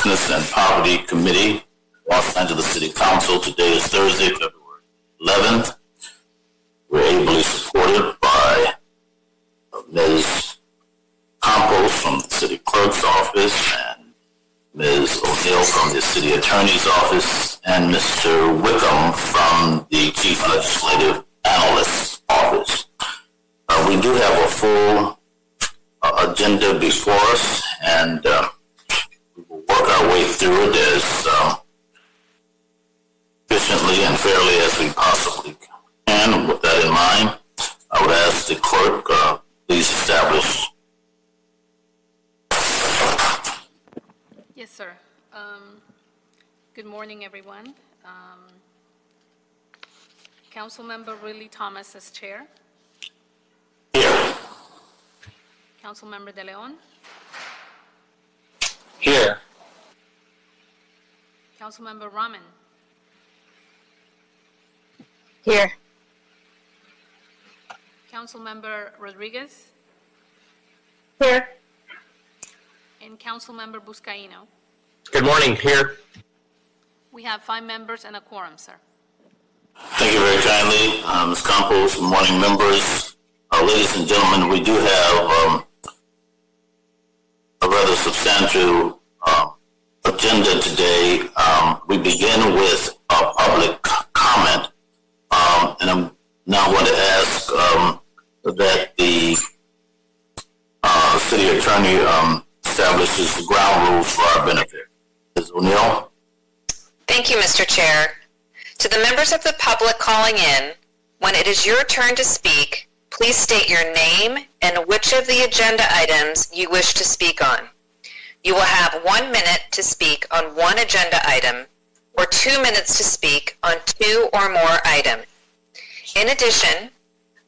Homelessness and Poverty Committee, Los Angeles City Council. Today is Thursday, February 11th. We're ably supported by Ms. Campos from the City Clerk's Office and Ms. O'Neill from the City Attorney's Office and Mr. Wickham from the Chief Legislative Analyst's Office. Uh, we do have a full uh, agenda before us and uh, work our way through it as um, efficiently and fairly as we possibly can. And with that in mind, I would ask the clerk, uh, please establish. Yes, sir. Um, Good morning, everyone. Um, Councilmember Ridley Thomas as chair. Here. Councilmember De Leon. Here. Councilmember Raman. Here. Councilmember Rodriguez. Here. And Councilmember Buscaino. Good morning. Here. We have five members and a quorum, sir. Thank you very kindly, uh, Ms. Campos. Good morning, members. Uh, ladies and gentlemen, we do have um, a rather substantial uh, agenda today. Um, we begin with a public comment, um, and I'm now going to ask um, that the uh, city attorney um, establishes the ground rules for our benefit. Ms. O'Neill? Thank you, Mr. Chair. To the members of the public calling in, when it is your turn to speak, please state your name and which of the agenda items you wish to speak on. You will have one minute to speak on one agenda item or two minutes to speak on two or more items. In addition,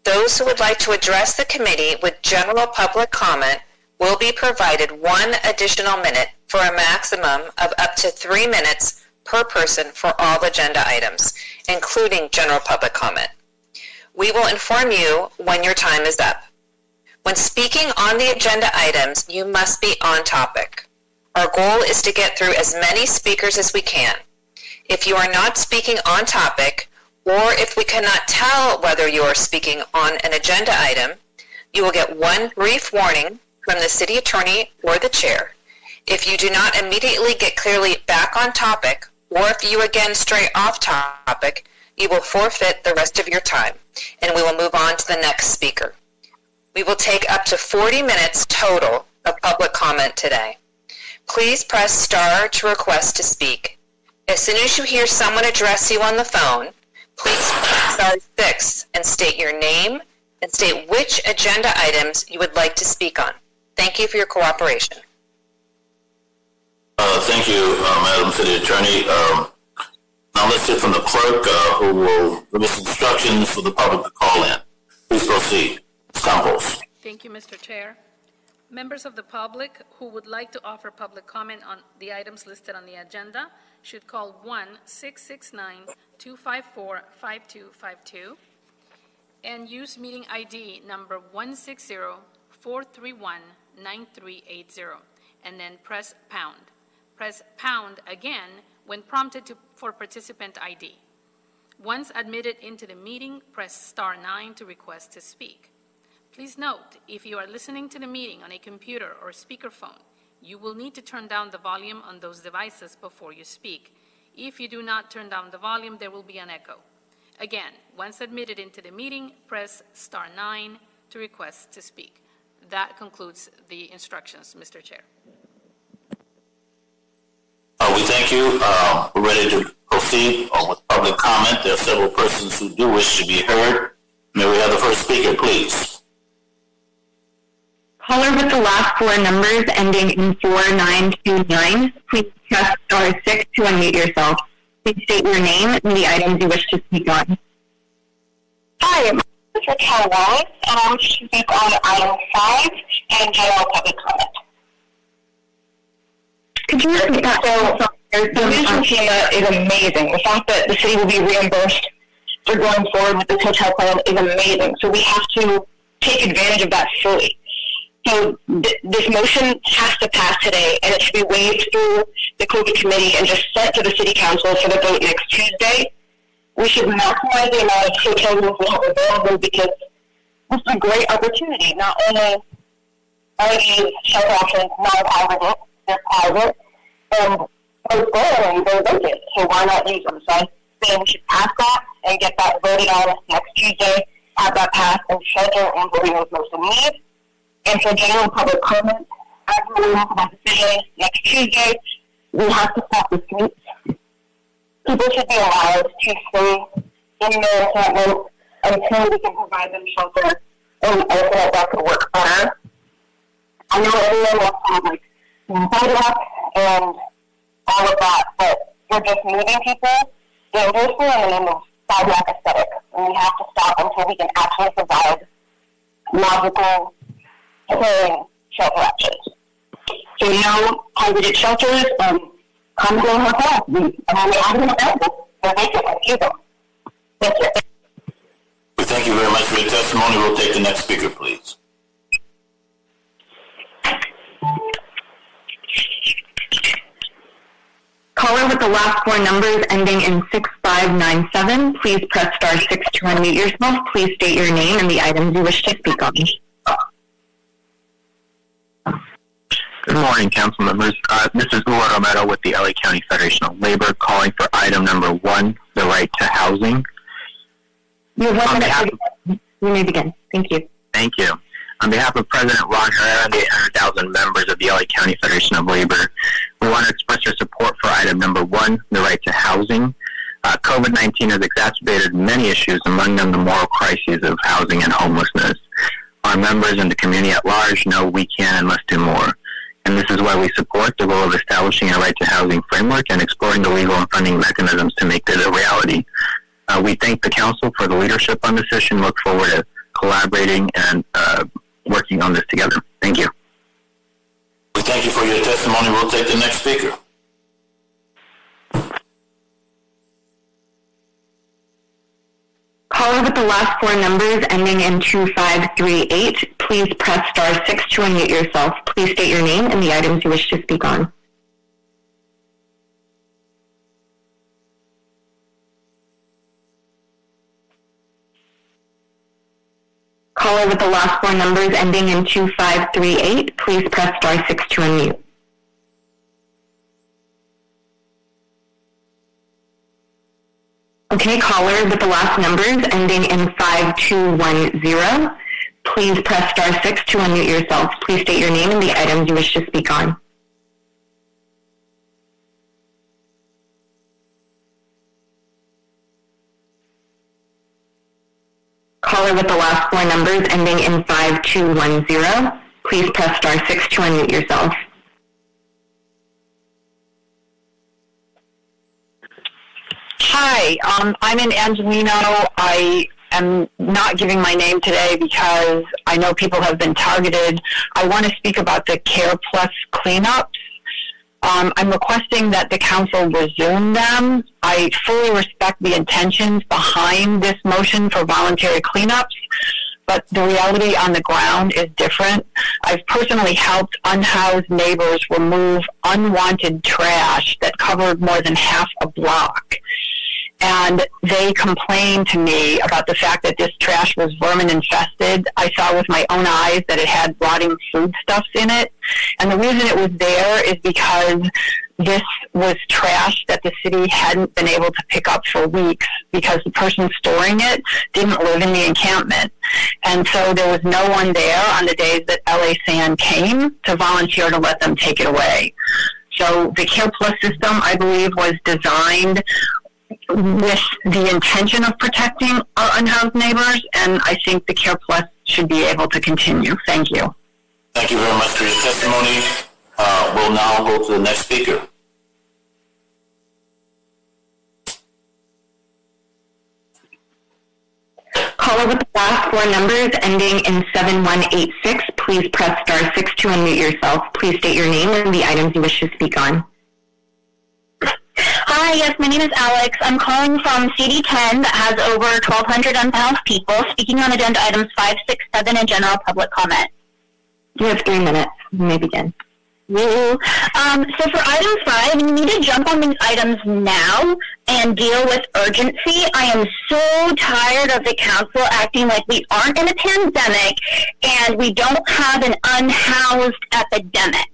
those who would like to address the committee with general public comment will be provided one additional minute for a maximum of up to three minutes per person for all agenda items, including general public comment. We will inform you when your time is up. When speaking on the agenda items, you must be on topic. Our goal is to get through as many speakers as we can. If you are not speaking on topic, or if we cannot tell whether you are speaking on an agenda item, you will get one brief warning from the city attorney or the chair. If you do not immediately get clearly back on topic, or if you again stray off topic, you will forfeit the rest of your time, and we will move on to the next speaker. We will take up to 40 minutes total of public comment today. Please press star to request to speak. As soon as you hear someone address you on the phone, please press star six and state your name and state which agenda items you would like to speak on. Thank you for your cooperation. Uh, thank you, uh, Madam City Attorney. Um, now let's hear from the clerk, uh, who will give us instructions for the public to call in. Please proceed. Ms. Campos. Thank you, Mr. Chair. Members of the public who would like to offer public comment on the items listed on the agenda should call 1-669-254-5252 and use meeting ID number 160-431-9380, and then press pound. Press pound again when prompted to, for participant ID. Once admitted into the meeting, press star 9 to request to speak. Please note, if you are listening to the meeting on a computer or speakerphone, you will need to turn down the volume on those devices before you speak. If you do not turn down the volume, there will be an echo. Again, once admitted into the meeting, press star 9 to request to speak. That concludes the instructions, Mr. Chair. Uh, we thank you. Uh, we're ready to proceed uh, with public comment. There are several persons who do wish to be heard. May we have the first speaker, please? Caller with the last four numbers ending in 4929, please press star 6 to unmute yourself. Please state your name and the items you wish to speak on. Hi, my name is Raquel Wallace, and I wish to speak on item five and general public comment. Could you repeat that? So, the news from FEMA is amazing. The fact that the city will be reimbursed for going forward with this hotel plan is amazing. So we have to take advantage of that fully. So th- this motion has to pass today, and it should be waived through the COVID committee and just sent to the city council for the vote next Tuesday. We should maximize the amount of hotel rooms we have available because this is a great opportunity. Not only are these shelter options non-congregate, they're private, and and they're vacant, so why not use them? So I think we should pass that and get that voted on next Tuesday, have that passed, and shelter where we those most in need. And for general public comment, as we move about decision next Tuesday, we have to stop the streets. People should be allowed to stay in their encampment until we can provide them shelter and I feel like that could work better. I know everyone wants to have like sidewalk and all of that, but we're just moving people dangerously in the name of sidewalk aesthetic. And we have to stop until we can actually provide logical, caring shelter options. So no congregate shelters, um, come to a hotel. We, I mean, we have them available. They're vacant, like you them. That's it. We thank you very much for your testimony. We'll take the next speaker, please. Caller with the last four numbers ending in 6597, please press star 6 to unmute yourself. Please state your name and the items you wish to speak on. Good morning, council members. Uh, this is Uwe Romero with the LA County Federation of Labor calling for item number one, the right to housing. You have one On minute. You may begin. Thank you. Thank you. On behalf of President Ron Herrera and the 800,000 members of the LA County Federation of Labor, we want to express our support for item number one, the right to housing. Uh, COVID-19 has exacerbated many issues, among them the moral crises of housing and homelessness. Our members and the community at large know we can and must do more. And this is why we support the goal of establishing a right to housing framework and exploring the legal and funding mechanisms to make it a reality. Uh, we thank the council for the leadership on this issue and look forward to collaborating and uh, working on this together. Thank you. We thank you for your testimony. We'll take the next speaker. Caller with the last four numbers ending in 2538, please press star 6 to unmute yourself. Please state your name and the items you wish to speak on. Caller with the last four numbers ending in 2538, please press star 6 to unmute. Okay, caller with the last numbers ending in 5210, please press star 6 to unmute yourself. Please state your name and the items you wish to speak on. Caller with the last four numbers ending in 5210, please press star 6 to unmute yourself. Hi, um, I'm in Angelino. I am not giving my name today because I know people have been targeted. I want to speak about the Care Plus cleanups. Um, I'm requesting that the council resume them. I fully respect the intentions behind this motion for voluntary cleanups, but the reality on the ground is different. I've personally helped unhoused neighbors remove unwanted trash that covered more than half a block and they complained to me about the fact that this trash was vermin infested. I saw with my own eyes that it had rotting foodstuffs in it. And the reason it was there is because this was trash that the city hadn't been able to pick up for weeks because the person storing it didn't live in the encampment. And so there was no one there on the days that LA San came to volunteer to let them take it away. So the Care Plus system, I believe, was designed with the intention of protecting our unhoused neighbors, and I think the Care Plus should be able to continue. Thank you. Thank you very much for your testimony. Uh, we'll now go to the next speaker. Caller with the last four numbers ending in 7186, please press star 6 to unmute yourself. Please state your name and the items you wish to speak on. Hi, yes, my name is Alex. I'm calling from CD10 that has over 1,200 unhoused people, speaking on agenda items 5, 6, 7, and general public comment. You have three minutes. You may begin. Woo. Um, so for item five, you need to jump on these items now and deal with urgency. I am so tired of the council acting like we aren't in a pandemic and we don't have an unhoused epidemic.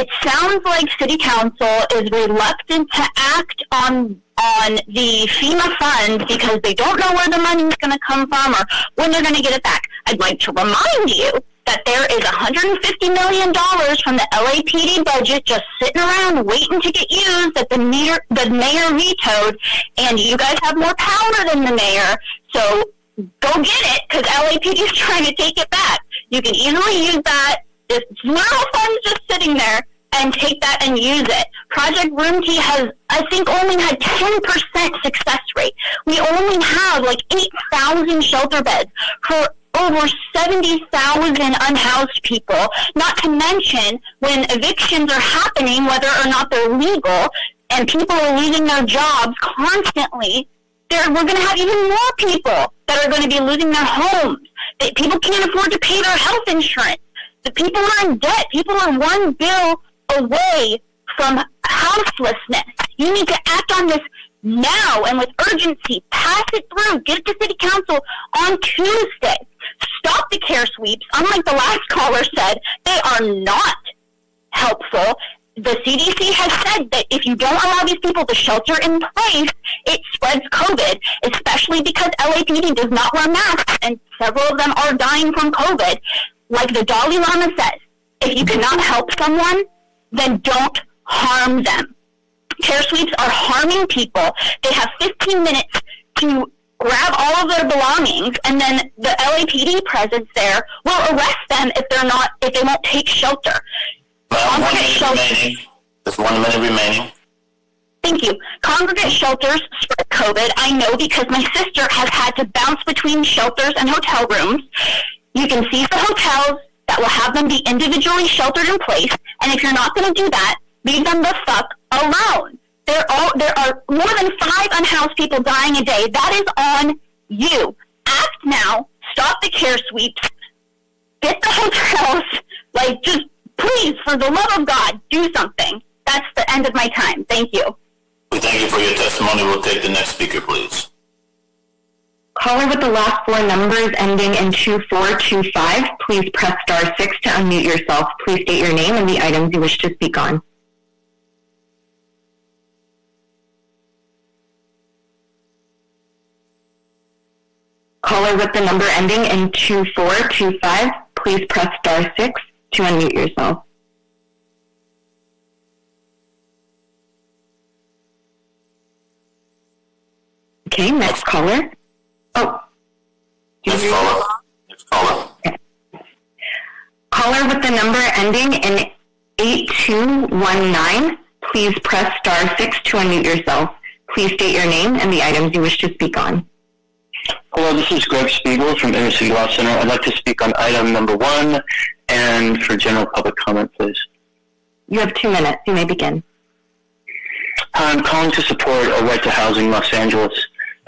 It sounds like city council is reluctant to act on on the FEMA funds because they don't know where the money is going to come from or when they're going to get it back. I'd like to remind you that there is $150 million from the LAPD budget just sitting around waiting to get used that the mayor, the mayor vetoed, and you guys have more power than the mayor, so go get it because LAPD is trying to take it back. You can easily use that. There's little funds just sitting there and take that and use it. Project Roomkey has, I think, only had 10% success rate. We only have like 8,000 shelter beds for over 70,000 unhoused people, not to mention when evictions are happening, whether or not they're legal, and people are losing their jobs constantly, there, we're going to have even more people that are going to be losing their homes. People can't afford to pay their health insurance. People are in debt. People are one bill away from houselessness. You need to act on this now and with urgency. Pass it through. Get it to City Council on Tuesday. Stop the care sweeps. Unlike the last caller said, they are not helpful. The CDC has said that if you don't allow these people to shelter in place, it spreads COVID, especially because LAPD does not wear masks and several of them are dying from COVID. Like the Dalai Lama says, if you cannot help someone, then don't harm them. Care sweeps are harming people. They have 15 minutes to grab all of their belongings, and then the LAPD presence there will arrest them if they're not if they won't take shelter. Well, one minute shelters. remaining. There's one minute remaining. Thank you. Congregate shelters spread COVID. I know because my sister has had to bounce between shelters and hotel rooms. You can seize the hotels that will have them be individually sheltered in place, and if you're not going to do that, leave them the fuck alone. There are there are more than five unhoused people dying a day. That is on you. Act now. Stop the care sweeps. Get the hotels. Like, just please, for the love of God, do something. That's the end of my time. Thank you. We thank you for your testimony. We'll take the next speaker, please. Caller with the last four numbers ending in 2425, please press star 6 to unmute yourself. Please state your name and the items you wish to speak on. Caller with the number ending in 2425, please press star 6 to unmute yourself. Okay, next caller. Oh. Next caller. Next caller. Caller with the number ending in 8219, please press star 6 to unmute yourself. Please state your name and the items you wish to speak on. Hello, this is Greg Spiegel from Inner City Law Center. I'd like to speak on item number one and for general public comment, please. You have two minutes. You may begin. I'm calling to support a right to housing in Los Angeles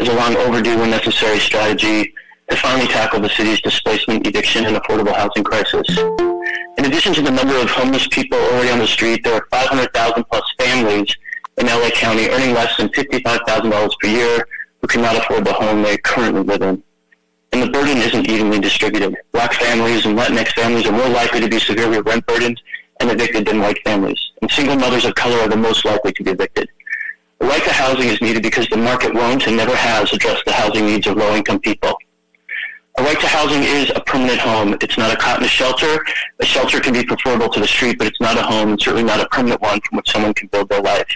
as a long overdue and necessary strategy to finally tackle the city's displacement, eviction, and affordable housing crisis. In addition to the number of homeless people already on the street, there are 500,000 plus families in LA County earning less than $55,000 per year who cannot afford the home they currently live in. And the burden isn't evenly distributed. Black families and Latinx families are more likely to be severely rent burdened and evicted than white families. And single mothers of color are the most likely to be evicted. A right to housing is needed because the market won't and never has addressed the housing needs of low-income people. A right to housing is a permanent home. It's not a cotton shelter. A shelter can be preferable to the street, but it's not a home, and certainly not a permanent one from which someone can build their life.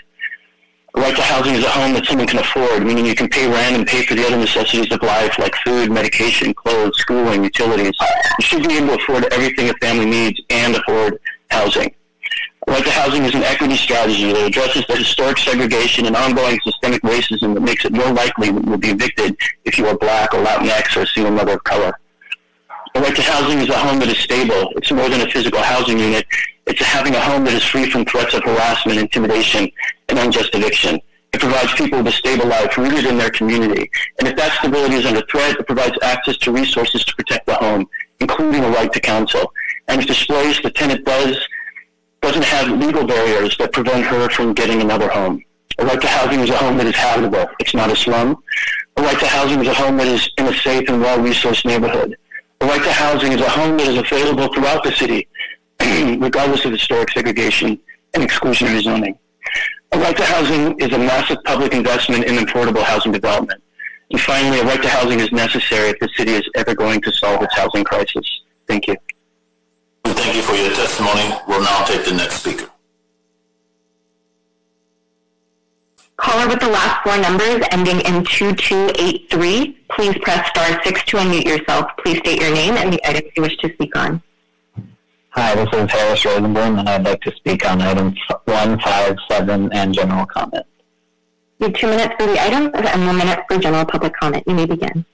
A right to housing is a home that someone can afford, meaning you can pay rent and pay for the other necessities of life like food, medication, clothes, schooling, utilities. You should be able to afford everything a family needs and afford housing. Right to housing is an equity strategy that addresses the historic segregation and ongoing systemic racism that makes it more likely that you'll be evicted if you are black or Latinx or a single mother of color. A right to housing is a home that is stable. It's more than a physical housing unit. It's having a home that is free from threats of harassment, intimidation, and unjust eviction. It provides people with a stable life rooted in their community. And if that stability is under threat, it provides access to resources to protect the home, including a right to counsel. And if displaced, the tenant does doesn't have legal barriers that prevent her from getting another home. A right to housing is a home that is habitable. It's not a slum. A right to housing is a home that is in a safe and well-resourced neighborhood. A right to housing is a home that is available throughout the city, regardless of historic segregation and exclusionary zoning. A right to housing is a massive public investment in affordable housing development. And finally, a right to housing is necessary if the city is ever going to solve its housing crisis. Thank you. Thank you for your testimony. We'll now take the next speaker. Caller with the last four numbers ending in 2283, please press star six to unmute yourself. Please state your name and the item you wish to speak on. Hi, this is Harris Rosenblum, and I'd like to speak on items one, five, seven, and general comment. You have two minutes for the item and one minute for general public comment. You may begin.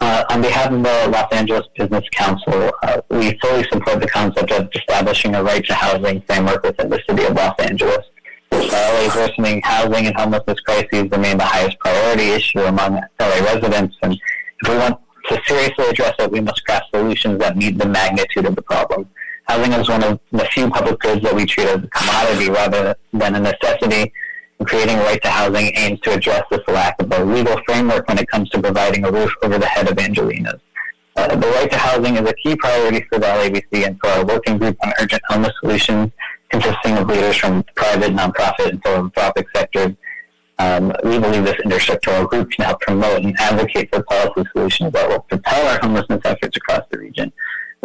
Uh, on behalf of the Los Angeles Business Council, uh, we fully support the concept of establishing a right to housing framework within the city of Los Angeles. Uh, LA's worsening housing and homelessness crises remain the highest priority issue among LA residents, and if we want to seriously address it, we must craft solutions that meet the magnitude of the problem. Housing is one of the few public goods that we treat as a commodity rather than a necessity, creating a right to housing aims to address this lack of a legal framework when it comes to providing a roof over the head of Angelinas. Uh, the right to housing is a key priority for the LABC and for our working group on urgent homeless solutions, consisting of leaders from private, nonprofit, and philanthropic sectors. Um, we believe this intersectoral group can help promote and advocate for policy solutions that will propel our homelessness efforts across the.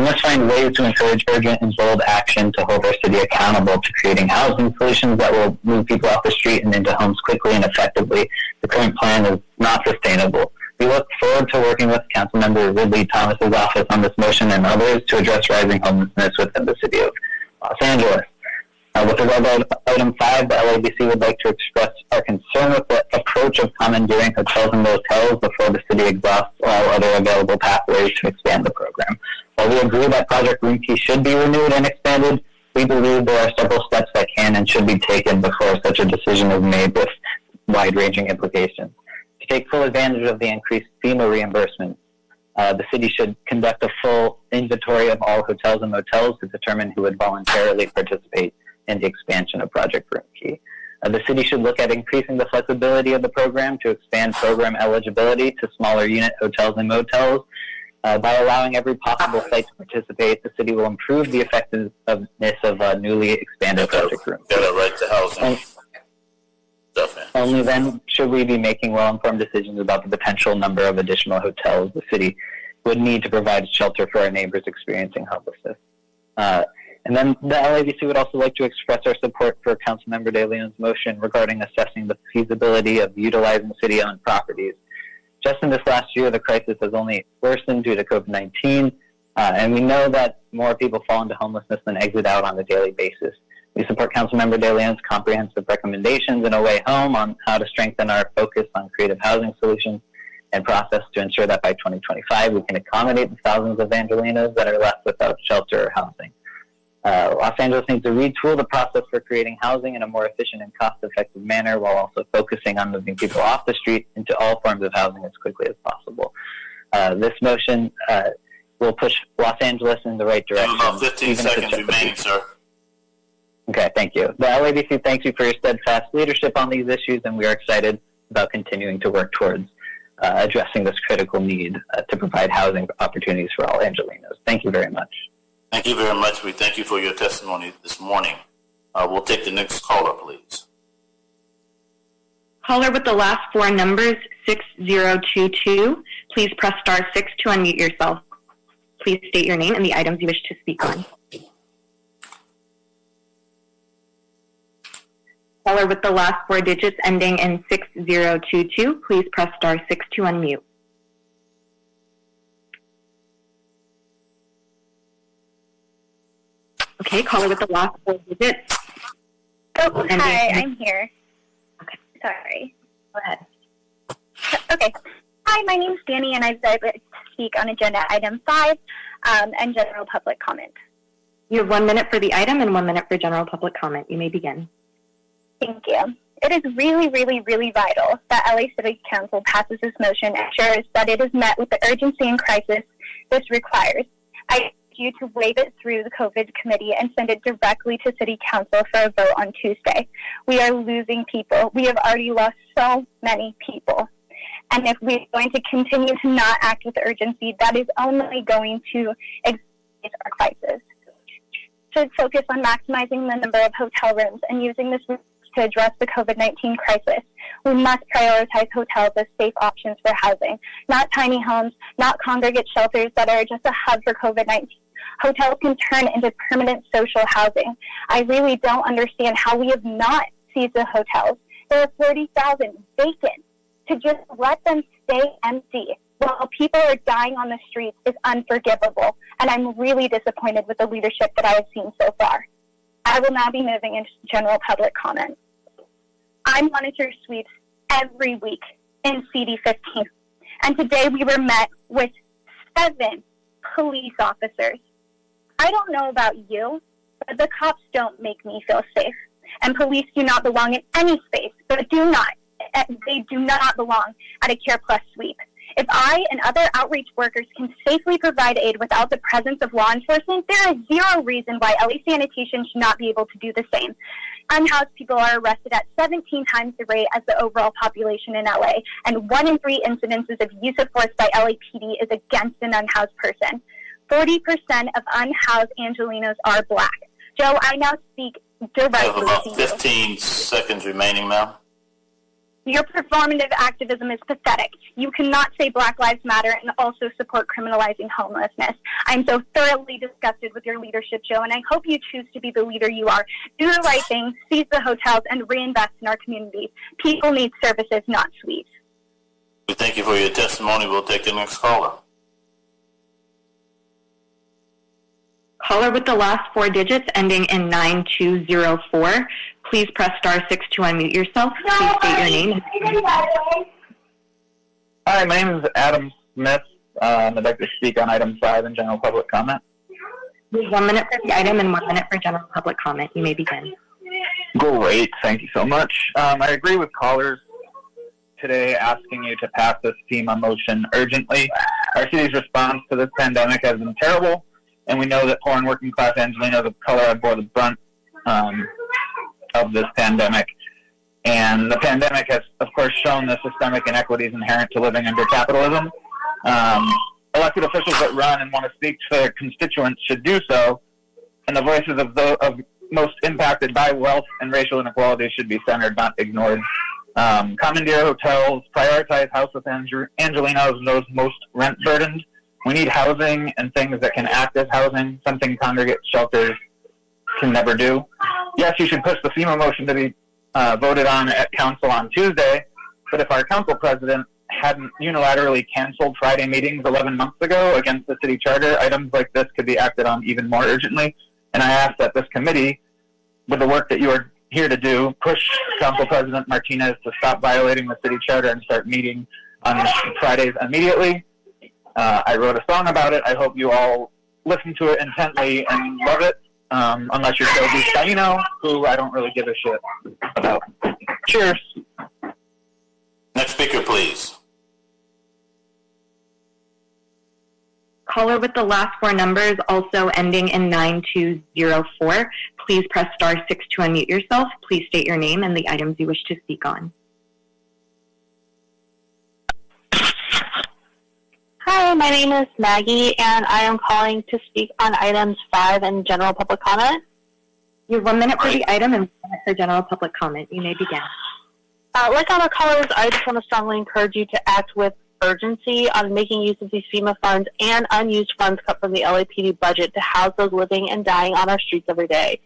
We must find ways to encourage urgent and bold action to hold our city accountable to creating housing solutions that will move people off the street and into homes quickly and effectively. The current plan is not sustainable. We look forward to working with Councilmember Ridley Thomas's office on this motion and others to address rising homelessness within the city of Los Angeles. Uh, with regard to item five, the LABC would like to express our concern with the approach of commandeering hotels and motels before the city exhausts all other available pathways to expand the program. While we agree that Project Room Key should be renewed and expanded, we believe there are several steps that can and should be taken before such a decision is made with wide-ranging implications. To take full advantage of the increased FEMA reimbursement, uh, the city should conduct a full inventory of all hotels and motels to determine who would voluntarily participate in the expansion of Project Room Key. Uh, the city should look at increasing the flexibility of the program to expand program eligibility to smaller unit hotels and motels. Uh, by allowing every possible site to participate, the city will improve the effectiveness of uh, newly expanded Project Room. Got a right to housing. Definitely. Only then should we be making well-informed decisions about the potential number of additional hotels the city would need to provide shelter for our neighbors experiencing homelessness. Uh, and then the LABC would also like to express our support for Councilmember De Leon's motion regarding assessing the feasibility of utilizing city-owned properties. Just in this last year, the crisis has only worsened due to COVID-19, uh, and we know that more people fall into homelessness than exit out on a daily basis. We support Councilmember De Leon's comprehensive recommendations in A Way Home on how to strengthen our focus on creative housing solutions and process to ensure that by 2025 we can accommodate the thousands of Angelinos that are left without shelter or housing. Uh, Los Angeles needs to retool the process for creating housing in a more efficient and cost-effective manner while also focusing on moving people off the street into all forms of housing as quickly as possible. Uh, this motion uh, will push Los Angeles in the right direction. about 15 even if it's seconds remaining, sir. Okay, thank you. The LABC thanks you for your steadfast leadership on these issues, and we are excited about continuing to work towards uh, addressing this critical need uh, to provide housing opportunities for all Angelinos. Thank you very much. Thank you very much. We thank you for your testimony this morning. Uh, we'll take the next caller, please. Caller with the last four numbers, 6022, please press star six to unmute yourself. Please state your name and the items you wish to speak on. Caller with the last four digits ending in 6022, please press star six to unmute. Okay, caller with the last four digits. Oh, And hi, then- I'm here. Okay. Sorry. Go ahead. Okay. Hi, my name's Danny, and I'd like to speak on agenda item five um, and general public comment. You have one minute for the item and one minute for general public comment. You may begin. Thank you. It is really, really, really vital that LA City Council passes this motion and ensures that it is met with the urgency and crisis this requires. I you to waive it through the COVID committee and send it directly to City Council for a vote on Tuesday. We are losing people. We have already lost so many people. And if we're going to continue to not act with urgency, that is only going to exacerbate our crisis. Should focus on maximizing the number of hotel rooms and using this to address the COVID 19 crisis. We must prioritize hotels as safe options for housing, not tiny homes, not congregate shelters that are just a hub for COVID 19. Hotels can turn into permanent social housing. I really don't understand how we have not seized the hotels. There are 40,000 vacant. To just let them stay empty while people are dying on the streets is unforgivable. And I'm really disappointed with the leadership that I have seen so far. I will now be moving into general public comment. I monitor sweeps every week in CD15. And today we were met with seven police officers. I don't know about you, but the cops don't make me feel safe. And police do not belong in any space, but do not, eh, they do not belong at a Care Plus sweep. If I and other outreach workers can safely provide aid without the presence of law enforcement, there is zero reason why LA Sanitation should not be able to do the same. Unhoused people are arrested at 17 times the rate as the overall population in LA, and one in three incidences of use of force by LAPD is against an unhoused person. 40% of unhoused Angelinos are black. Joe, I now speak We have directly about to you. 15 seconds remaining, ma'am. Your performative activism is pathetic. You cannot say Black Lives Matter and also support criminalizing homelessness. I'm so thoroughly disgusted with your leadership, Joe, and I hope you choose to be the leader you are. Do the right thing, seize the hotels, and reinvest in our communities. People need services, not sweeps. We thank you for your testimony. We'll take the next caller. Caller with the last four digits ending in 9204. Please press star six to unmute yourself. Please state your name. Hi, my name is Adam Smith. Uh, I'd like to speak on item five in general public comment. One minute for the item and one minute for general public comment. You may begin. Great, thank you so much. Um, I agree with callers today asking you to pass this FEMA motion urgently. Our city's response to this pandemic has been terrible, and we know that poor and working class Angelinos of color have bore the brunt um, of this pandemic. And the pandemic has, of course, shown the systemic inequities inherent to living under capitalism. Um, elected officials that run and want to speak to their constituents should do so, and the voices of those of most impacted by wealth and racial inequality should be centered, not ignored. Um, commandeer hotels, prioritize house with Ange- Angelinos and those most rent burdened. We need housing and things that can act as housing, something congregate shelters can never do. Yes, you should push the FEMA motion to be uh, voted on at council on Tuesday, but if our council president hadn't unilaterally canceled Friday meetings 11 months ago against the city charter, items like this could be acted on even more urgently. And I ask that this committee, with the work that you are here to do, push Council President Martinez to stop violating the city charter and start meeting on Fridays immediately. Uh, I wrote a song about it. I hope you all listen to it intently and love it. Um, unless you're Joe Buscaino, who I don't really give a shit about. Cheers. Next speaker, please. Caller with the last four numbers also ending in 9204. Please press star six to unmute yourself. Please state your name and the items you wish to speak on. Hi, my name is Maggie, and I am calling to speak on items five and general public comment. You have one minute for the item and one minute for general public comment. You may begin. Uh, like other callers, I just want to strongly encourage you to act with urgency on making use of these FEMA funds and unused funds cut from the LAPD budget to house those living and dying on our streets every day.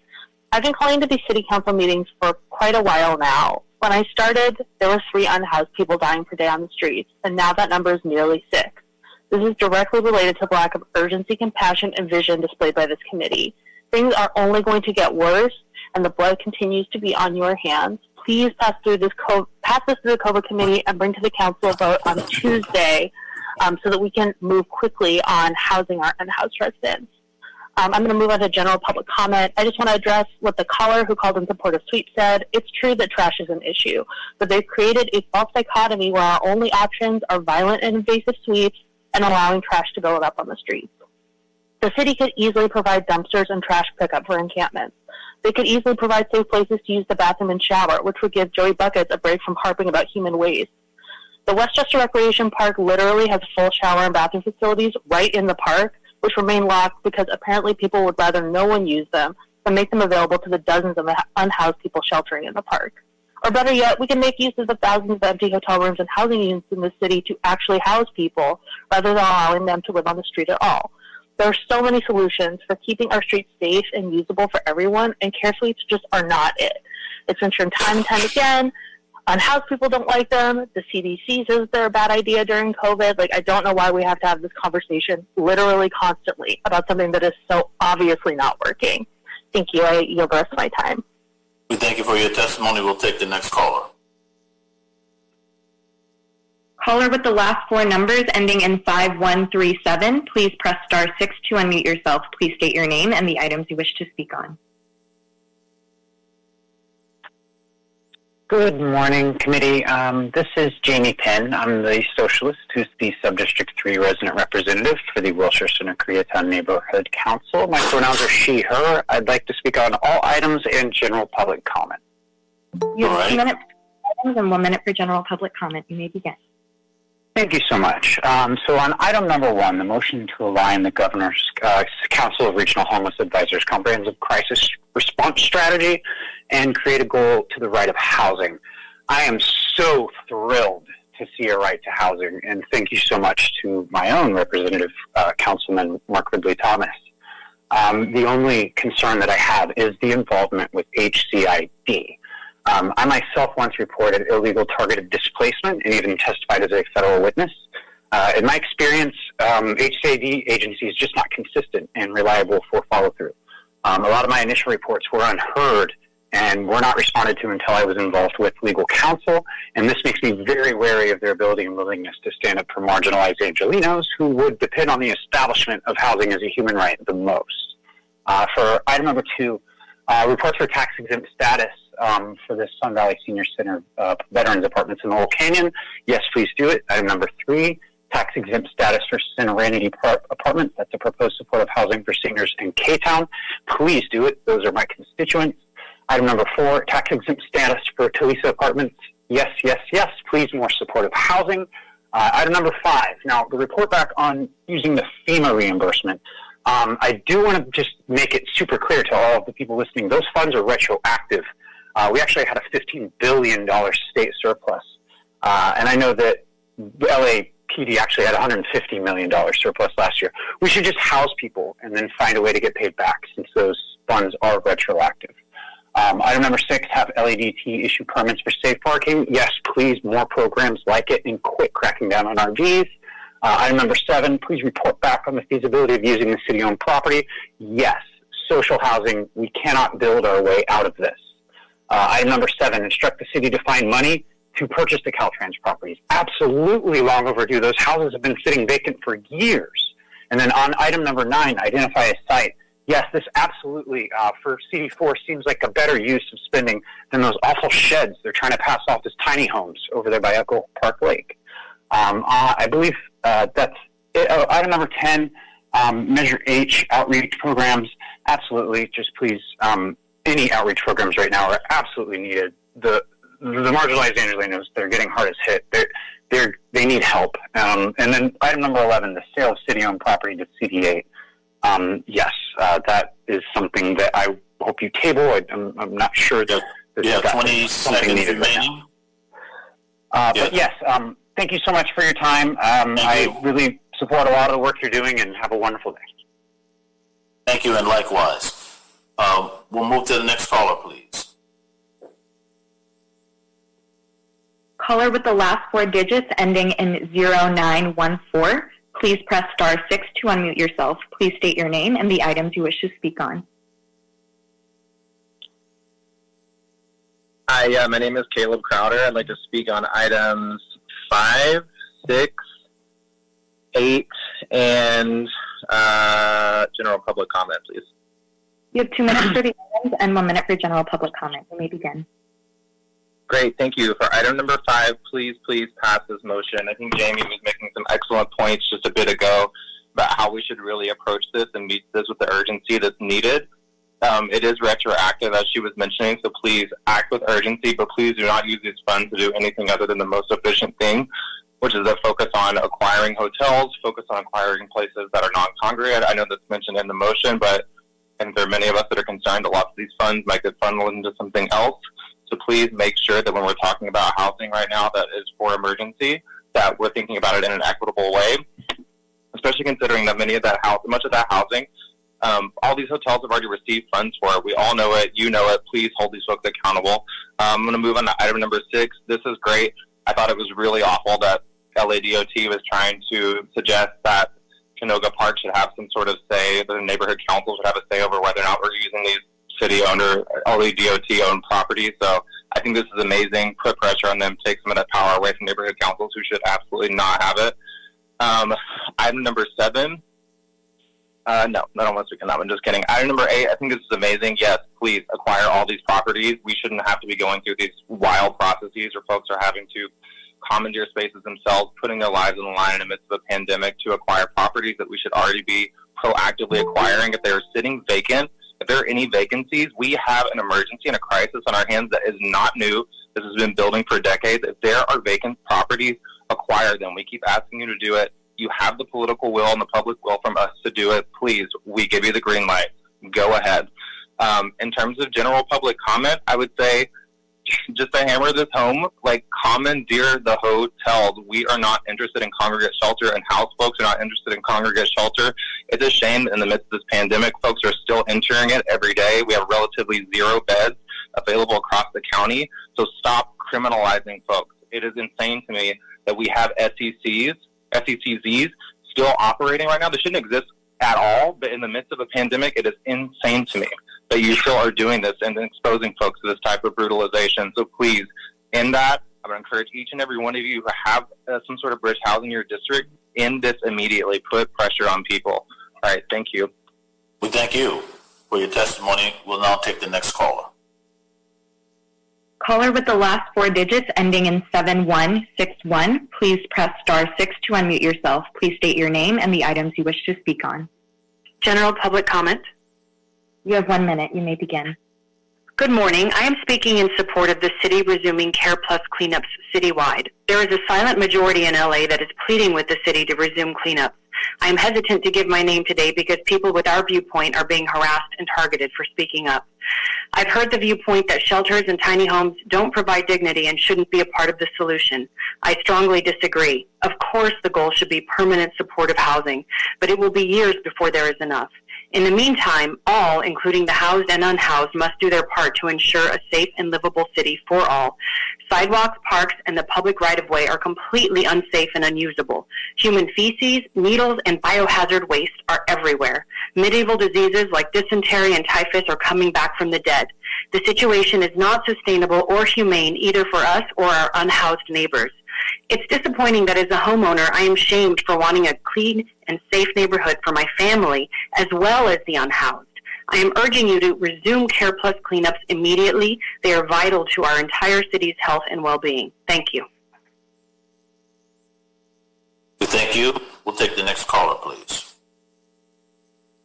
I've been calling to these city council meetings for quite a while now. When I started, there were three unhoused people dying per day on the streets, and now that number is nearly six. This is directly related to the lack of urgency, compassion, and vision displayed by this committee. Things are only going to get worse, and the blood continues to be on your hands. Please pass through this co- pass this through the COVID committee and bring to the council a vote on Tuesday, um, so that we can move quickly on housing our unhoused residents. Um, I'm going to move on to general public comment. I just want to address what the caller who called in support of sweep said. It's true that trash is an issue, but they've created a false dichotomy where our only options are violent and invasive sweeps and allowing trash to build up on the streets. The city could easily provide dumpsters and trash pickup for encampments. They could easily provide safe places to use the bathroom and shower, which would give Joey Buckets a break from harping about human waste. The Westchester Recreation Park literally has full shower and bathroom facilities right in the park, which remain locked because apparently people would rather no one use them than make them available to the dozens of unhoused people sheltering in the park. Or better yet, we can make use of the thousands of empty hotel rooms and housing units in the city to actually house people rather than allowing them to live on the street at all. There are so many solutions for keeping our streets safe and usable for everyone, and care suites just are not it. It's been shown time and time again. Unhoused people don't like them. The CDC says they're a bad idea during COVID. Like, I don't know why we have to have this conversation literally constantly about something that is so obviously not working. Thank you. I yield the rest of my time. We thank you for your testimony. We'll take the next caller. Caller with the last four numbers ending in 5137, please press star 6 to unmute yourself. Please state your name and the items you wish to speak on. Good morning, committee. Um, this is Jamie Penn. I'm the socialist who's the Subdistrict 3 resident representative for the Wilshire Center Koreatown Neighborhood Council. My pronouns are she, her. I'd like to speak on all items and general public comment. You have two minutes for items and one minute for general public comment. You may begin. Thank you so much. Um, so on item number one, the motion to align the Governor's uh, Council of Regional Homeless Advisors comprehensive crisis response strategy and create a goal to the right of housing. I am so thrilled to see a right to housing, and thank you so much to my own representative, uh, Councilman Mark Ridley Thomas. Um, the only concern that I have is the involvement with HCID. Um, I myself once reported illegal targeted displacement and even testified as a federal witness. Uh, in my experience, um, agency is just not consistent and reliable for follow through. Um, a lot of my initial reports were unheard and were not responded to until I was involved with legal counsel. And this makes me very wary of their ability and willingness to stand up for marginalized Angelinos who would depend on the establishment of housing as a human right the most. Uh, for item number two, uh, reports for tax exempt status um, for the Sun Valley Senior Center uh, Veterans Apartments in Laurel Canyon. Yes, please do it. Item number three, tax exempt status for Serenity Apartments. That's a proposed supportive housing for seniors in K-Town. Please do it. Those are my constituents. Item number four, tax exempt status for Talisa Apartments. Yes, yes, yes. Please more supportive housing. Uh, item number five. Now, the report back on using the FEMA reimbursement. Um, I do want to just make it super clear to all of the people listening. Those funds are retroactive uh, we actually had a $15 billion state surplus. Uh, and I know that LAPD actually had $150 million surplus last year. We should just house people and then find a way to get paid back since those funds are retroactive. Um, item number six, have LADT issue permits for safe parking. Yes, please, more programs like it and quit cracking down on RVs. Uh, item number seven, please report back on the feasibility of using the city-owned property. Yes, social housing, we cannot build our way out of this. Uh, item number seven, instruct the city to find money to purchase the Caltrans properties. Absolutely long overdue. Those houses have been sitting vacant for years. And then on item number nine, identify a site. Yes, this absolutely uh, for CD4 seems like a better use of spending than those awful sheds they're trying to pass off as tiny homes over there by Echo Park Lake. Um, uh, I believe uh, that's it. Oh, item number 10, um, Measure H, outreach programs. Absolutely, just please um, any outreach programs right now are absolutely needed. The the marginalized Angelinos, they're getting hardest hit. They're, they're, they need help. Um, and then item number 11, the sale of city-owned property to CD8. Um, yes, uh, that is something that I hope you table. I, am I'm not sure that yeah, 20 seconds remaining. Right uh, yeah. But yes, um, thank you so much for your time. Um, I you. really support a lot of the work you're doing and have a wonderful day. Thank you, and likewise. Um, we'll move to the next caller, please. Caller with the last four digits ending in 0914. Please press star 6 to unmute yourself. Please state your name and the items you wish to speak on. Hi, uh, my name is Caleb Crowder. I'd like to speak on items 5, 6, 8, and uh, general public comment, please. You have two minutes for the items and one minute for general public comment. You may begin. Great, thank you. For item number five, please, please pass this motion. I think Jamie was making some excellent points just a bit ago. about how we should really approach this and meet this with the urgency that's needed. Um, it is retroactive, as she was mentioning, so please act with urgency, but please do not use these funds to do anything other than the most efficient thing, which is a focus on acquiring hotels, focus on acquiring places that are non-congregate. I know that's mentioned in the motion, but and there are many of us that are concerned that lots of these funds might get funneled into something else. So please make sure that when we're talking about housing right now that is for emergency, that we're thinking about it in an equitable way, especially considering that many of that house, much of that housing, um, all these hotels have already received funds for it. We all know it. You know it. Please hold these folks accountable. Um, I'm going to move on to item number six. This is great. I thought it was really awful that LADOT was trying to suggest that Canoga Park should have some sort of say, the neighborhood council should have a say over whether or not we're using these city-owned or LADOT-owned properties. So I think this is amazing. Put pressure on them. Take some of that power away from neighborhood councils who should absolutely not have it. Um, item number seven. Uh, no, I don't want to speak on that one. Just kidding. Item number eight. I think this is amazing. Yes, please acquire all these properties. We shouldn't have to be going through these wild processes where folks are having to commandeer spaces themselves, putting their lives on the line in the midst of a pandemic to acquire properties that we should already be proactively acquiring. If they're sitting vacant, if there are any vacancies, we have an emergency and a crisis on our hands that is not new. This has been building for decades. If there are vacant properties, acquire them. We keep asking you to do it. You have the political will and the public will from us to do it. Please, we give you the green light. Go ahead. Um, in terms of general public comment, I would say just to hammer this home, like commandeer the hotels. We are not interested in congregate shelter, and house folks are not interested in congregate shelter. It's a shame in the midst of this pandemic, folks are still entering it every day. We have relatively zero beds available across the county. So stop criminalizing folks. It is insane to me that we have SECs, SECZs still operating right now. They shouldn't exist at all, but in the midst of a pandemic, it is insane to me that you still are doing this and exposing folks to this type of brutalization. So please, in that, I would encourage each and every one of you who have uh, some sort of bridge housing in your district, end this immediately. Put pressure on people. All right, thank you. We thank you for your testimony. We'll now take the next caller. Caller with the last four digits ending in 7161, please press star 6 to unmute yourself. Please state your name and the items you wish to speak on. General public comment. You have one minute. You may begin. Good morning. I am speaking in support of the city resuming Care Plus cleanups citywide. There is a silent majority in LA that is pleading with the city to resume cleanups. I am hesitant to give my name today because people with our viewpoint are being harassed and targeted for speaking up. I've heard the viewpoint that shelters and tiny homes don't provide dignity and shouldn't be a part of the solution. I strongly disagree. Of course, the goal should be permanent supportive housing, but it will be years before there is enough. In the meantime, all, including the housed and unhoused, must do their part to ensure a safe and livable city for all. Sidewalks, parks, and the public right-of-way are completely unsafe and unusable. Human feces, needles, and biohazard waste are everywhere. Medieval diseases like dysentery and typhus are coming back from the dead. The situation is not sustainable or humane either for us or our unhoused neighbors. It's disappointing that as a homeowner, I am shamed for wanting a clean and safe neighborhood for my family as well as the unhoused. I am urging you to resume Care Plus cleanups immediately. They are vital to our entire city's health and well-being. Thank you. We thank you. We'll take the next caller, please.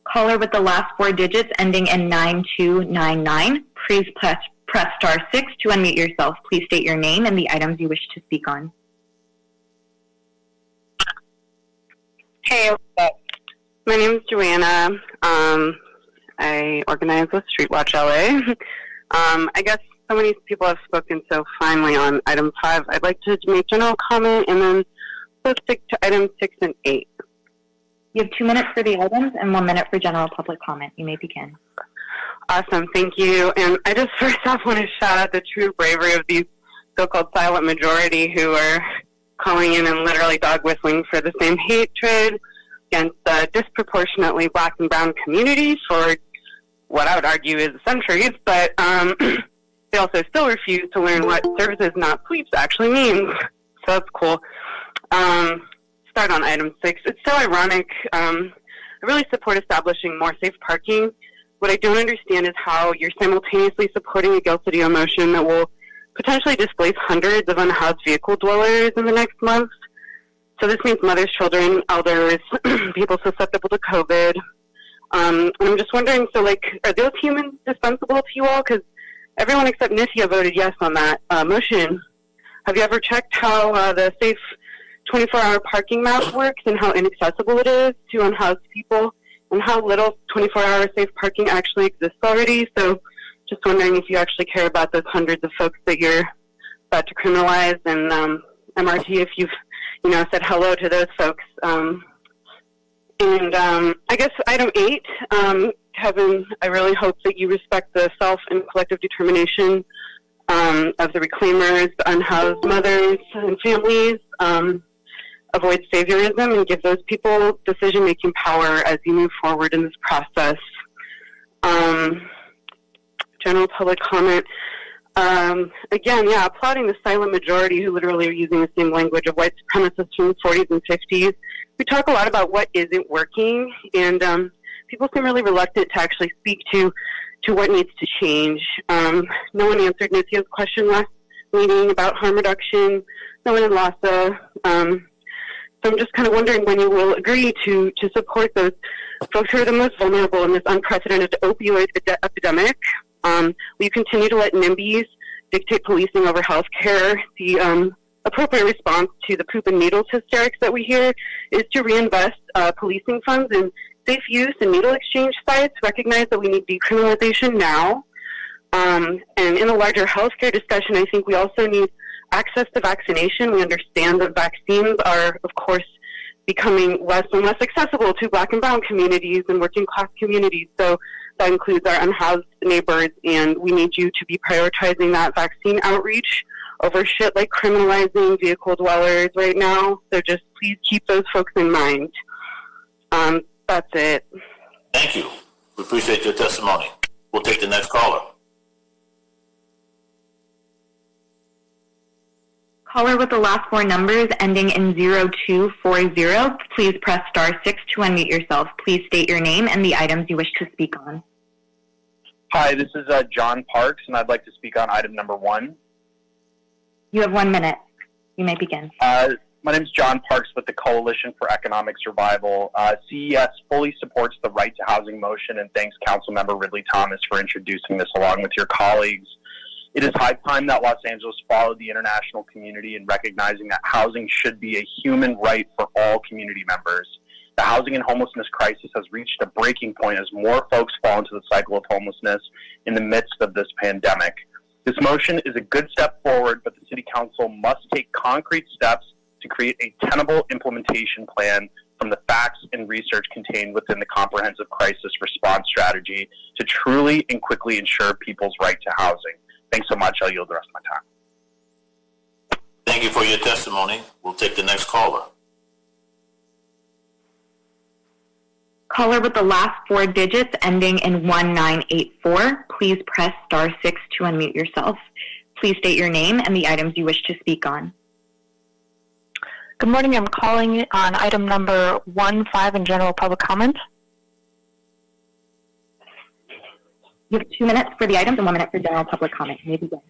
Caller with the last four digits ending in 9299, please press, press star 6 to unmute yourself. Please state your name and the items you wish to speak on. Hey. My name is Joanna. Um, I organize with Streetwatch LA. um, I guess so many people have spoken so finely on item five. I'd like to make general comment and then so stick to item six and eight. You have two minutes for the items and one minute for general public comment. You may begin. Awesome, thank you. And I just first off want to shout out the true bravery of these so-called silent majority who are calling in and literally dog whistling for the same hatred against the disproportionately black and brown communities for what I would argue is centuries, but um, they also still refuse to learn what services not sleeps actually means. So that's cool. Um, start on item six. It's so ironic. Um, I really support establishing more safe parking. What I don't understand is how you're simultaneously supporting a Gil Cedillo motion that will potentially displace hundreds of unhoused vehicle dwellers in the next month. So this means mothers, children, elders, people susceptible to COVID. Um, and I'm just wondering, so like, are those humans dispensable to you all? Because everyone except Nithya voted yes on that uh, motion. Have you ever checked how uh, the safe 24-hour parking map works and how inaccessible it is to unhoused people and how little 24-hour safe parking actually exists already? So just wondering if you actually care about those hundreds of folks that you're about to criminalize and um, MRT if you've, you know, said hello to those folks. Um, and um, I guess item eight, um, Kevin, I really hope that you respect the self and collective determination um, of the reclaimers, the unhoused mothers and families. Um, avoid saviorism and give those people decision making power as you move forward in this process. Um, general public comment. Um, again, yeah, applauding the silent majority who literally are using the same language of white supremacists from the 40s and 50s. We talk a lot about what isn't working, and um, people seem really reluctant to actually speak to to what needs to change. Um, no one answered Nithya's question last meeting about harm reduction. No one in LAHSA. Um, so I'm just kind of wondering when you will agree to to support those folks who are the most vulnerable in this unprecedented opioid epidemic. Um, you continue to let NIMBYs dictate policing over health care? The um, appropriate response to the poop and needles hysterics that we hear is to reinvest uh, policing funds in safe use and needle exchange sites, recognize that we need decriminalization now. Um, and in a larger healthcare discussion, I think we also need access to vaccination. We understand that vaccines are, of course, becoming less and less accessible to black and brown communities and working class communities. So that includes our unhoused neighbors, and we need you to be prioritizing that vaccine outreach over shit like criminalizing vehicle dwellers right now. So just please keep those folks in mind. Um, that's it. Thank you. We appreciate your testimony. We'll take the next caller. Caller with the last four numbers ending in 0240, please press star 6 to unmute yourself. Please state your name and the items you wish to speak on. Hi, this is uh, John Parks, and I'd like to speak on item number one. You have one minute. You may begin. Uh, my name is John Parks with the Coalition for Economic Survival. Uh, CES fully supports the right to housing motion and thanks Councilmember Ridley Thomas for introducing this along with your colleagues. It is high time that Los Angeles followed the international community in recognizing that housing should be a human right for all community members. The housing and homelessness crisis has reached a breaking point as more folks fall into the cycle of homelessness in the midst of this pandemic. This motion is a good step forward, but the City Council must take concrete steps to create a tenable implementation plan from the facts and research contained within the comprehensive crisis response strategy to truly and quickly ensure people's right to housing. Thanks so much. I'll yield the rest of my time. Thank you for your testimony. We'll take the next caller. Caller with the last four digits ending in 1984, please press star 6 to unmute yourself. Please state your name and the items you wish to speak on. Good morning. I'm calling on item number one five in general public comment. You have two minutes for the items and one minute for general public comment. You may begin.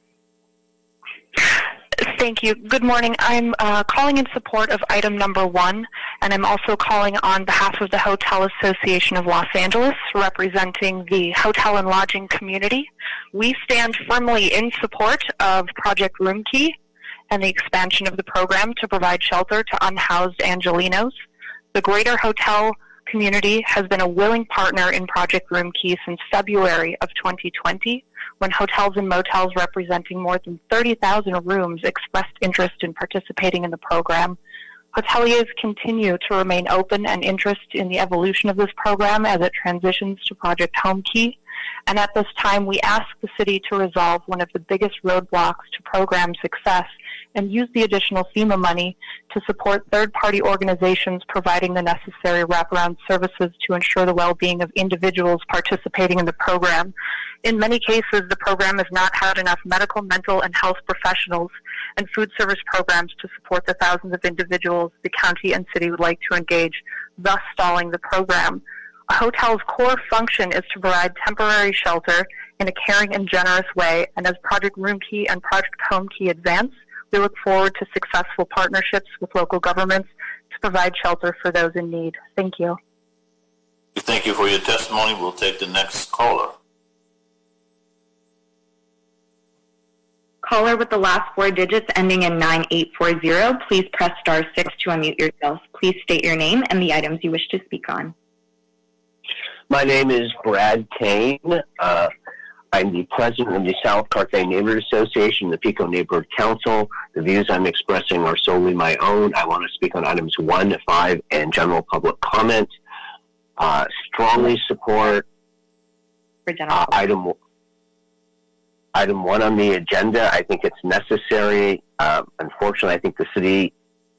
Thank you. Good morning. I'm uh, calling in support of item number one, and I'm also calling on behalf of the Hotel Association of Los Angeles, representing the hotel and lodging community. We stand firmly in support of Project Roomkey and the expansion of the program to provide shelter to unhoused Angelinos. The greater hotel community has been a willing partner in Project Roomkey since February of 2020, when hotels and motels representing more than 30,000 rooms expressed interest in participating in the program. Hoteliers continue to remain open and interested in the evolution of this program as it transitions to Project Homekey. And at this time, we ask the city to resolve one of the biggest roadblocks to program success and use the additional FEMA money to support third-party organizations providing the necessary wraparound services to ensure the well-being of individuals participating in the program. In many cases, the program has not had enough medical, mental, and health professionals and food service programs to support the thousands of individuals the county and city would like to engage, thus stalling the program. A hotel's core function is to provide temporary shelter in a caring and generous way, and as Project Roomkey and Project Homekey advance, we look forward to successful partnerships with local governments to provide shelter for those in need. Thank you. Thank you for your testimony. We'll take the next caller. Caller with the last four digits ending in 9840, please press star 6 to unmute yourself. Please state your name and the items you wish to speak on. My name is Brad Kane. Uh, I'm the president of the South Carthay Neighborhood Association, the Pico Neighborhood Council. The views I'm expressing are solely my own. I want to speak on items 1, to 5, and general public comment. Uh, strongly support uh, item item one on the agenda. I think it's necessary. Uh, unfortunately, I think the city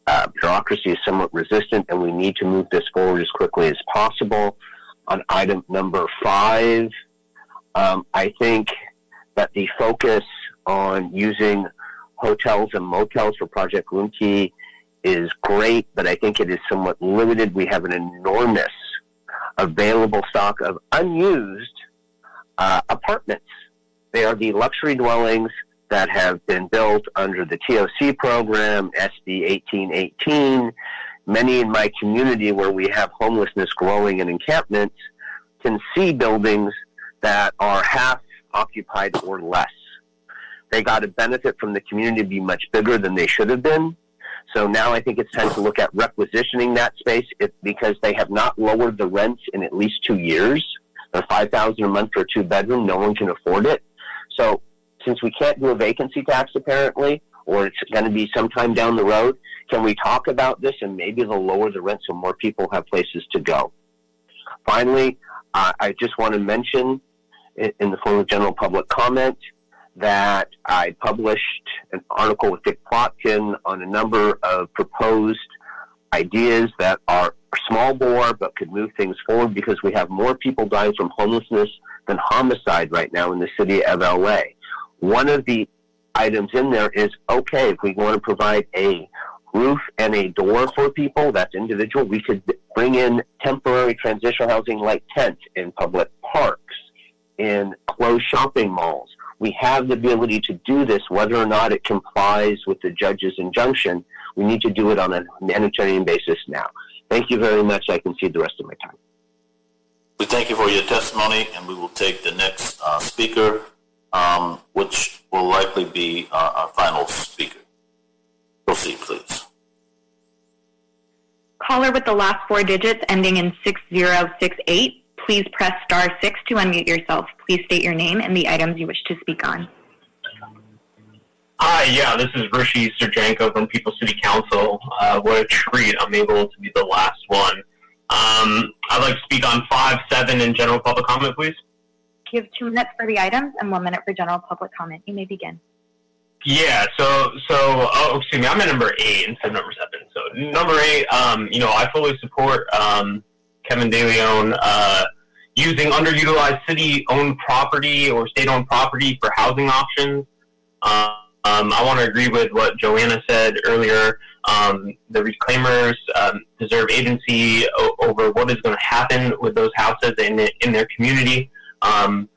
uh, bureaucracy is somewhat resistant, and we need to move this forward as quickly as possible. On item number five, um, I think that the focus on using hotels and motels for Project Roomkey is great, but I think it is somewhat limited. We have an enormous available stock of unused uh, apartments they are the luxury dwellings that have been built under the TOC program, SB 1818. Many in my community where we have homelessness growing in encampments can see buildings that are half occupied or less. They got a benefit from the community to be much bigger than they should have been. So now I think it's time to look at requisitioning that space if, because they have not lowered the rents in at least two years. They're 5000 a month for a two bedroom. No one can afford it. So since we can't do a vacancy tax apparently, or it's going to be sometime down the road, can we talk about this and maybe they'll lower the rent so more people have places to go? Finally, uh, I just want to mention in the form of general public comment that I published an article with Dick Plotkin on a number of proposed ideas that are small bore but could move things forward because we have more people dying from homelessness than homicide right now in the city of LA. One of the items in there is okay, if we want to provide a roof and a door for people, that's individual, we could bring in temporary transitional housing like tents in public parks, in closed shopping malls. We have the ability to do this whether or not it complies with the judge's injunction. We need to do it on a humanitarian basis now. Thank you very much. I can see the rest of my time. We thank you for your testimony, and we will take the next uh, speaker, um, which will likely be uh, our final speaker. Proceed, please. Caller with the last four digits ending in 6068, please press star 6 to unmute yourself. Please state your name and the items you wish to speak on. Hi, yeah, this is Rishi Serjanko from People City Council. Uh, what a treat. I'm able to be the last one. Um, I'd like to speak on five, seven, and general public comment, please. You have two minutes for the items and one minute for general public comment. You may begin. Yeah, so so oh excuse me, I'm at number eight instead of number seven. So number eight, um, you know, I fully support um, Kevin DeLeon uh, using underutilized city-owned property or state-owned property for housing options. Um, I want to agree with what Joanna said earlier. Um, the reclaimers um, deserve agency o- over what is going to happen with those houses in, in their community. Um,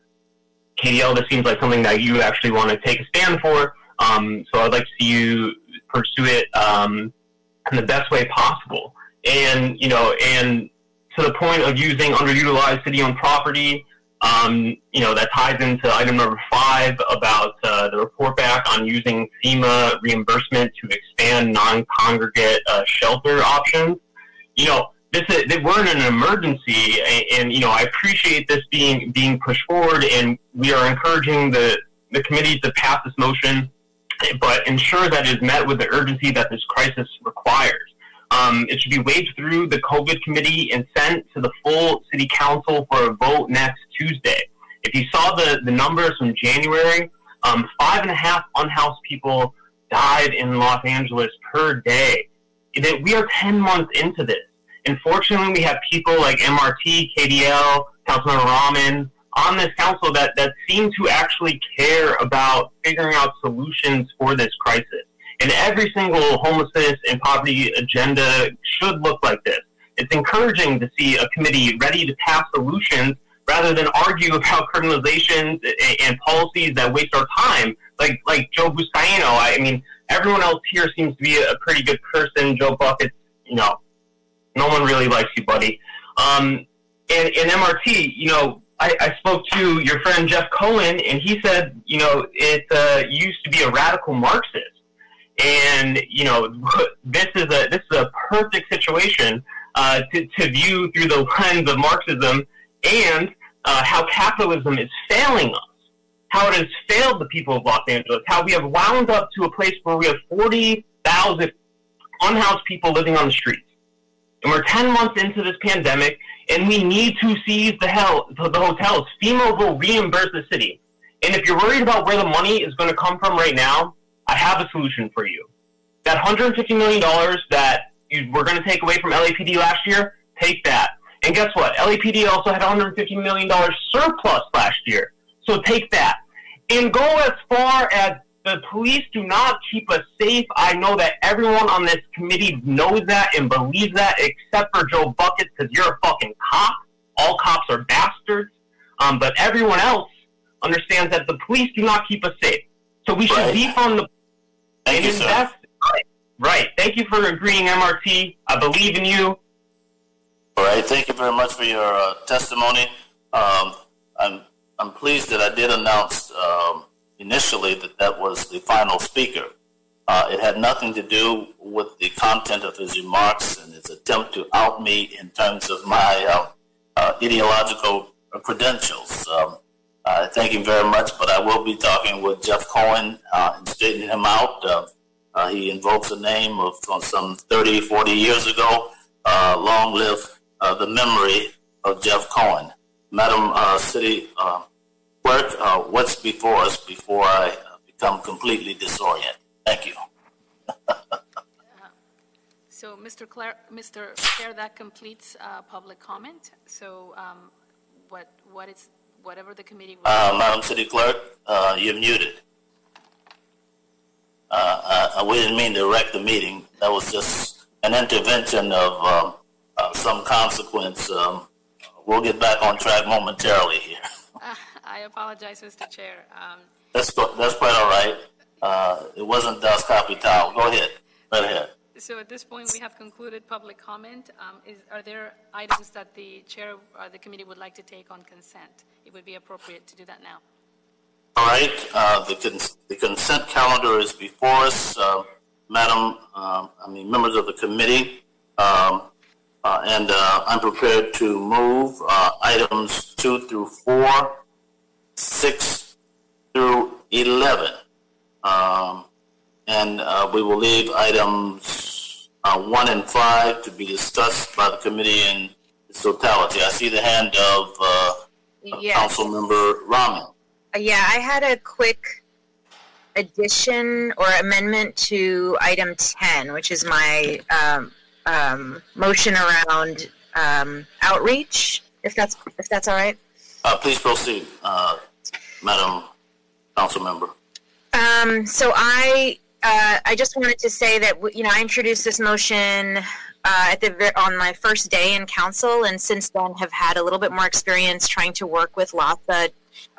KDL, this seems like something that you actually want to take a stand for. Um, so I'd like to see you pursue it um, in the best way possible. And, you know, and to the point of using underutilized city-owned property, um, you know, that ties into item number five about uh, the report back on using FEMA reimbursement to expand non-congregate uh, shelter options. You know, this is, we're in an emergency, and, and, you know, I appreciate this being being pushed forward, and we are encouraging the the committee to pass this motion, but ensure that it is met with the urgency that this crisis requires. Um, it should be waved through the COVID committee and sent to the full city council for a vote next Tuesday. If you saw the, the numbers from January, um, five and a half unhoused people died in Los Angeles per day. That We are 10 months into this. Unfortunately, we have people like MRT, KDL, Councilmember Raman on this council that, that seem to actually care about figuring out solutions for this crisis. And every single homelessness and poverty agenda should look like this. It's encouraging to see a committee ready to pass solutions rather than argue about criminalizations and policies that waste our time. Like like Joe Buscaino, I mean, everyone else here seems to be a pretty good person. Joe Bucket's, you know, No one really likes you, buddy. Um, and, and MRT, you know, I, I spoke to your friend Jeff Cohen, and he said, you know, it uh, used to be a radical Marxist, and you know, this is a this is a perfect situation uh, to, to view through the lens of Marxism and uh, how capitalism is failing us, how it has failed the people of Los Angeles, how we have wound up to a place where we have forty thousand unhoused people living on the streets, and we're ten months into this pandemic and we need to seize the hell the hotels. FEMA will reimburse the city. And if you're worried about where the money is going to come from right now, I have a solution for you. That $150 million that you were going to take away from LAPD last year, take that. And guess what? LAPD also had $150 million surplus last year. So take that. And go as far as the police do not keep us safe. I know that everyone on this committee knows that and believes that, except for Joe Buckets, because you're a fucking cop. All cops are bastards. Um, but everyone else understands that the police do not keep us safe. So we should Right. defund the Thank and you, sir. right. Thank you for agreeing, MRT. I believe in you. All right, thank you very much for your uh, testimony. Um, I'm, I'm pleased that I did announce um, initially that that was the final speaker. Uh, it had nothing to do with the content of his remarks and his attempt to out me in terms of my uh, uh, ideological credentials. Um, I thank you very much, but I will be talking with Jeff Cohen uh, and straightening him out. Uh, uh, he invokes a name of from some 30, 40 years ago. Uh, long live uh, the memory of Jeff Cohen. Madam uh, City uh, Clerk, uh, what's before us before I uh, become completely disoriented? Thank you. So, Mr. Mr. Chair, that completes uh, public comment. So, um, what, what is, whatever the committee. Uh, Madam City Clerk, uh, you're muted. Uh, uh, we didn't mean to wreck the meeting. That was just an intervention of um, uh, some consequence. Um, we'll get back on track momentarily here. Uh, I apologize, Mr. Chair. Um, That's that's quite all right. Uh, it wasn't Das Kapital. Go ahead. Right ahead. So at this point, we have concluded public comment. Um, Is, are there items that the chair or the committee would like to take on consent? It would be appropriate to do that now. All right, uh, the, cons- the consent calendar is before us, uh, Madam, um, I mean, members of the committee. Um, uh, and, uh, I'm prepared to move, uh, items two through four, six through 11. Um, and, uh, we will leave items, uh, one and five to be discussed by the committee in its totality. I see the hand of, uh, Yes. Councilmember Raman. Uh, Yeah, I had a quick addition or amendment to item 10, which is my um, um, motion around um, outreach, if that's if that's all right. Uh, please proceed, uh, Madam Council Member. Um, so I uh, I just wanted to say that you know I introduced this motion uh, at the on my first day in council, and since then have had a little bit more experience trying to work with LAHSA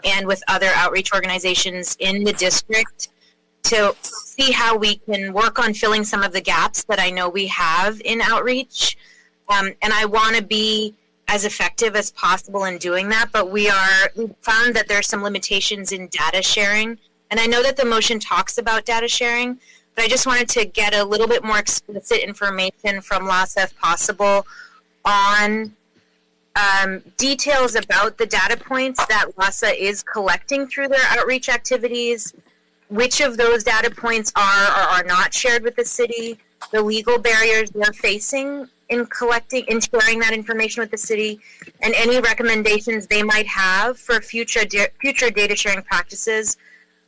and with other outreach organizations in the district to see how we can work on filling some of the gaps that I know we have in outreach. Um, and I want to be as effective as possible in doing that. But we are we found that there are some limitations in data sharing, and I know that the motion talks about data sharing, but I just wanted to get a little bit more explicit information from LAHSA if possible on um, details about the data points that LAHSA is collecting through their outreach activities, which of those data points are or are not shared with the city, the legal barriers they're facing in collecting and sharing that information with the city, and any recommendations they might have for future da- future data sharing practices,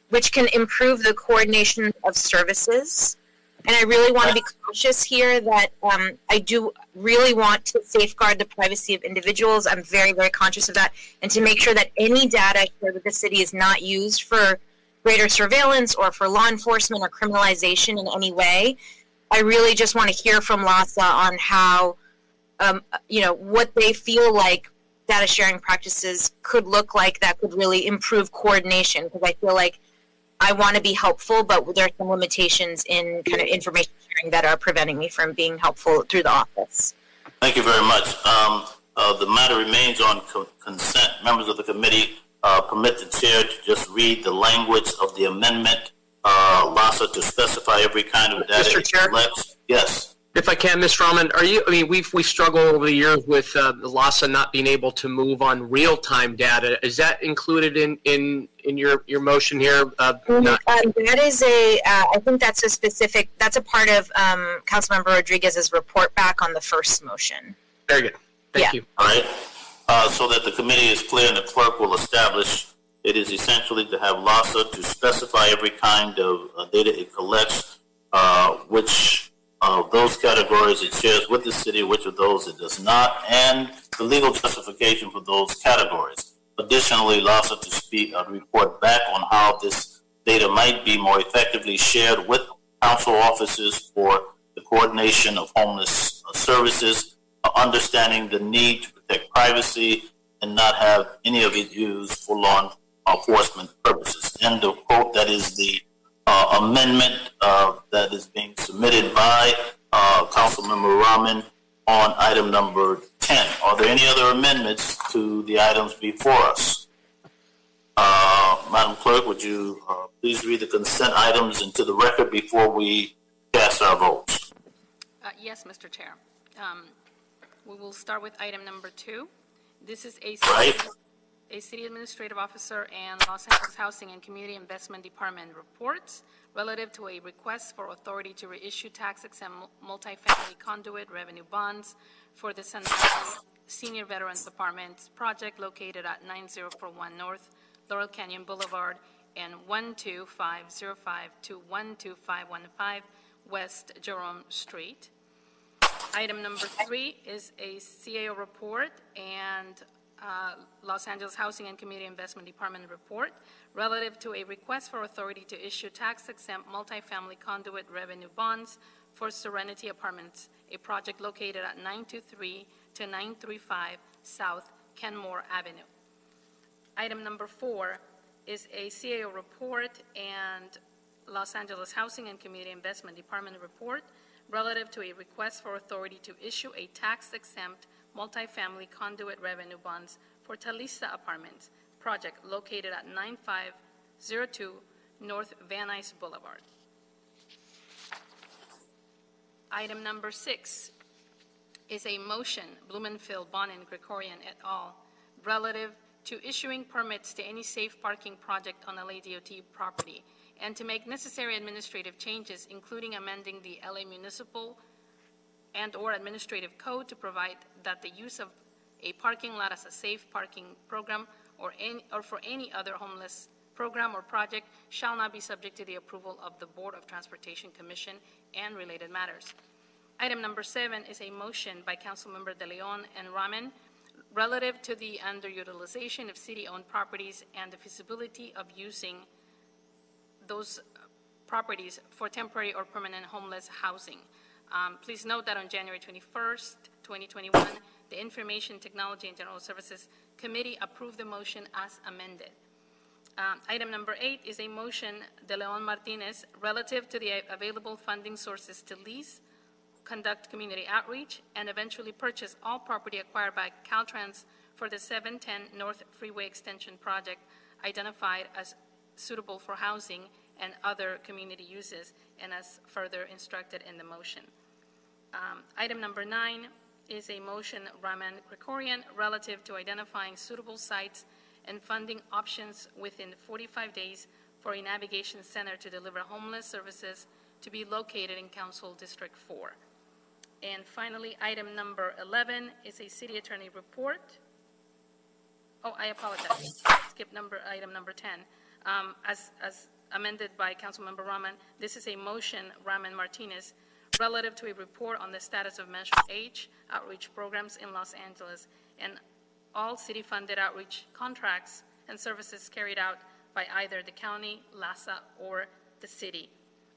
which can improve the coordination of services. And I really want to be cautious here that um, I do really want to safeguard the privacy of individuals. I'm very, very conscious of that, and to make sure that any data shared with the city is not used for greater surveillance or for law enforcement or criminalization in any way. I really just want to hear from LAHSA on how, um, you know, what they feel like data sharing practices could look like that could really improve coordination. Because I feel like I want to be helpful, but there are some limitations in kind of information sharing that are preventing me from being helpful through the office. Thank you very much. Um, uh, the matter remains on co- consent. Members of the committee, uh, permit the chair to just read the language of the amendment, uh, LAHSA to specify every kind of data. Mr. Chair? Yes. If I can, Ms. Raman, are you, I mean, we've, we struggle over the years with uh, the LAHSA not being able to move on real-time data. Is that included in, in, in your, your motion here? Uh, not- Um, that is a, uh, I think that's a specific, that's a part of um, Councilmember Rodriguez's report back on the first motion. Very good. Thank you. All right. Uh, so that the committee is clear and the clerk will establish, it is essentially to have LAHSA to specify every kind of uh, data it collects, uh, which of those categories it shares with the city, which of those it does not, and the legal justification for those categories. Additionally, LAHSA to speak, uh, report back on how this data might be more effectively shared with council offices for the coordination of homeless uh, services, uh, understanding the need to protect privacy and not have any of it used for law enforcement purposes. End of quote. That is the amendment uh, that is being submitted by uh, Councilmember Raman on item number 10. Are there any other amendments to the items before us? Uh, Madam Clerk, would you uh, please read the consent items into the record before we cast our votes? Uh, Yes, Mr. Chair. Um, We will start with item number two. This is a Right. A city administrative officer and Los Angeles Housing and Community Investment Department reports relative to a request for authority to reissue tax-exempt multifamily conduit revenue bonds for the San Senior Veterans Apartments project located at 9041 North Laurel Canyon Boulevard and 12505 to 12515 West Jerome Street. Item number three is a CAO report and uh, Los Angeles Housing and Community Investment Department report relative to a request for authority to issue tax-exempt multifamily conduit revenue bonds for Serenity Apartments, a project located at 923 to 935 South Kenmore Avenue. Item number four is a CAO report and Los Angeles Housing and Community Investment Department report relative to a request for authority to issue a tax-exempt multifamily conduit revenue bonds for Talisa Apartments project located at 9502 North Van Nuys Boulevard. Item number six is a motion, Blumenfield, Bonin, Krikorian et al., relative to issuing permits to any safe parking project on LA DOT property and to make necessary administrative changes, including amending the LA Municipal and/or Administrative Code to provide that the use of a parking lot as a safe parking program or any, or for any other homeless program or project shall not be subject to the approval of the Board of Transportation Commission and related matters. Item number seven is a motion by Councilmember De Leon and Raman relative to the underutilization of city-owned properties and the feasibility of using those properties for temporary or permanent homeless housing. Um, Please note that on January 21st, 2021, the Information Technology and General Services Committee approved the motion as amended. Um, Item number eight is a motion, De Leon Martinez, relative to the available funding sources to lease, conduct community outreach, and eventually purchase all property acquired by Caltrans for the 710 North Freeway Extension Project identified as suitable for housing and other community uses, and as further instructed in the motion. Um, Item number nine is a motion, Raman Krikorian, relative to identifying suitable sites and funding options within 45 days for a navigation center to deliver homeless services to be located in Council District 4. And finally, item number 11 is a city attorney report. Oh, I apologize. Skip number, item number 10. Um, As as amended by Councilmember Raman, this is a motion, Raman Martinez, relative to a report on the status of menstrual age outreach programs in Los Angeles and all city-funded outreach contracts and services carried out by either the county, LAHSA, or the city.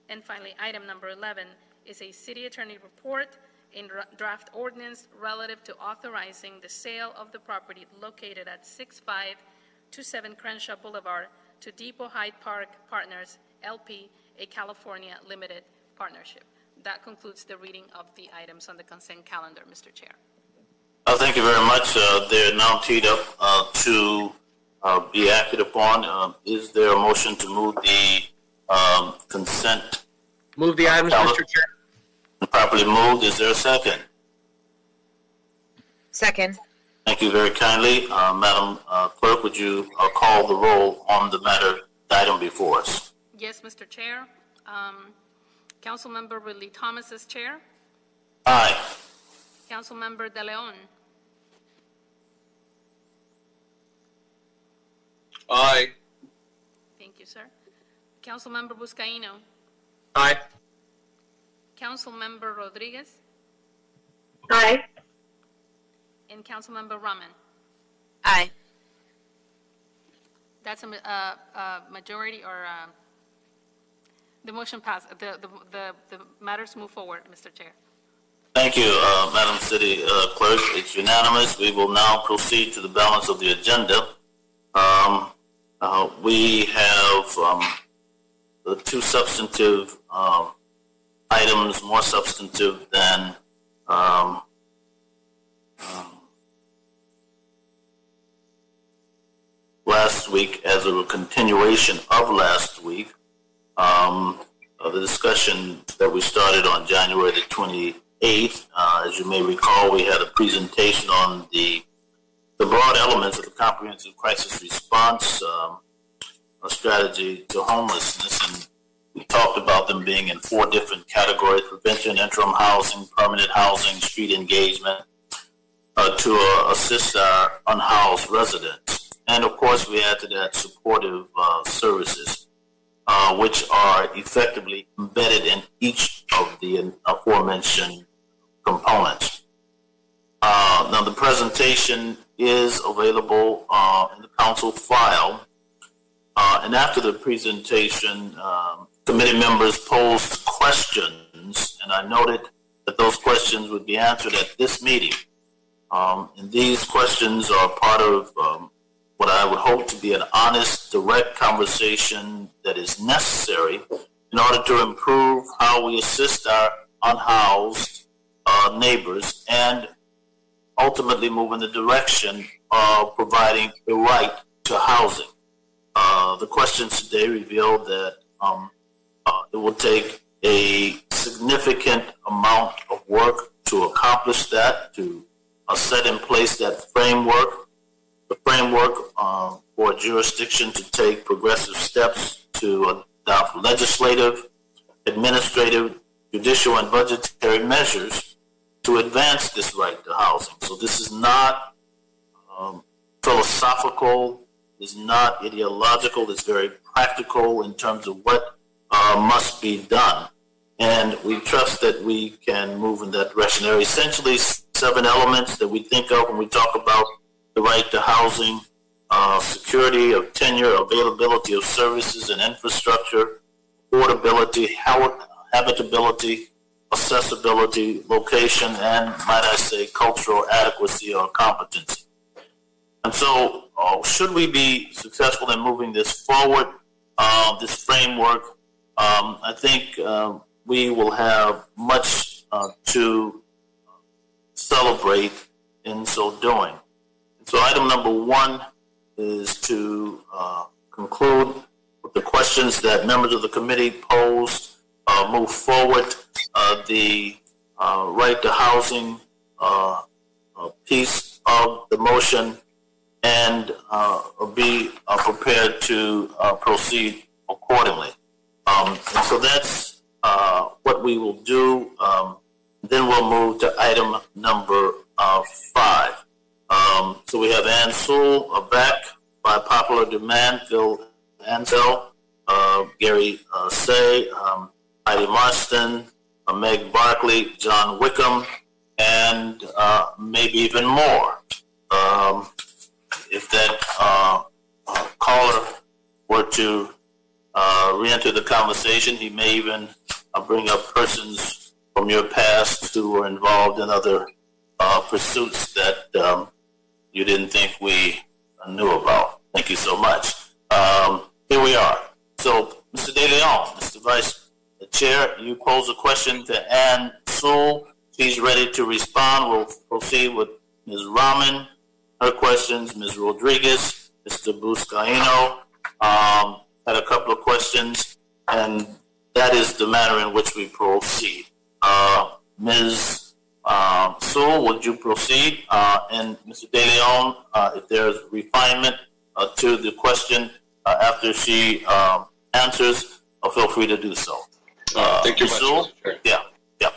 And finally, item number 11 is a city attorney report in draft ordinance relative to authorizing the sale of the property located at 6527 Crenshaw Boulevard to Depot Hyde Park Partners, LP, a California limited partnership. That concludes the reading of the items on the consent calendar, Mr. Chair. Uh, thank you very much. Uh, they're now teed up uh, to uh, be acted upon. Uh, is there a motion to move the um, consent Move the items, calendar? Mr. Chair. properly moved? Is there a second? Second. Thank you very kindly. Uh, Madam uh, Clerk, would you uh, call the roll on the matter item before us? Yes, Mr. Chair. Um, Councilmember Ridley Thomas is chair. Aye. Councilmember De Leon. Aye. Thank you, sir. Councilmember Buscaino. Aye. Councilmember Rodriguez. Aye. And Councilmember Raman. Aye. That's a, ma- uh, uh, majority or, um, the motion passed, the, the, the, the matters move forward, Mr. Chair. Thank you, uh, Madam City uh, Clerk. It's unanimous. We will now proceed to the balance of the agenda. Um, uh, we have um, the two substantive um, items, more substantive than um, um, last week as a continuation of last week. Um, the discussion that we started on January the 28th, uh, as you may recall, we had a presentation on the the broad elements of the comprehensive crisis response um, strategy to homelessness, and we talked about them being in four different categories: prevention, interim housing, permanent housing, street engagement, uh, to assist our unhoused residents. And of course, we add to that supportive uh, services, uh, which are effectively embedded in each of the aforementioned components. Uh, now, the presentation is available uh, in the council file. Uh, and after the presentation, um, committee members posed questions, and I noted that those questions would be answered at this meeting. Um, and these questions are part of um, what I would hope to be an honest, direct conversation that is necessary in order to improve how we assist our unhoused uh, neighbors and ultimately move in the direction of providing a right to housing. Uh, the questions today revealed that um, uh, it will take a significant amount of work to accomplish that, to uh, set in place that framework, the framework uh, for jurisdiction to take progressive steps to adopt legislative, administrative, judicial, and budgetary measures to advance this right to housing. So this is not um, philosophical, is not ideological, it's very practical in terms of what uh, must be done. And we trust that we can move in that direction. There are essentially seven elements that we think of when we talk about the right to housing, uh, security of tenure, availability of services and infrastructure, affordability, habitability, accessibility, location, and might I say, cultural adequacy or competency. And so, uh, should we be successful in moving this forward, uh, this framework, um, I think uh, we will have much uh, to celebrate in so doing. So, item number one is to uh, conclude with the questions that members of the committee posed, uh, move forward uh, the uh, right to housing uh, uh, piece of the motion and be prepared to proceed accordingly. Um, and so that's what we will do. Um, then we'll move to item number five. Um, so we have Ann Sewill uh, back by popular demand, Phil Ansell, uh, Gary uh, Say, um, Heidi Marston, uh, Meg Barclay, John Wickham, and uh, maybe even more. Um, if that uh, caller were to re-enter the conversation, he may even bring up persons from your past who were involved in other pursuits that um, you didn't think we knew about. Thank you so much. Um, here we are. So, Mr. De Leon, Mr. Vice chair, you pose a question to Ann Sewill. She's ready to respond. We'll proceed with Ms. Raman, her questions, Ms. Rodriguez, Mr. Buscaino, um, had a couple of questions, and that is the manner in which we proceed. Uh, Ms. Uh, Sewill, would you proceed? Uh, and Mr. De Leon, uh, if there's refinement uh, to the question uh, after she um, answers, uh, feel free to do so. Uh, Thank you Ms. much, Sewill? Mr. Chair. Yeah, yeah.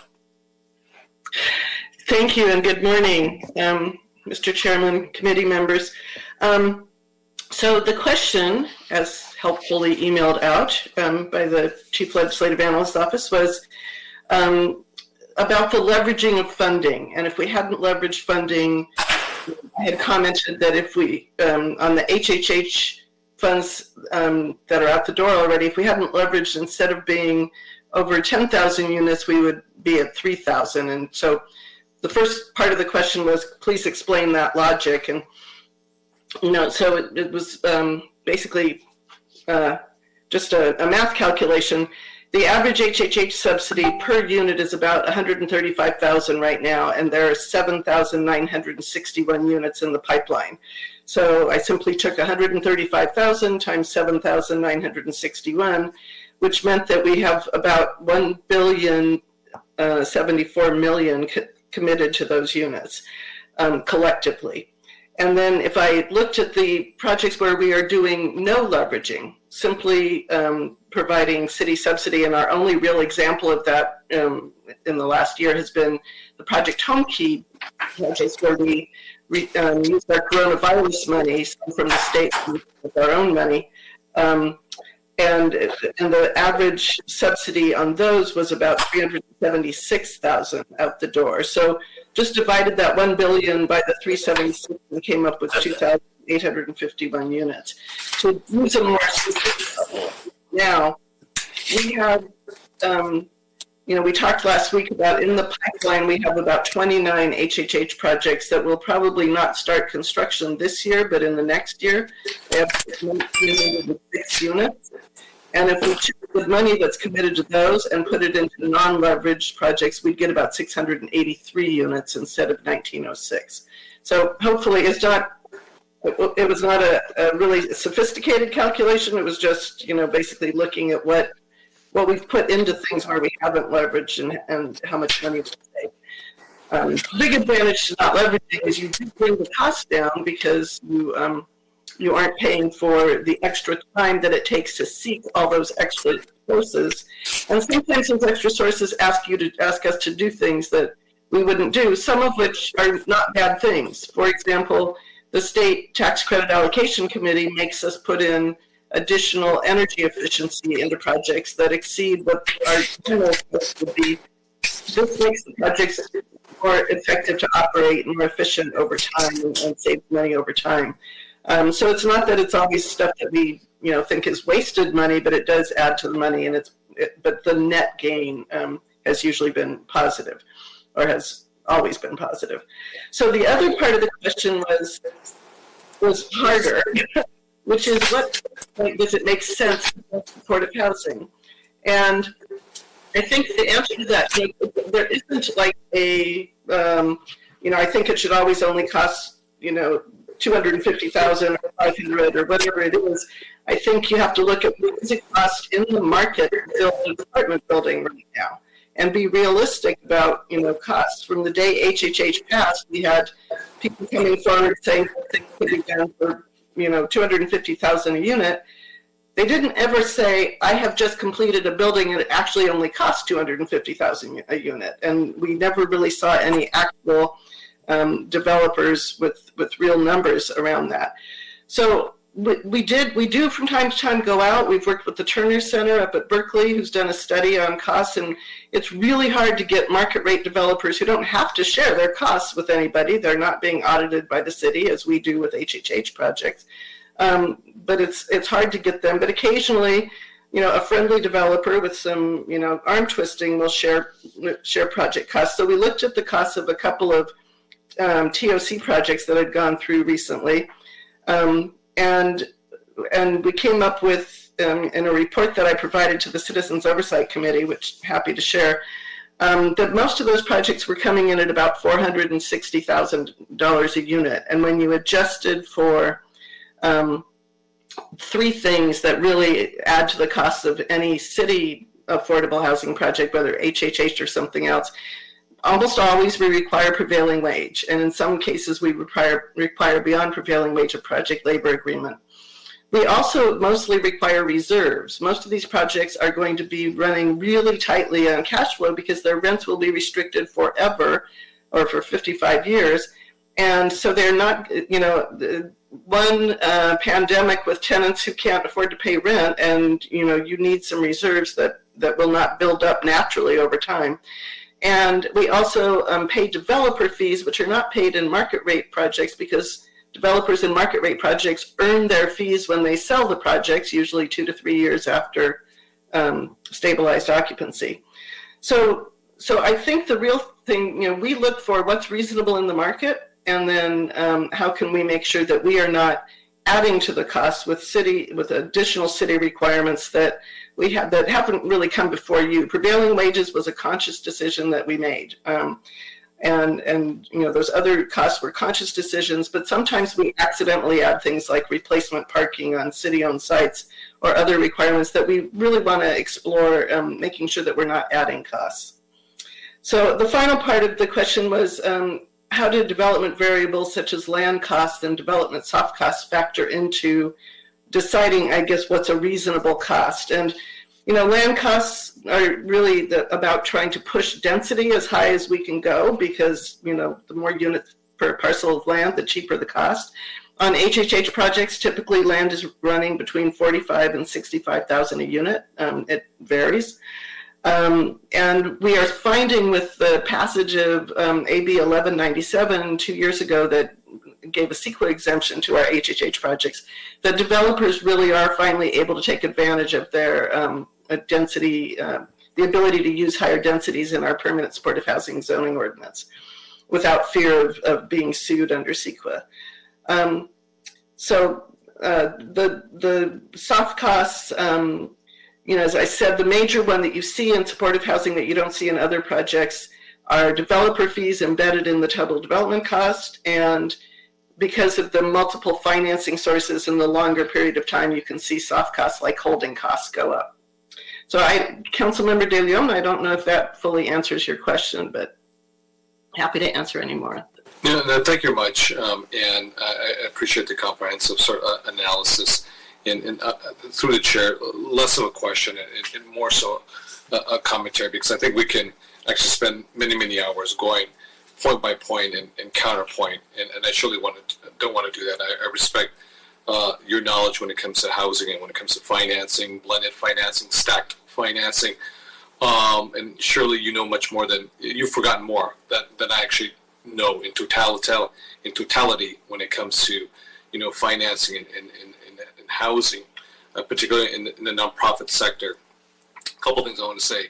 Thank you and good morning, um, Mr. Chairman, committee members. Um, so the question, as helpfully emailed out um, by the Chief Legislative Analyst Office, was um, about the leveraging of funding. And if we hadn't leveraged funding, I had commented that if we, um, on the HHH funds um, that are out the door already, if we hadn't leveraged, instead of being over 10,000 units, we would be at 3,000. And so the first part of the question was, please explain that logic. And, you know, so it, it was um, basically uh, just a, a math calculation. The average HHH subsidy per unit is about 135,000 right now, and there are 7,961 units in the pipeline. So I simply took 135,000 times 7,961, which meant that we have about 1 billion uh, 74 million co- committed to those units um, collectively. And then if I looked at the projects where we are doing no leveraging, simply um, providing city subsidy, and our only real example of that um, in the last year has been the Project Homekey projects where we re, um, used our coronavirus money from the state with our own money. Um, and, and the average subsidy on those was about 376,000 out the door. So just divided that 1 billion by the 376 and came up with 2,851 units. To use a more specific now, we have, um, you know, we talked last week about in the pipeline, we have about 29 HHH projects that will probably not start construction this year, but in the next year. They have 306 units. And if we took the money that's committed to those and put it into non-leveraged projects, we'd get about 683 units instead of 1906. So hopefully it's not, it it was not a, a really sophisticated calculation. It was just, you know, basically looking at what, what we've put into things where we haven't leveraged and, and how much money we save. Um, big advantage to not leveraging is you do bring the cost down because you, um, you aren't paying for the extra time that it takes to seek all those extra sources. And sometimes those extra sources ask you to ask us to do things that we wouldn't do, some of which are not bad things. For example, the state tax credit allocation committee makes us put in additional energy efficiency into projects that exceed what our general cost would be. This makes the projects more effective to operate and more efficient over time and, and save money over time. Um, so it's not that it's always stuff that we, you know, think is wasted money, but it does add to the money, and it's, it, but the net gain um, has usually been positive, or has always been positive. So the other part of the question was was harder, which is what like, does it make sense for supportive housing? And I think the answer to that, there isn't like a, um, you know, I think it should always only cost, you know, 250,000 or 500 or whatever it is. I think you have to look at what does it cost in the market to build an apartment building right now and be realistic about, you know, costs. From the day HHH passed, we had people coming forward saying things could be done for, you know, 250,000 a unit. They didn't ever say, I have just completed a building and it actually only cost 250,000 a unit. And we never really saw any actual um, developers with, with real numbers around that. So we, did, we do from time to time go out. We've worked with the Terner Center up at Berkeley, who's done a study on costs, and it's really hard to get market rate developers who don't have to share their costs with anybody. They're not being audited by the city as we do with HHH projects. Um, but it's it's hard to get them. But occasionally, you know, a friendly developer with some you know arm twisting will share share project costs. So we looked at the costs of a couple of um, TOC projects that had gone through recently, um, and and we came up with um, in a report that I provided to the Citizens Oversight Committee, which I'm happy to share, um, that most of those projects were coming in at about $460,000 a unit. And when you adjusted for um, three things that really add to the cost of any city affordable housing project, whether HHH or something else, almost always we require prevailing wage. And in some cases, we require, require beyond prevailing wage a project labor agreement. We also mostly require reserves. Most of these projects are going to be running really tightly on cash flow because their rents will be restricted forever or for 55 years. And so they're not, you know, one uh, pandemic with tenants who can't afford to pay rent, and you know, you need some reserves that that will not build up naturally over time. And we also um, pay developer fees, which are not paid in market rate projects because developers in market rate projects earn their fees when they sell the projects, usually two to three years after um, stabilized occupancy. So, so I think the real thing, you know, we look for what's reasonable in the market, and then um, how can we make sure that we are not adding to the cost with city with additional city requirements that we have that haven't really come before you. Prevailing wages was a conscious decision that we made. Um, and and you know those other costs were conscious decisions but sometimes we accidentally add things like replacement parking on city-owned sites or other requirements that we really want to explore um, making sure that we're not adding costs so the final part of the question was um, how do development variables such as land costs and development soft costs factor into deciding i guess what's a reasonable cost and you know, land costs are really the, about trying to push density as high as we can go because, you know, the more units per parcel of land, the cheaper the cost. On HHH projects, typically land is running between 45 and 65,000 a unit. Um, it varies. Um, and we are finding with the passage of um, AB 1197 two years ago that gave a CEQA exemption to our HHH projects, that developers really are finally able to take advantage of their um, density, uh, the ability to use higher densities in our permanent supportive housing zoning ordinance without fear of, of being sued under CEQA. Um, so uh, the, the soft costs, um, you know, as I said, the major one that you see in supportive housing that you don't see in other projects are developer fees embedded in the total development cost and because of the multiple financing sources in the longer period of time, you can see soft costs like holding costs go up. So I, Councilmember De Leon, I don't know if that fully answers your question, but happy to answer any more. No, no, thank you much, um, and I, I, appreciate the comprehensive sort of uh, analysis. And, and uh, through the chair, less of a question and, and more so a, a, commentary, because I think we can actually spend many, many hours going point by point and, and counterpoint, and, and I surely want to, don't want to do that. I, I respect uh, your knowledge when it comes to housing and when it comes to financing, blended financing, stacked financing. Um, and surely you know much more than you've forgotten more that, than I actually know in totality, in totality when it comes to you know financing and, and, and, and housing, uh, particularly in the, in the nonprofit sector. A couple things I want to say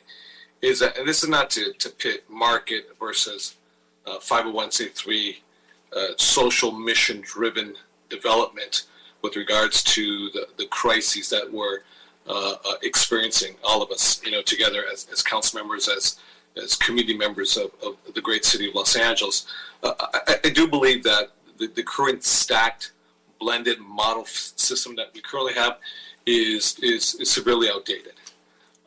is that, and this is not to, to pit market versus uh, 501c3 uh, social mission driven development with regards to the, the crises that we're uh, uh, experiencing, all of us, you know, together as, as council members, as as community members of, of the great city of Los Angeles. Uh, I, I, do believe that the, the current stacked, blended model system that we currently have is is, is severely outdated,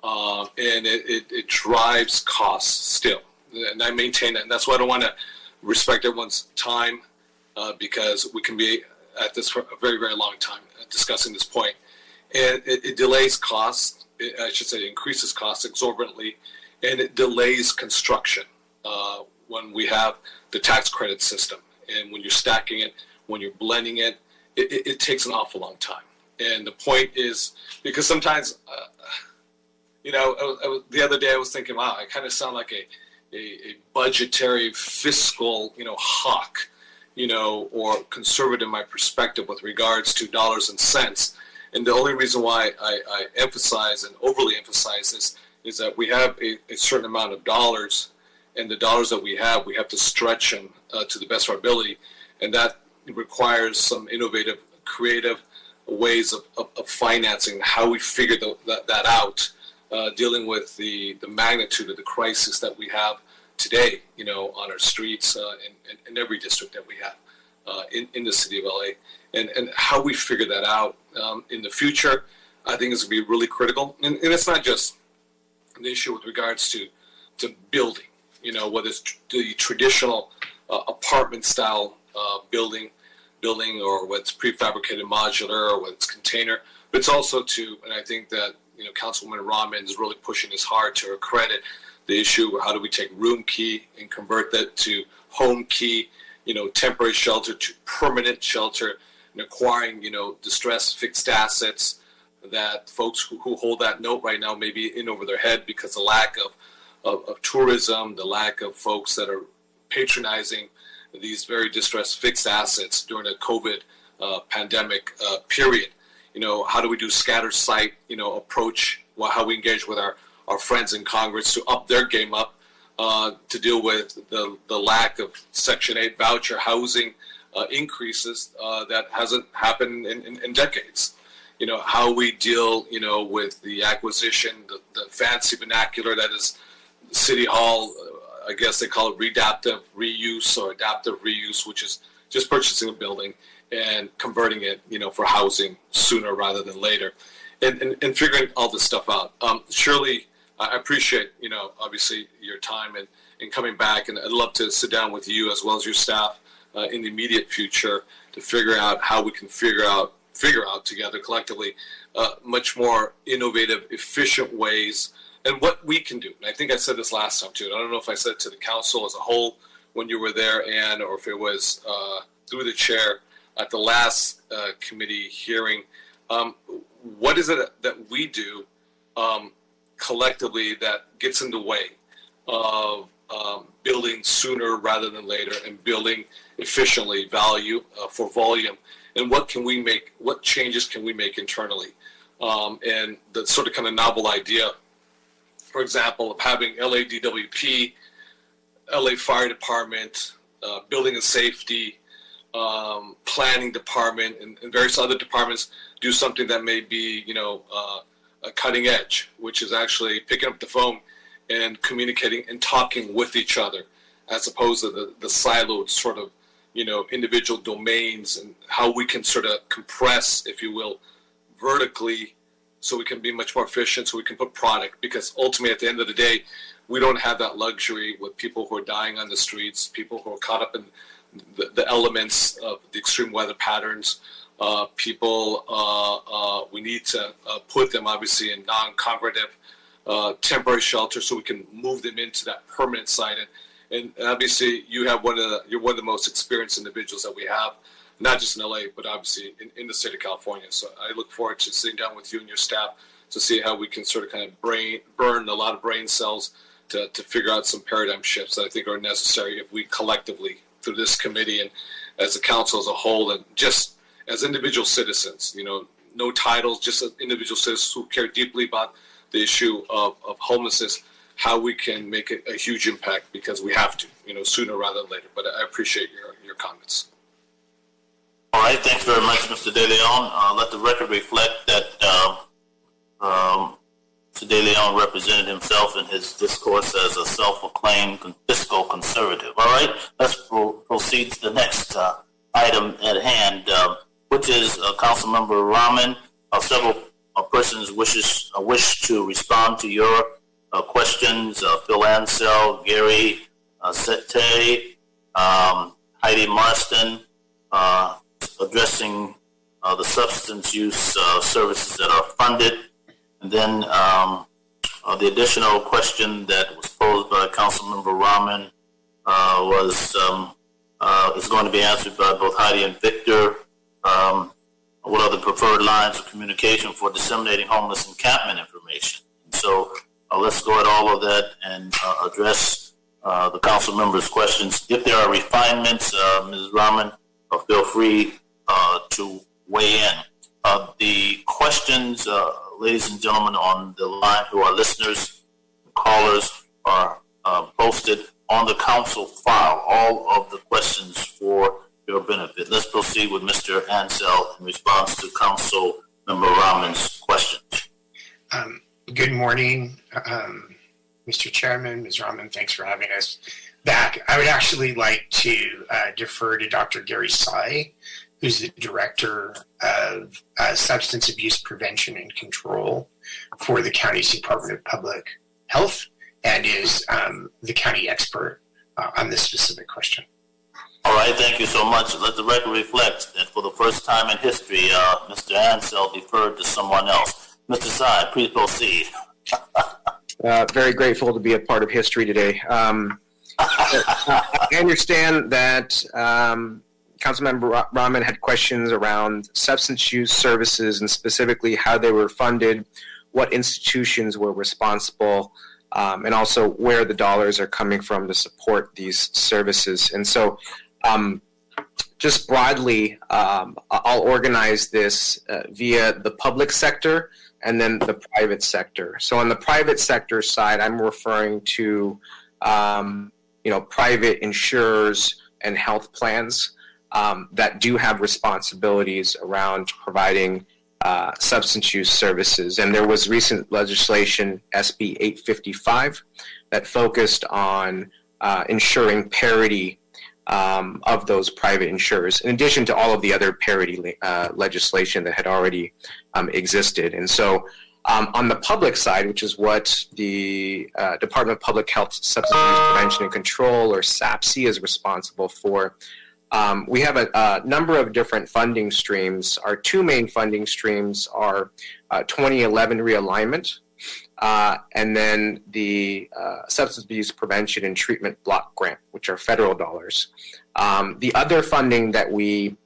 and it, it, it drives costs still. And I maintain that, and that's why I don't want to respect everyone's time uh, because we can be at this for a very, very long time uh, discussing this point. And it, it delays costs, it, I should say, increases costs exorbitantly, and it delays construction uh, when we have the tax credit system. And when you're stacking it, when you're blending it, it, it, it takes an awful long time. And the point is because sometimes, uh, you know, I, I, the other day I was thinking, wow, I kind of sound like a, a, a budgetary fiscal, you know, hawk you know, or conservative in my perspective with regards to dollars and cents. And the only reason why I, I emphasize and overly emphasize this is that we have a, a, certain amount of dollars, and the dollars that we have, we have to stretch them uh, to the best of our ability, and that requires some innovative, creative ways of, of, of financing, how we figure the, that, that out, uh, dealing with the, the magnitude of the crisis that we have today, you know, on our streets uh, in, in, every district that we have uh, in, in the city of LA. And, and how we figure that out um, in the future, I think is going to be really critical. And, and it's not just an issue with regards to, to building, you know, whether it's tr- the traditional uh, apartment style uh, building, building or it's prefabricated modular or it's container, but it's also to, and I think that, you know, Councilwoman Raman is really pushing this hard to her credit, the issue how do we take Roomkey and convert that to Homekey, you know, temporary shelter to permanent shelter and acquiring, you know, distressed fixed assets that folks who, who hold that note right now may be in over their head because the lack of, of, of tourism, the lack of folks that are patronizing these very distressed fixed assets during a COVID uh, pandemic uh, period. You know, how do we do scatter site, you know, approach, well, how we engage with our, our friends in Congress to up their game up uh, to deal with the, the lack of Section 8 voucher housing uh, increases uh, that hasn't happened in, in, in decades. You know how we deal you know with the acquisition the, the fancy vernacular that is city hall uh, i guess they call it redaptive reuse or adaptive reuse which is just purchasing a building and converting it you know for housing sooner rather than later and, and, and figuring all this stuff out. Um, surely i appreciate you know obviously your time and, and coming back and i'd love to sit down with you as well as your staff uh, in the immediate future to figure out how we can figure out figure out together collectively uh, much more innovative, efficient ways and what we can do. And I think I said this last time too. I don't know if I said it to the council as a whole when you were there, Ann, or if it was uh, through the chair at the last uh, committee hearing. Um, what is it that we do um, collectively that gets in the way of um, building sooner rather than later and building efficiently value uh, for volume? and what can we make, what changes can we make internally? Um, and the sort of kind of novel idea, for example, of having LADWP, LA Fire Department, uh, Building and Safety, um, Planning Department, and, and, various other departments do something that may be, you know, uh, a cutting edge, which is actually picking up the phone and communicating and talking with each other, as opposed to the, the siloed sort of you know individual domains and how we can sort of compress, if you will, vertically, so we can be much more efficient, so we can put product. Because ultimately, at the end of the day, we don't have that luxury with people who are dying on the streets, people who are caught up in the, the elements of the extreme weather patterns. Uh, people, uh, uh, we need to uh, put them obviously in non-congregative uh, temporary shelter so we can move them into that permanent site. And, and obviously you have one of the you're one of the most experienced individuals that we have, not just in LA, but obviously in, in the state of California. So I look forward to sitting down with you and your staff to see how we can sort of kind of brain burn a lot of brain cells to, to figure out some paradigm shifts that I think are necessary if we collectively through this committee and as a council as a whole and just as individual citizens, you know, no titles, just individual citizens who care deeply about the issue of, of homelessness how we can make a, a huge impact because we have to, you know, sooner rather than later. But I appreciate your, your comments. All right, thanks very much, Mr. De Leon. Uh, let the record reflect that uh, um, Mr. De Leon represented himself in his discourse as a self-proclaimed fiscal conservative. All right, let's pro- proceed to the next uh, item at hand, uh, which is uh, Councilmember Raman. Uh, several uh, persons wishes uh, wish to respond to your uh, questions. Uh, Phil Ansell, Gary uh, Tsai, um, Heidi Marston, uh, addressing the substance use services that are funded. And then um, the additional question that was posed by Councilmember Raman was um, is going to be answered by both Heidi and Victor. Um, what are the preferred lines of communication for disseminating homeless encampment information? And so uh, let's go at all of that and uh, address uh, the council members' questions. If there are refinements, uh, Ms. Raman, uh, feel free uh, to weigh in. the questions, ladies and gentlemen, on the line who are listeners, callers, are posted on the council file. All of the questions for your benefit. Let's proceed with Mr. Ansell in response to Council Member Raman's questions. Um, good morning, um, Mr. Chairman, Ms. Raman. Thanks for having us back. I would actually like to uh, defer to Dr. Gary Tsai, who's the Director of uh, Substance Abuse Prevention and Control for the county's Department of Public Health and is um, the county expert uh, on this specific question. All right, thank you so much. Let the record reflect that for the first time in history, uh, Mr. Ansell deferred to someone else. Mr. Tsai, please proceed. Uh, very grateful to be a part of history today. Um, I understand that um, Councilmember Raman had questions around substance use services and specifically how they were funded, what institutions were responsible, um, and also where the dollars are coming from to support these services. And so, um, just broadly, um, I'll organize this uh, via the public sector and then the private sector. So on the private sector side, I'm referring to um, you know private insurers and health plans um, that do have responsibilities around providing uh, substance use services. And there was recent legislation, SB 855, that focused on uh, ensuring parity um, of those private insurers, in addition to all of the other parity uh, legislation that had already um, existed. And so, um, on the public side, which is what the uh, Department of Public Health Substance Abuse Prevention and Control, or SAPC, is responsible for, um, we have a, a, number of different funding streams. Our two main funding streams are uh, 2011 realignment, uh, and then the uh, Substance Abuse Prevention and Treatment Block Grant, which are federal dollars. Um, the other funding that we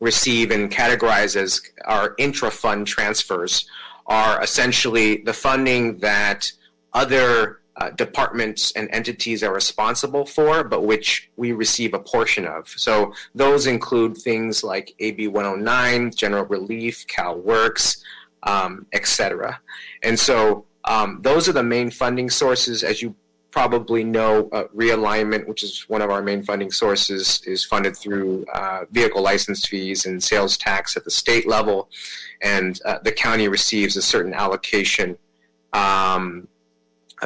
receive and categorize as our intra fund transfers are essentially the funding that other uh, departments and entities are responsible for, but which we receive a portion of. So those include things like AB 109, General Relief, CalWORKS, um, etc. And so um, those are the main funding sources. As you probably know, uh, realignment, which is one of our main funding sources, is funded through uh, vehicle license fees and sales tax at the state level, and uh, the county receives a certain allocation um,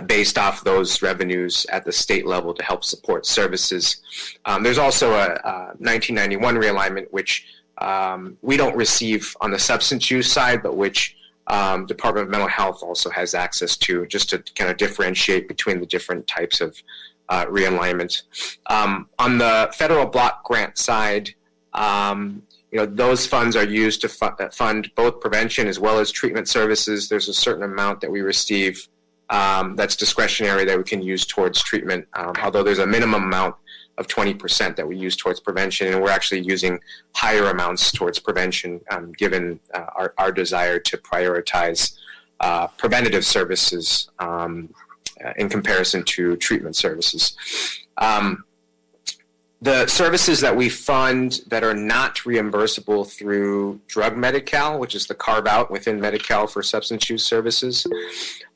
based off those revenues at the state level to help support services. Um, there's also a, a, 1991 realignment, which um, we don't receive on the substance use side, but which um, Department of Mental Health also has access to, just to kind of differentiate between the different types of uh, realignment. Um, on the federal block grant side, um, you know, those funds are used to fu- uh, fund both prevention as well as treatment services. There's a certain amount that we receive um, that's discretionary that we can use towards treatment, um, although there's a minimum amount of 20% that we use towards prevention, and we're actually using higher amounts towards prevention um, given uh, our, our desire to prioritize uh, preventative services um, uh, in comparison to treatment services. Um, the services that we fund that are not reimbursable through drug Medi-Cal, which is the carve out within Medi-Cal for substance use services,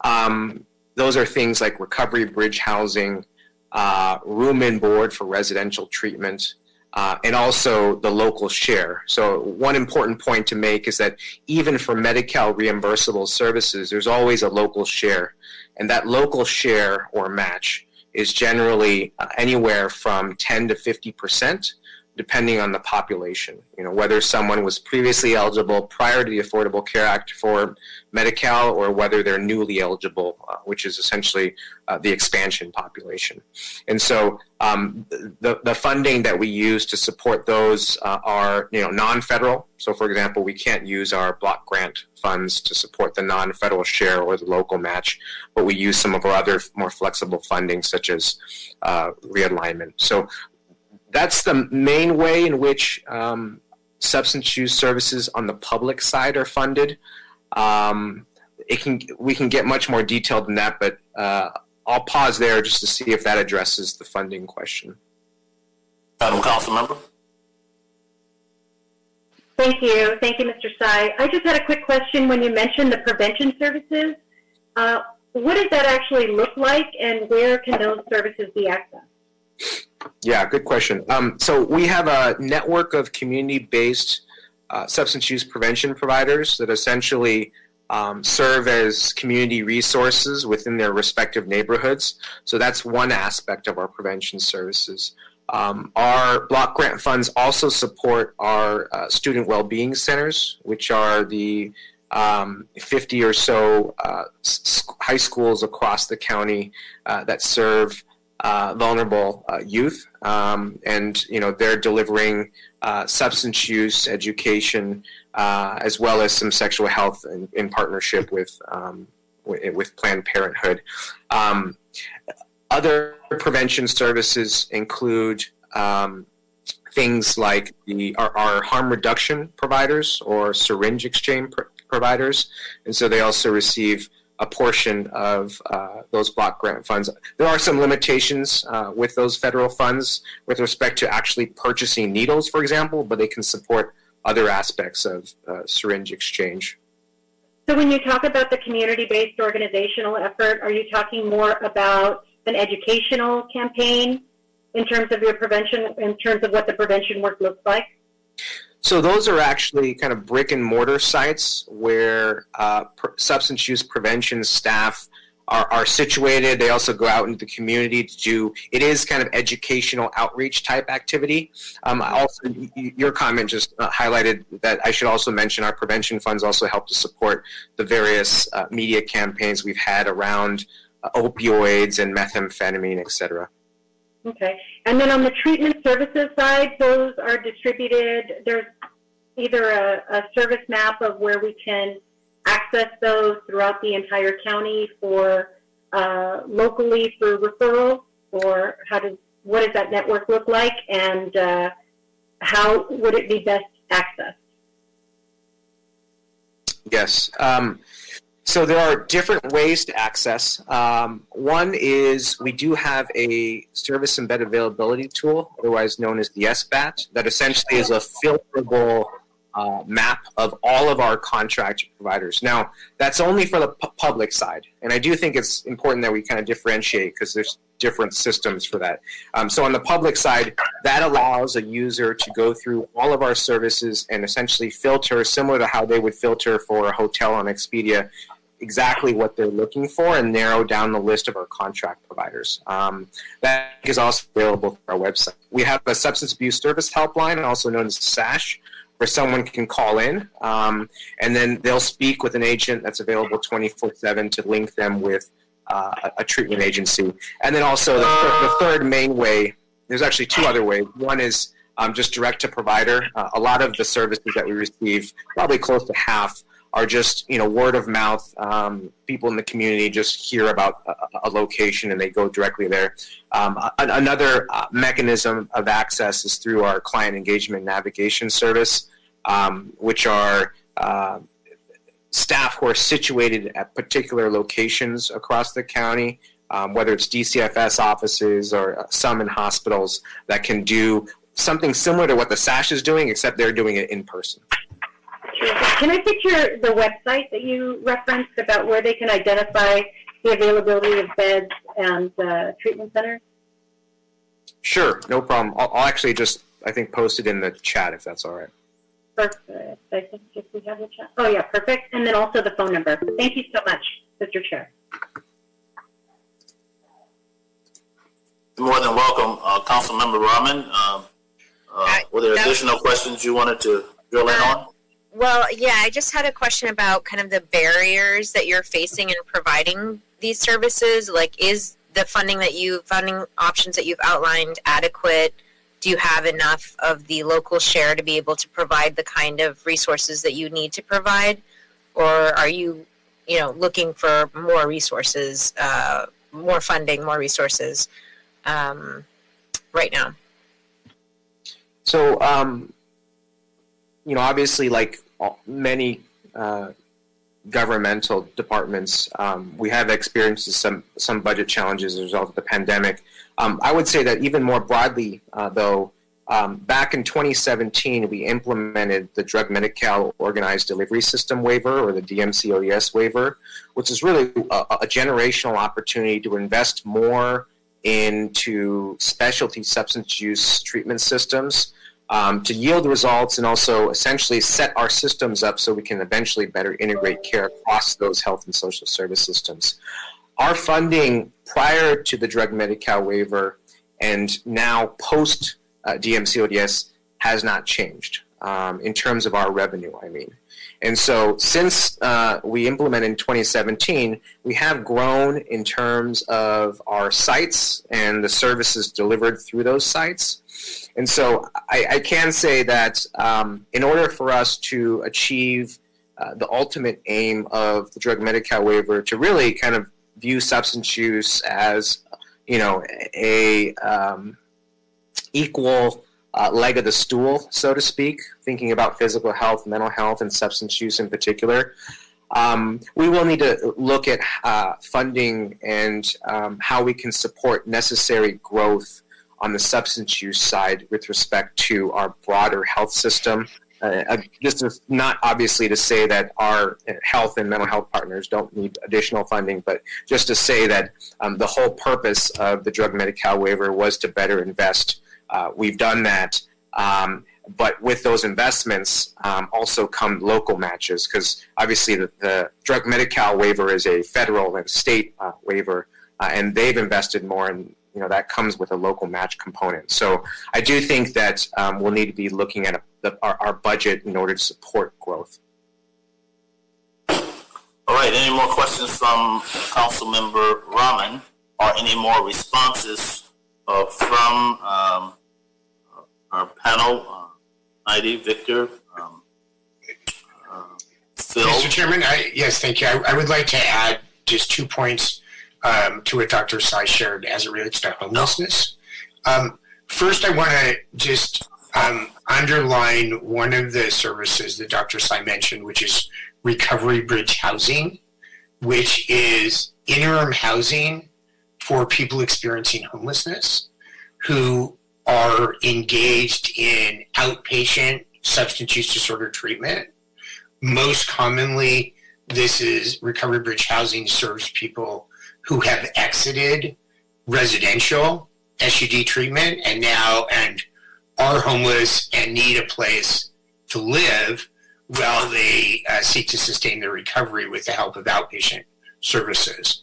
um, those are things like recovery bridge housing, uh, room and board for residential treatment, uh, and also the local share. So, one important point to make is that even for Medi-Cal reimbursable services, there's always a local share, and that local share or match is generally uh, anywhere from 10 to 50 percent depending on the population. You know, whether someone was previously eligible prior to the Affordable Care Act for Medi-Cal or whether they're newly eligible, uh, which is essentially uh, the expansion population. And so um, the, the funding that we use to support those uh, are, you know, non-federal. So for example, we can't use our block grant funds to support the non-federal share or the local match, but we use some of our other more flexible funding such as uh, realignment. So that's the main way in which um, substance use services on the public side are funded. Um, it can we can get much more detailed than that, but uh, I'll pause there just to see if that addresses the funding question. Madam Council Member. Thank you. Thank you, Mr. Tsai. I just had a quick question. When you mentioned the prevention services, uh, what does that actually look like and where can those services be accessed? Yeah, good question. Um, so we have a network of community-based uh, substance use prevention providers that essentially um, serve as community resources within their respective neighborhoods. So that's one aspect of our prevention services. Um, our block grant funds also support our uh, student well-being centers, which are the um, 50 or so uh, high schools across the county uh, that serve uh, vulnerable uh, youth, um, and you know they're delivering uh, substance use education uh, as well as some sexual health in, in partnership with um, with, with Planned Parenthood. Um, other prevention services include um, things like the our, our harm reduction providers or syringe exchange pr- providers, and so they also receive a portion of uh, those block grant funds. There are some limitations uh, with those federal funds with respect to actually purchasing needles, for example, but they can support other aspects of uh, syringe exchange. So when you talk about the community-based organizational effort, are you talking more about an educational campaign in terms of your prevention, in terms of what the prevention work looks like? So those are actually kind of brick and mortar sites where uh, substance use prevention staff are, are situated. They also go out into the community to do. It is kind of educational outreach type activity. Um, also, your comment just uh, highlighted that I should also mention our prevention funds also help to support the various uh, media campaigns we've had around uh, opioids and methamphetamine, et cetera. Okay. And then on the treatment services side, those are distributed. There's either a, a service map of where we can access those throughout the entire county for uh, locally for referrals, or how does what does that network look like, and uh, how would it be best accessed? Yes. Um, so there are different ways to access. Um, one is we do have a service embed availability tool, otherwise known as the SBAT, that essentially is a filterable uh, map of all of our contract providers. Now, that's only for the pu- public side, and I do think it's important that we kind of differentiate because there's different systems for that. Um, so on the public side, that allows a user to go through all of our services and essentially filter, similar to how they would filter for a hotel on Expedia, exactly what they're looking for and narrow down the list of our contract providers. Um, that is also available through our website. We have a substance abuse service helpline, also known as SASH, where someone can call in um, and then they'll speak with an agent that's available 24 7 to link them with uh, a, treatment agency. And then also the, thir- the third main way, there's actually two other ways. One is um, just direct to provider. Uh, a lot of the services that we receive, probably close to half, are just you know word of mouth. Um, people in the community just hear about a, a location and they go directly there. Um, a- another uh, mechanism of access is through our client engagement navigation service, um, which are uh, staff who are situated at particular locations across the county. Um, whether it's DCFS offices or some in hospitals that can do something similar to what the SASH is doing, except they're doing it in person. Can I get your the website that you referenced about where they can identify the availability of beds and uh, treatment centers? Sure, no problem. I'll, I'll actually just, I think, post it in the chat if that's all right. Perfect. I think if we have the chat. Oh yeah, perfect. And then also the phone number. Thank you so much, Mr. Chair. You're more than welcome, uh, Councilmember Raman. Um, uh, were there additional questions you wanted to drill in on? Well, yeah, I just had a question about kind of the barriers that you're facing in providing these services. Like, is the funding that you funding options that you've outlined adequate? Do you have enough of the local share to be able to provide the kind of resources that you need to provide, or are you, you know, looking for more resources, uh, more funding, more resources um, right now? So, um, you know, obviously, like many uh, governmental departments, um, we have experienced some some budget challenges as a result of the pandemic. Um, I would say that even more broadly, uh, though, um, back in 2017, we implemented the Drug Medi-Cal Organized Delivery System waiver, or the DMCODS waiver, which is really a, a generational opportunity to invest more into specialty substance use treatment systems um, to yield results and also essentially set our systems up so we can eventually better integrate care across those health and social service systems. Our funding prior to the drug Medi-Cal waiver and now post uh, DMCODS has not changed um, in terms of our revenue, I mean. And so since uh, we implemented in 2017, we have grown in terms of our sites and the services delivered through those sites. And so I, I can say that um, in order for us to achieve uh, the ultimate aim of the drug Medi-Cal waiver to really kind of view substance use as, you know, a um, equal uh, leg of the stool, so to speak, thinking about physical health, mental health, and substance use in particular. Um, we will need to look at uh, funding and um, how we can support necessary growth on the substance use side with respect to our broader health system. Uh, uh this is not obviously to say that our health and mental health partners don't need additional funding, but just to say that um, the whole purpose of the drug Medi-Cal waiver was to better invest uh, we've done that. Um, but with those investments um, also come local matches because obviously the, the drug Medi-Cal waiver is a federal and state uh, waiver, uh, and they've invested more, and you know that comes with a local match component. So I do think that um, we'll need to be looking at a, the, our, our budget in order to support growth. All right. Any more questions from Council Member Raman, or any more responses uh, from um, our panel, uh, Heidi, Victor, um, uh, Phil. Mr. Chairman, I, yes, thank you. I, I, would like to add just two points um, to what Dr. Tsai shared as it relates to homelessness. Um, first, I want to just um, underline one of the services that Dr. Tsai mentioned, which is Recovery Bridge Housing, which is interim housing for people experiencing homelessness who are engaged in outpatient substance use disorder treatment. Most commonly, this is Recovery Bridge Housing serves people who have exited residential SUD treatment and now and are homeless and need a place to live while they uh, seek to sustain their recovery with the help of outpatient services.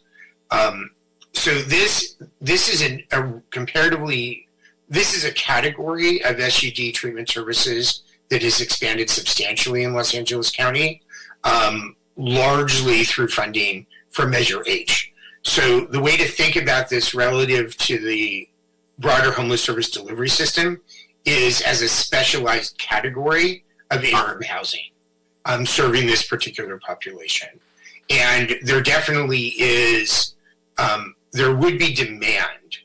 Um, so this this is an, a comparatively this is a category of SUD treatment services that has expanded substantially in Los Angeles County, um, largely through funding from Measure H. So the way to think about this relative to the broader homeless service delivery system is as a specialized category of interim housing um, serving this particular population. And there definitely is, um, there would be demand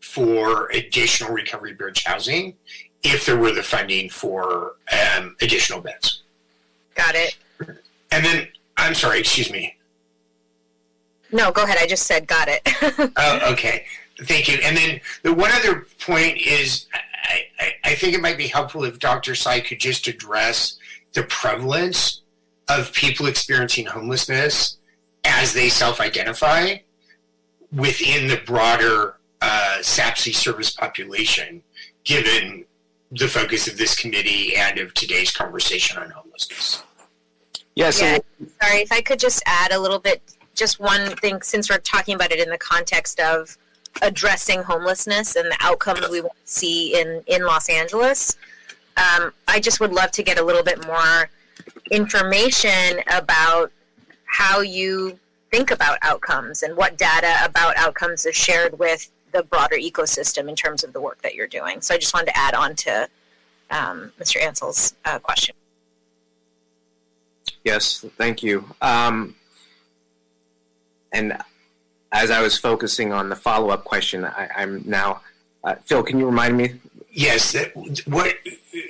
for additional recovery bridge housing if there were the funding for um, additional beds. Got it. And then, I'm sorry, excuse me. No, go ahead. I just said got it. oh, okay. Thank you. And then the one other point is I, I, I think it might be helpful if Dr. Tsai could just address the prevalence of people experiencing homelessness as they self identify within the broader uh, SAPC service population, given the focus of this committee and of today's conversation on homelessness. Yes. Yeah, sorry, if I could just add a little bit, just one thing, since we're talking about it in the context of addressing homelessness and the outcomes we want to see in, in Los Angeles. Um, I just would love to get a little bit more information about how you think about outcomes and what data about outcomes is shared with the broader ecosystem in terms of the work that you're doing. So I just wanted to add on to um, Mr. Ansell's uh, question. Yes, thank you. Um, and as I was focusing on the follow-up question, I, am now. Uh, Phil, can you remind me? Yes. What,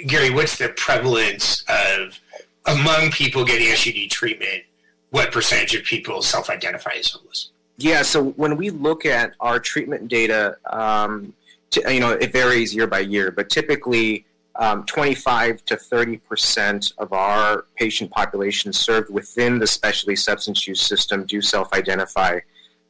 Gary? What's the prevalence of among people getting SUD treatment? What percentage of people self-identify as homeless? Yeah, so when we look at our treatment data, um, t- you know, it varies year by year, but typically um, 25 to 30 percent of our patient population served within the specialty substance use system do self-identify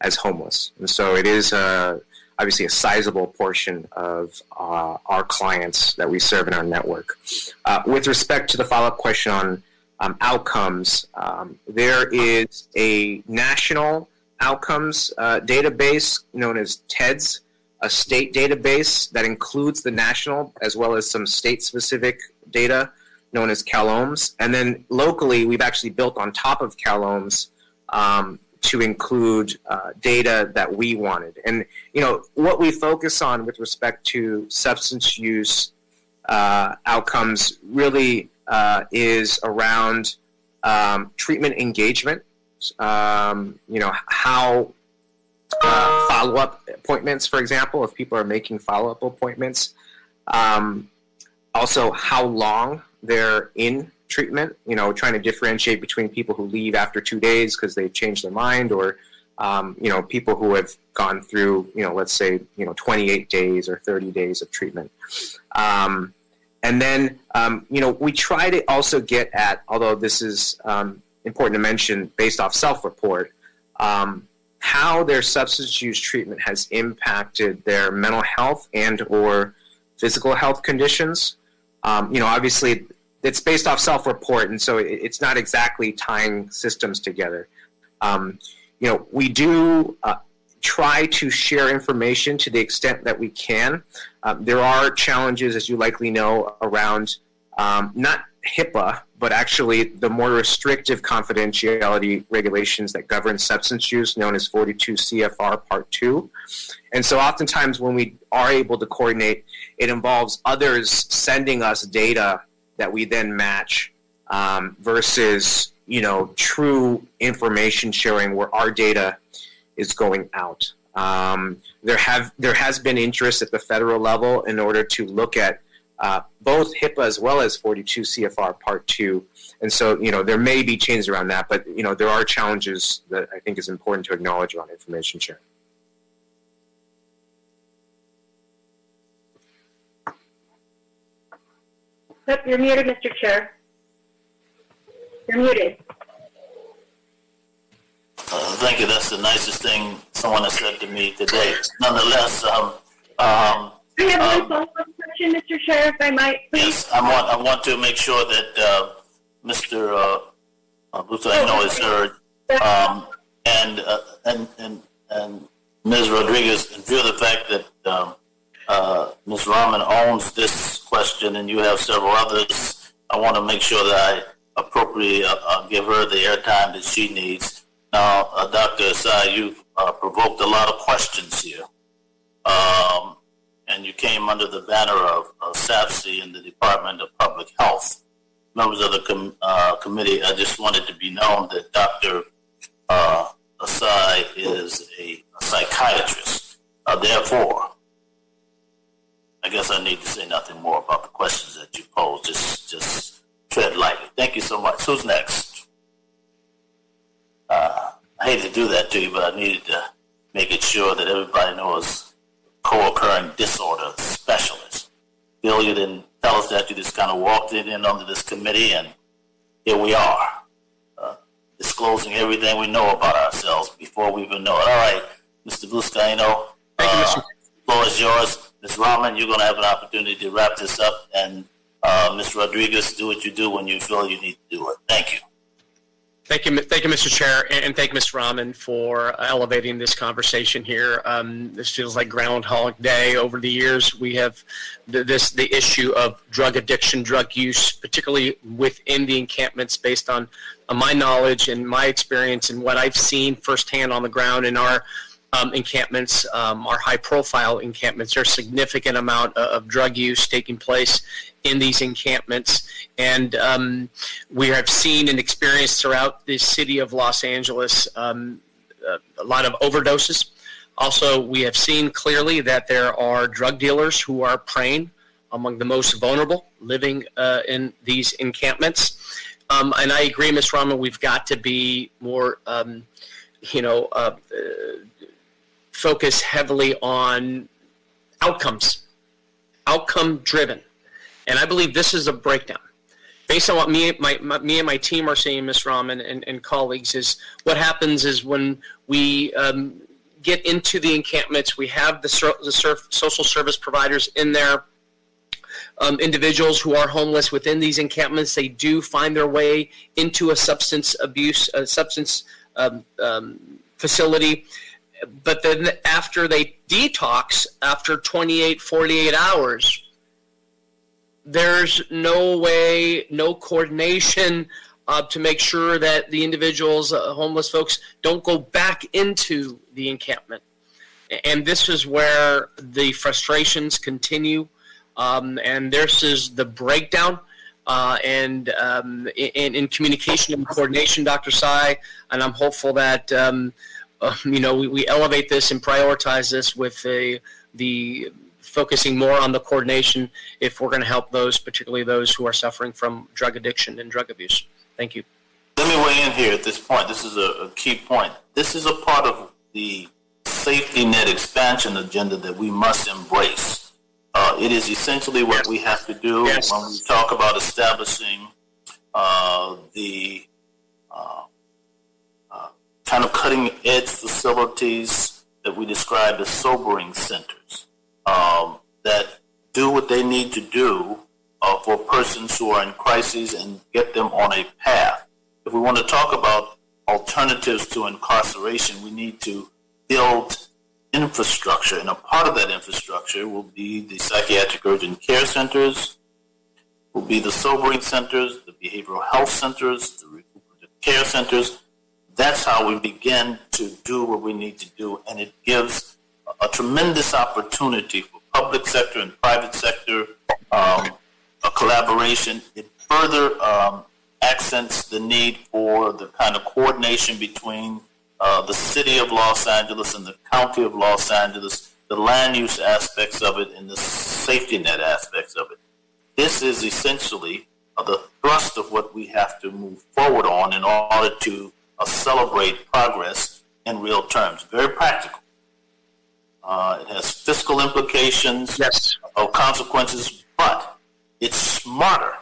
as homeless, and so it is a, obviously a sizable portion of uh, our clients that we serve in our network. Uh, with respect to the follow up question on um, outcomes, um, there is a national outcomes uh, database known as TEDS, a state database that includes the national as well as some state specific data known as CalOMS. And then locally, we've actually built on top of CalOMS um, to include uh, data that we wanted. And, you know, what we focus on with respect to substance use uh, outcomes really uh, is around um, treatment engagement. Um, you know, how uh, follow up appointments, for example, if people are making follow up appointments. Um, also, how long they're in treatment, you know, trying to differentiate between people who leave after two days because they've changed their mind or, um, you know, people who have gone through, you know, let's say, you know, 28 days or 30 days of treatment. Um, and then, um, you know, we try to also get at, although this is um, important to mention based off self report, um, how their substance use treatment has impacted their mental health and or physical health conditions. Um, you know, obviously, it's based off self-report, and so it's not exactly tying systems together. Um, you know, we do uh, try to share information to the extent that we can. Um, there are challenges, as you likely know, around um, not HIPAA, but actually the more restrictive confidentiality regulations that govern substance use, known as 42 CFR Part 2. And so, oftentimes, when we are able to coordinate, it involves others sending us data that we then match um, versus you know true information sharing where our data is going out. Um, there have there has been interest at the federal level in order to look at uh, both HIPAA as well as 42 CFR Part 2. And so, you know, there may be changes around that, but, you know, there are challenges that I think is important to acknowledge around information sharing. Yep, you're muted, Mr. Chair. You're muted. Uh, thank you. That's the nicest thing someone has said to me today. Nonetheless, um, um, I have one um, follow-up question, Mr. Chair, if I might, please. Yes, I want, I want to make sure that uh, Mr. Uh, uh, Buscaino is heard. Um, and, uh, and, and, and Ms. Rodriguez, in view of the fact that um, uh, Ms. Raman owns this question and you have several others, I want to make sure that I appropriately uh, uh, give her the airtime that she needs. Now, uh, Dr. Tsai, you've uh, provoked a lot of questions here. Um, and you came under the banner of, of SAPC in the Department of Public Health. Members of the com- uh, committee, I just wanted to be known that Dr. Uh, Tsai is a, a psychiatrist. Uh, therefore, I guess I need to say nothing more about the questions that you posed. Just, just tread lightly. Thank you so much. Who's next? Uh, I hate to do that to you, but I needed to make it sure that everybody knows co-occurring disorder specialist. Bill, you didn't tell us that. You just kind of walked it in under this committee, and here we are, uh, disclosing everything we know about ourselves before we even know it. All right, Mr. Buscaino, uh, the floor is yours. Ms. Raman, you're going to have an opportunity to wrap this up, and uh, Ms. Rodriguez, do what you do when you feel you need to do it. Thank you. Thank you, thank you, Mr. Chair, and thank Ms. Raman for elevating this conversation here. Um, this feels like Groundhog Day. Over the years, we have the, this the issue of drug addiction, drug use, particularly within the encampments, based on, on my knowledge and my experience and what I've seen firsthand on the ground in our um, encampments, um, our high-profile encampments. There's significant amount of drug use taking place in these encampments, and um, we have seen and experienced throughout the city of Los Angeles um, a lot of overdoses. Also, we have seen clearly that there are drug dealers who are preying among the most vulnerable living uh, in these encampments. Um, and I agree, Ms. Rama, we've got to be more, um, you know, uh, focus heavily on outcomes, outcome driven. And I believe this is a breakdown. Based on what me, my, my me and my team are seeing, Ms. Raman and, and colleagues, is what happens is when we um, get into the encampments. We have the, ser- the social service providers in there. Um, individuals who are homeless within these encampments, they do find their way into a substance abuse, a substance um, um, facility. But then after they detox, after 28, 48 hours, there's no way, no coordination uh, to make sure that the individuals, uh, homeless folks, don't go back into the encampment. And this is where the frustrations continue. Um, and this is the breakdown uh, and um, in, in, communication and coordination, Dr. Tsai. And I'm hopeful that um, uh, you know we, we, elevate this and prioritize this with the the focusing more on the coordination if we're going to help those, particularly those who are suffering from drug addiction and drug abuse. Thank you. Let me weigh in here at this point. This is a, a key point. This is a part of the safety net expansion agenda that we must embrace. Uh, it is essentially what we have to do yes. when we talk about establishing uh, the uh kind of cutting edge facilities that we describe as sobering centers um, that do what they need to do uh, for persons who are in crises and get them on a path. If we want to talk about alternatives to incarceration, we need to build infrastructure, and a part of that infrastructure will be the psychiatric urgent care centers, will be the sobering centers, the behavioral health centers, the recuperative care centers. That's how we begin to do what we need to do, and it gives a tremendous opportunity for public sector and private sector um, a collaboration. It further um, accents the need for the kind of coordination between uh, the city of Los Angeles and the county of Los Angeles, the land use aspects of it, and the safety net aspects of it. This is essentially the thrust of what we have to move forward on in order to uh, celebrate progress in real terms. Very practical. Uh, it has fiscal implications yes. of consequences, but it's smarter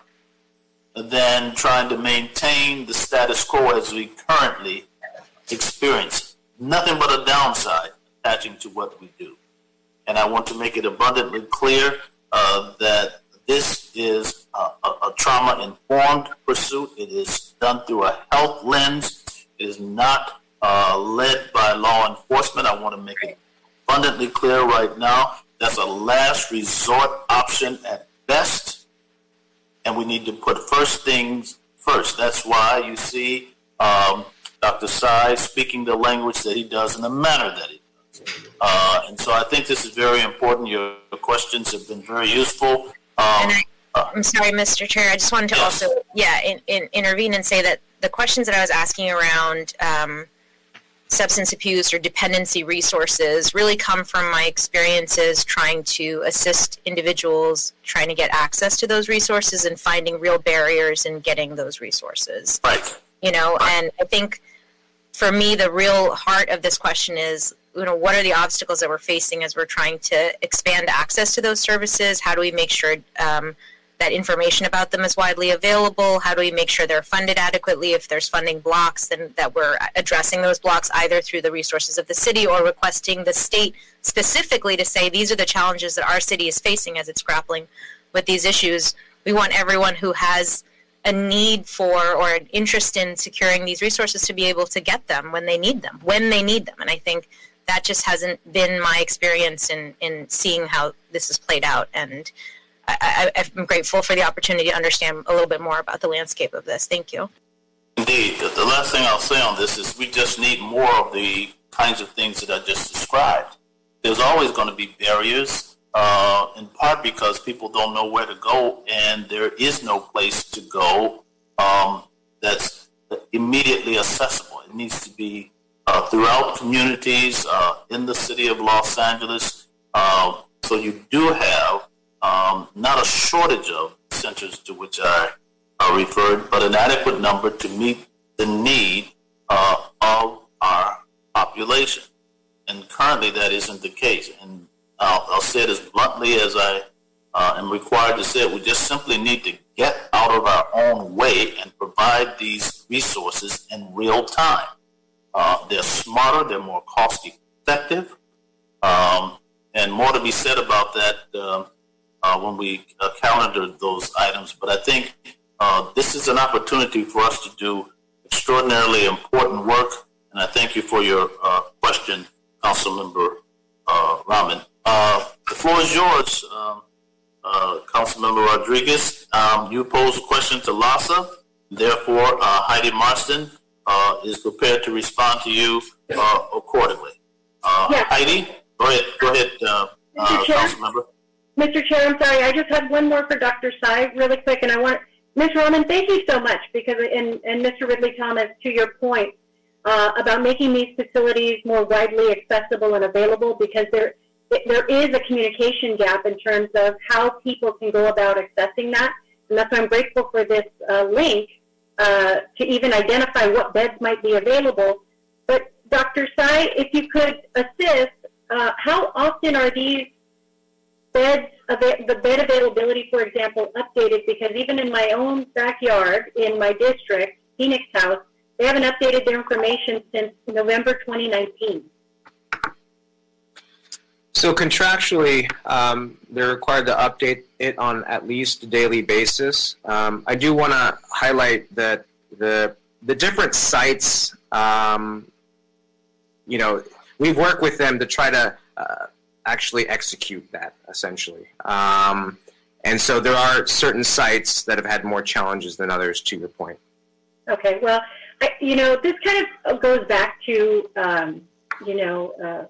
than trying to maintain the status quo as we currently experience. Nothing but a downside attaching to what we do. And I want to make it abundantly clear uh, that this is a, a, a trauma informed pursuit. It is done through a health lens. Is not uh, led by law enforcement. I want to make it abundantly clear right now. That's a last resort option at best. And we need to put first things first. That's why you see um, Dr. Tsai speaking the language that he does in the manner that he does. Uh, and so I think this is very important. Your questions have been very useful. Um, I, am sorry, Mr. Chair. I just wanted to yes. also, yeah, in, in, intervene and say that the questions that I was asking around um, substance abuse or dependency resources really come from my experiences trying to assist individuals trying to get access to those resources and finding real barriers in getting those resources. Right. You know, and I think for me the real heart of this question is you know what are the obstacles that we're facing as we're trying to expand access to those services how do we make sure um, that information about them is widely available? How do we make sure they're funded adequately? If there's funding blocks, then that we're addressing those blocks either through the resources of the city or requesting the state specifically to say these are the challenges that our city is facing as it's grappling with these issues. We want everyone who has a need for or an interest in securing these resources to be able to get them when they need them, when they need them. And I think that just hasn't been my experience in, in seeing how this has played out. And I, am grateful for the opportunity to understand a little bit more about the landscape of this. Thank you. Indeed. The, last thing I'll say on this is we just need more of the kinds of things that I just described. There's always going to be barriers, uh, in part because people don't know where to go, and there is no place to go um, that's immediately accessible. It needs to be uh, throughout communities uh, in the city of Los Angeles. Uh, so you do have um, not a shortage of centers to which I uh, referred, but an adequate number to meet the need uh, of our population. And currently that isn't the case. And I'll, I'll say it as bluntly as I uh, am required to say it. We just simply need to get out of our own way and provide these resources in real time. Uh, they're smarter, they're more cost effective. Um, and more to be said about that um, uh, when we uh, calendar those items. But I think uh, this is an opportunity for us to do extraordinarily important work. And I thank you for your uh, question, Councilmember uh, Raman. Uh, the floor is yours, um, uh, Councilmember Rodriguez. Um, you posed a question to LAHSA. Therefore, uh, Heidi Marston uh, is prepared to respond to you uh, accordingly. Uh, Yes. Heidi, go ahead, go ahead, uh, uh? Councilmember. Mr. Chair, I'm sorry, I just had one more for Dr. Tsai really quick, and I want, Ms. Raman, thank you so much, because, and, and Mr. Ridley Thomas, to your point uh, about making these facilities more widely accessible and available, because there, there is a communication gap in terms of how people can go about accessing that, and that's why I'm grateful for this uh, link uh, to even identify what beds might be available. But Dr. Tsai, if you could assist, uh, how often are these ava- the bed availability, for example, updated? Because even in my own backyard, in my district, Phoenix House, they haven't updated their information since November 2019. So contractually, um, they're required to update it on at least a daily basis. Um, I do want to highlight that the the different sites, um, you know, we've worked with them to try to uh, actually execute that essentially. Um, and so there are certain sites that have had more challenges than others. To your point. Okay, well, I, you know, this kind of goes back to, um, you know, uh,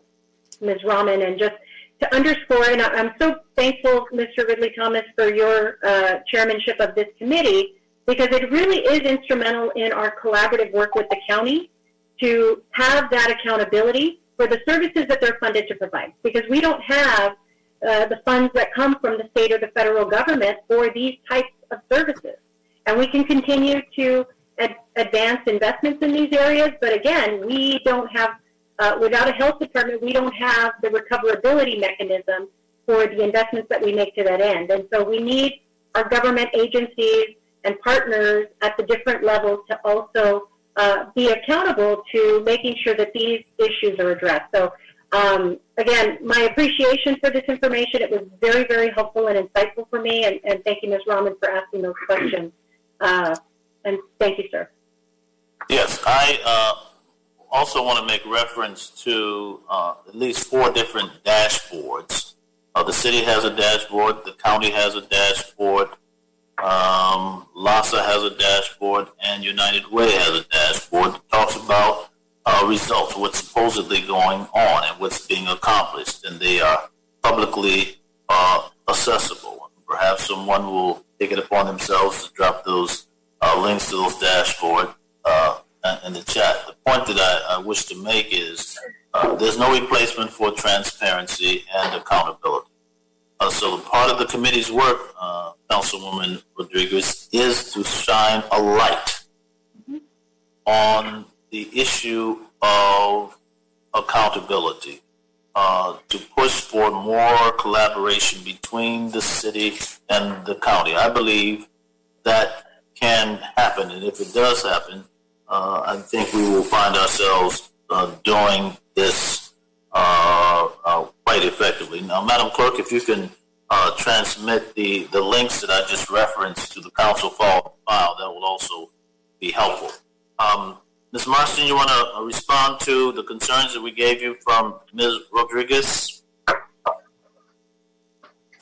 Ms. Raman, and just to underscore, and I'm so thankful, Mr. Ridley Thomas, for your uh, chairmanship of this committee, because it really is instrumental in our collaborative work with the county to have that accountability for the services that they're funded to provide. Because we don't have uh, the funds that come from the state or the federal government for these types of services. And we can continue to ad- advance investments in these areas, but again, we don't have, uh, without a health department, we don't have the recoverability mechanism for the investments that we make to that end. And so we need our government agencies and partners at the different levels to also uh, be accountable to making sure that these issues are addressed. So um, again, my appreciation for this information. It was very, very helpful and insightful for me, and, and thank you, Ms. Raman, for asking those questions. Uh, and thank you, sir. Yes, I uh, also want to make reference to uh, at least four different dashboards. Uh, the city has a dashboard, the county has a dashboard, um, LAHSA has a dashboard, and United Way has a dashboard that talks about uh, results, what's supposedly going on, and what's being accomplished, and they are publicly uh, accessible. Perhaps someone will take it upon themselves to drop those uh, links to those dashboard uh, in the chat. The point that I, I wish to make is uh, there's no replacement for transparency and accountability. Uh, so part of the committee's work, uh, Councilwoman Rodriguez, is to shine a light on the issue of accountability, uh, to push for more collaboration between the city and the county. I believe that can happen, and if it does happen, uh, I think we will find ourselves uh, doing this uh, uh, quite effectively. Now, Madam Clerk, if you can uh, transmit the, the links that I just referenced to the council file, that will also be helpful. Um, Ms. Marston, you want to respond to the concerns that we gave you from Ms. Rodriguez?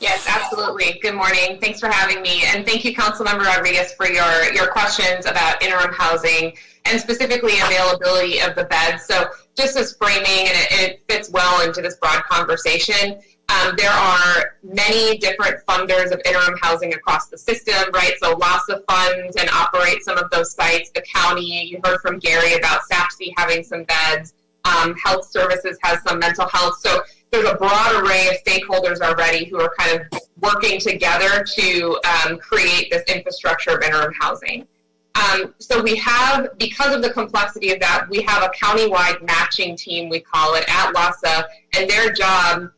Yes, absolutely. Good morning. Thanks for having me. And thank you, Councilmember Rodriguez, for your, your questions about interim housing and specifically availability of the beds. So just as framing, and it, it fits well into this broad conversation, um, there are many different funders of interim housing across the system, right? So LAHSA funds and operate some of those sites. The county, you heard from Gary about SAPC having some beds. Um, health services has some mental health. So there's a broad array of stakeholders already who are kind of working together to um, create this infrastructure of interim housing. Um, so we have, because of the complexity of that, we have a countywide matching team, we call it, at LAHSA, and their job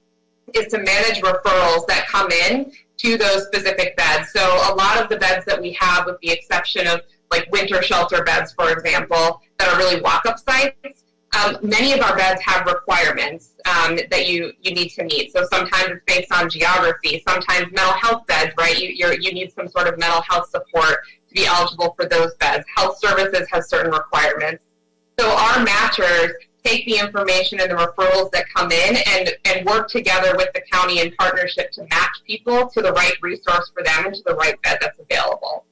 is to manage referrals that come in to those specific beds. So a lot of the beds that we have, with the exception of like winter shelter beds, for example, that are really walk-up sites, um, many of our beds have requirements um, that you, you need to meet. So sometimes it's based on geography, sometimes mental health beds, right? You, you need some sort of mental health support be eligible for those beds. Health services has certain requirements. So our matchers take the information and the referrals that come in and, and work together with the county in partnership to match people to the right resource for them and to the right bed that's available.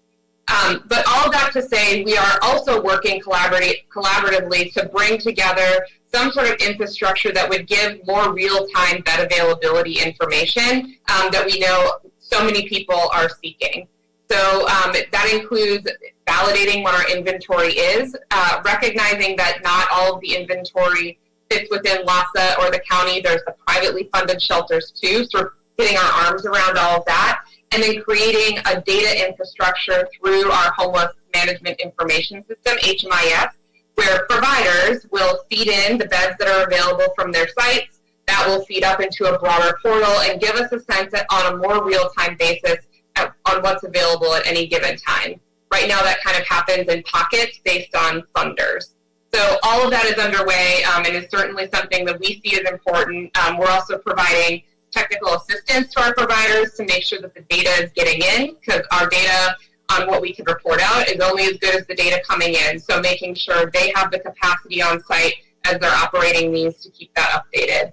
Um, but all that to say, we are also working collaboratively to bring together some sort of infrastructure that would give more real-time bed availability information um, that we know so many people are seeking. So um, that includes validating what our inventory is, uh, recognizing that not all of the inventory fits within LAHSA or the county. There's the privately funded shelters too, so we're getting our arms around all of that, and then creating a data infrastructure through our homeless management information system, HMIS, where providers will feed in the beds that are available from their sites. That will feed up into a broader portal and give us a sense that on a more real-time basis on what's available at any given time. Right now, that kind of happens in pockets based on funders. So all of that is underway um, and is certainly something that we see as important. Um, we're also providing technical assistance to our providers to make sure that the data is getting in because our data on what we can report out is only as good as the data coming in. So making sure they have the capacity on site as they're operating these to keep that updated.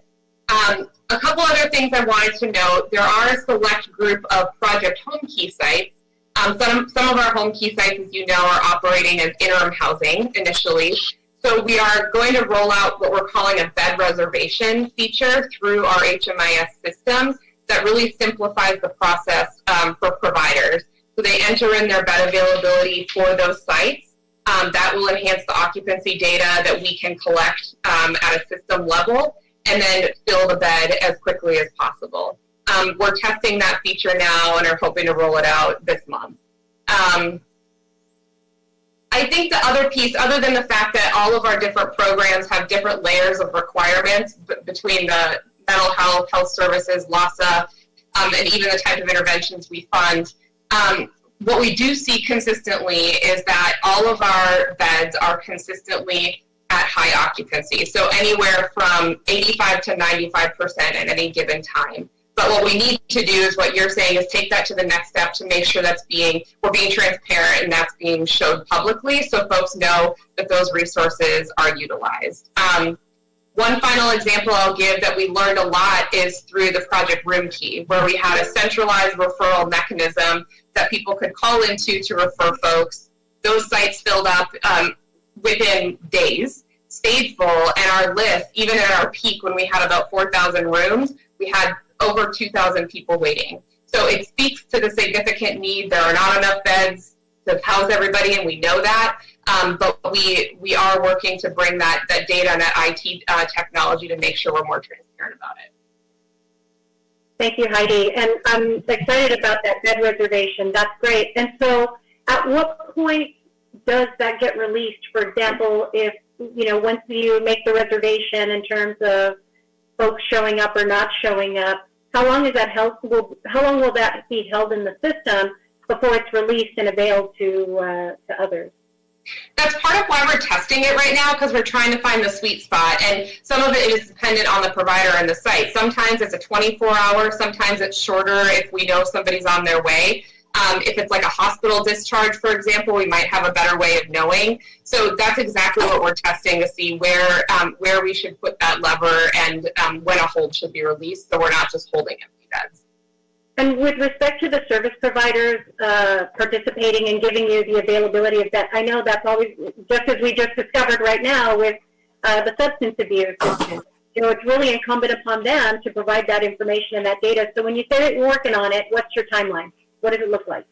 Um, a couple other things I wanted to note. There are a select group of Project Homekey sites. Um, some, some of our Homekey sites, as you know, are operating as interim housing initially. So we are going to roll out what we're calling a bed reservation feature through our HMIS systems that really simplifies the process um, for providers. So they enter in their bed availability for those sites. Um, that will enhance the occupancy data that we can collect um, at a system level and then fill the bed as quickly as possible. Um, we're testing that feature now and are hoping to roll it out this month. Um, I think the other piece, other than the fact that all of our different programs have different layers of requirements b- between the mental health, health services, LAHSA, um, and even the type of interventions we fund, um, what we do see consistently is that all of our beds are consistently at high occupancy. So anywhere from 85 to 95% at any given time. But what we need to do is what you're saying is take that to the next step to make sure that's being we're being transparent and that's being showed publicly so folks know that those resources are utilized. Um, one final example I'll give that we learned a lot is through the Project Roomkey, where we had a centralized referral mechanism that people could call into to refer folks. Those sites filled up um, within days, stayed full, and our list, even at our peak when we had about 4,000 rooms, we had over 2,000 people waiting. So it speaks to the significant need. There are not enough beds to house everybody, and we know that. Um, but we we are working to bring that that data and that IT uh, technology to make sure we're more transparent about it. Thank you, Heidi. And I'm excited about that bed reservation. That's great. And so, at what point does that get released? For example, if you know once you make the reservation in terms of folks showing up or not showing up, how long is that held? Will, how long will that be held in the system before it's released and availed to uh, to others? That's part of why we're testing it right now because we're trying to find the sweet spot. And some of it is dependent on the provider and the site. Sometimes it's a 24 hour, sometimes it's shorter if we know somebody's on their way. Um, if it's like a hospital discharge, for example, we might have a better way of knowing. So that's exactly what we're testing to see where um, where we should put that lever and um, when a hold should be released, so we're not just holding empty beds. And with respect to the service providers uh, participating and giving you the availability of that, I know that's always just as we just discovered right now with uh, the substance abuse. You know, it's really incumbent upon them to provide that information and that data. So when you say that you're working on it, what's your timeline? What does it look like?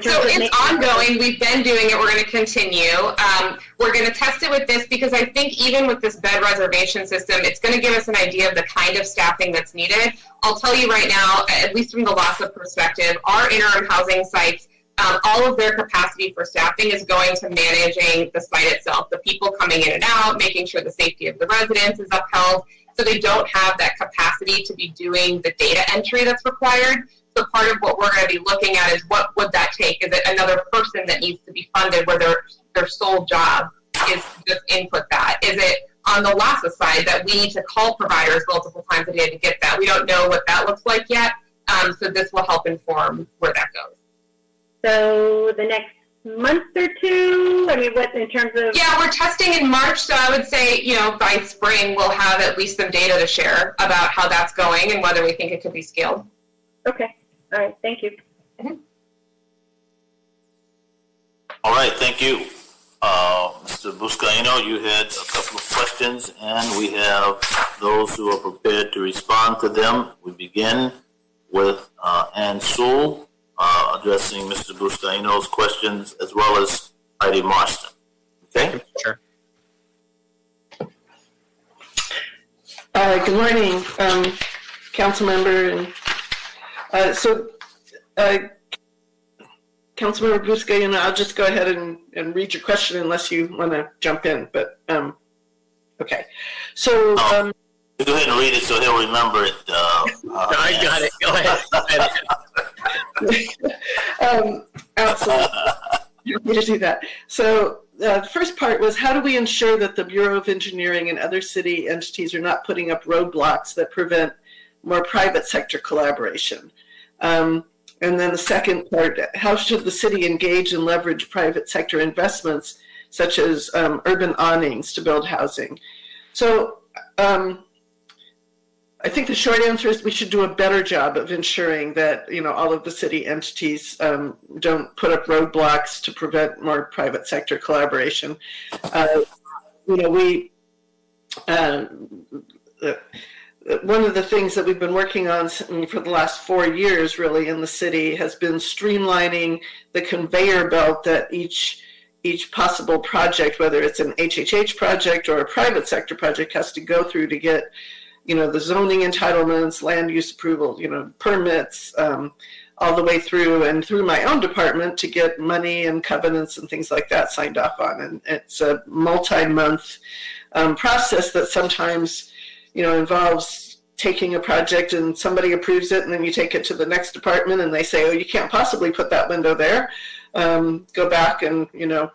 So it's ongoing. We've been doing it. We're going to continue. Um, we're going to test it with this because I think even with this bed reservation system, it's going to give us an idea of the kind of staffing that's needed. I'll tell you right now, at least from the LAHSA perspective, our interim housing sites, um, all of their capacity for staffing is going to managing the site itself, the people coming in and out, making sure the safety of the residents is upheld. So they don't have that capacity to be doing the data entry that's required. So part of what we're going to be looking at is what would that take? Is it another person that needs to be funded where their, their sole job is to just input that? Is it on the LAHSA side that we need to call providers multiple times a day to get that. We don't know what that looks like yet, um, so this will help inform where that goes. So the next month or two? I mean, what in terms of? Yeah, we're testing in March, so I would say, you know, by spring we'll have at least some data to share about how that's going and whether we think it could be scaled. Okay. All right. Thank you. All right, thank you. Uh, Mr. Buscaino, you had a couple of questions, and we have those who are prepared to respond to them. We begin with uh, Ann Sewill uh, addressing Mr. Buscaino's questions, as well as Heidi Marston. Okay? Sure. Uh, good morning, um, council member. And, uh, so, uh, Councilmember know, I'll just go ahead and, and read your question unless you want to jump in. But um, okay, so um, Go ahead and read it so he'll remember it. Uh, uh, I got it. Go ahead. um, absolutely. Happy to do that. So uh, the first part was how do we ensure that the Bureau of Engineering and other city entities are not putting up roadblocks that prevent more private sector collaboration? Um, and then the second part, how should the city engage and leverage private sector investments such as um, urban awnings to build housing? So um, I think the short answer is we should do a better job of ensuring that you know all of the city entities um, don't put up roadblocks to prevent more private sector collaboration. Uh, you know, we uh, one of the things that we've been working on for the last four years, really, in the city, has been streamlining the conveyor belt that each each possible project, whether it's an HHH project or a private sector project, has to go through to get, you know, the zoning entitlements, land use approval, you know, permits, um, all the way through and through my own department to get money and covenants and things like that signed off on. And it's a multi-month um, process that sometimes you know, involves taking a project and somebody approves it and then you take it to the next department and they say, oh, you can't possibly put that window there. Um, go back and, you know,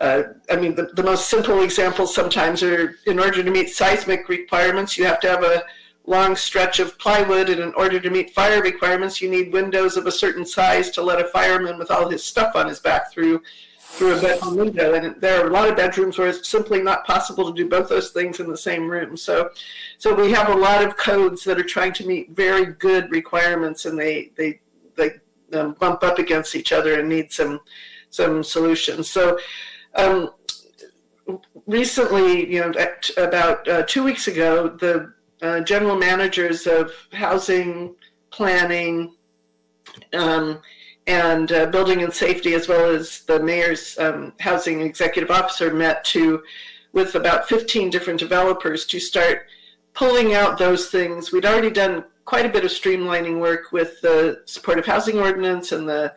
uh, I mean, the, the most simple examples sometimes are in order to meet seismic requirements, you have to have a long stretch of plywood, and in order to meet fire requirements, you need windows of a certain size to let a fireman with all his stuff on his back through through a bedroom window. And there are a lot of bedrooms where it's simply not possible to do both those things in the same room. So, so we have a lot of codes that are trying to meet very good requirements, and they they they um, bump up against each other and need some some solutions. So. Um, recently, you know, about uh, two weeks ago, the uh, general managers of housing planning um, and uh, building and safety, as well as the mayor's um, housing executive officer, met to with about 15 different developers to start pulling out those things. We'd already done quite a bit of streamlining work with the supportive housing ordinance and the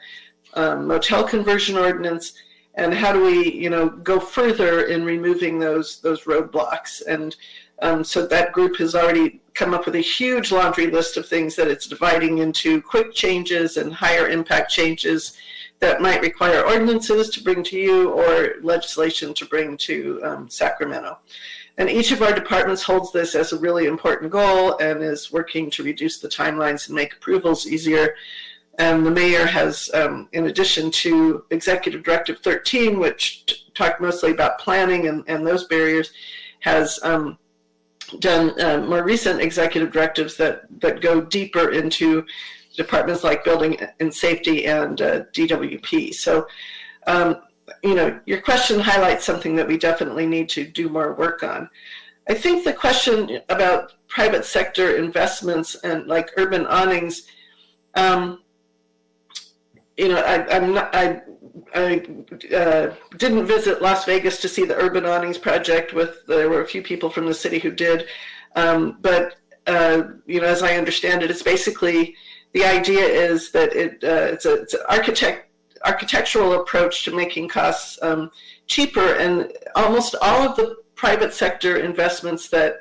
um, motel conversion ordinance, and how do we, you know, go further in removing those those roadblocks and um, so that group has already come up with a huge laundry list of things that it's dividing into quick changes and higher impact changes that might require ordinances to bring to you or legislation to bring to um, Sacramento. And each of our departments holds this as a really important goal and is working to reduce the timelines and make approvals easier. And the mayor has, um, in addition to Executive Directive 13, which talked mostly about planning and, and those barriers, has um, done uh, more recent executive directives that, that go deeper into departments like building and safety and uh, DWP. So, um, you know, your question highlights something that we definitely need to do more work on. I think the question about private sector investments and like urban awnings, um, you know, I, am not, I I uh, didn't visit Las Vegas to see the Urban Awnings project. With there were a few people from the city who did, um, but uh, you know, as I understand it, it's basically the idea is that it uh, it's, a, it's an architect architectural approach to making costs um, cheaper, and almost all of the private sector investments that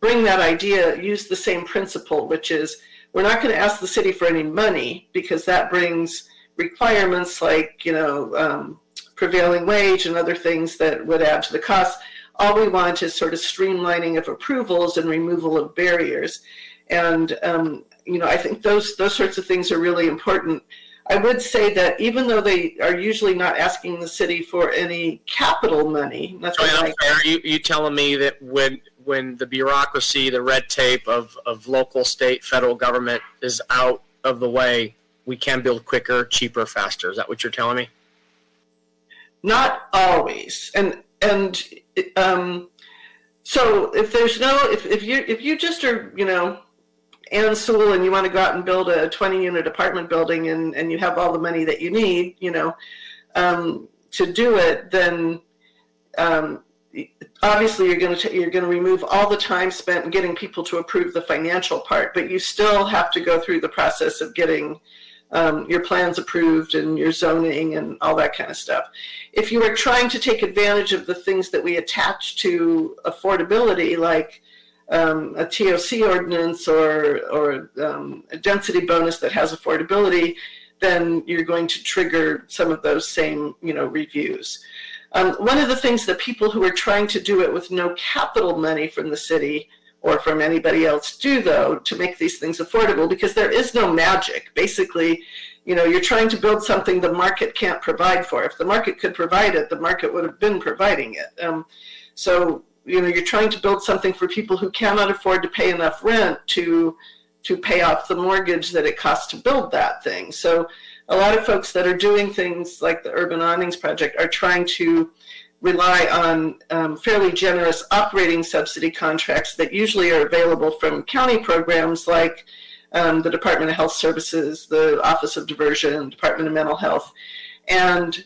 bring that idea use the same principle, which is we're not going to ask the city for any money because that brings requirements like you know um, prevailing wage and other things that would add to the cost. all we want is sort of streamlining of approvals and removal of barriers. And um, you know, I think those those sorts of things are really important. I would say that even though they are usually not asking the city for any capital money, nothing So, like are you, you telling me that when when the bureaucracy, the red tape of, of local, state, federal government is out of the way, we can build quicker, cheaper, faster? Is that what you're telling me? not always and and um so if there's no if, if you if you just are you know Ann Sewill and you want to go out and build a 20 unit apartment building and and you have all the money that you need you know um to do it then um obviously you're going to you're going to remove all the time spent in getting people to approve the financial part but you still have to go through the process of getting um, your plans approved and your zoning and all that kind of stuff. If you are trying to take advantage of the things that we attach to affordability, like um, a TOC ordinance or, or um, a density bonus that has affordability, then you're going to trigger some of those same you know, reviews. Um, one of the things that people who are trying to do it with no capital money from the city or from anybody else do though to make these things affordable because there is no magic. Basically you know you're trying to build something the market can't provide for. If the market could provide it the market would have been providing it. Um, so you know you're trying to build something for people who cannot afford to pay enough rent to to pay off the mortgage that it costs to build that thing. So a lot of folks that are doing things like the urban awnings project are trying to rely on um, fairly generous operating subsidy contracts that usually are available from county programs like um, the Department of Health Services, the Office of Diversion, Department of Mental Health. And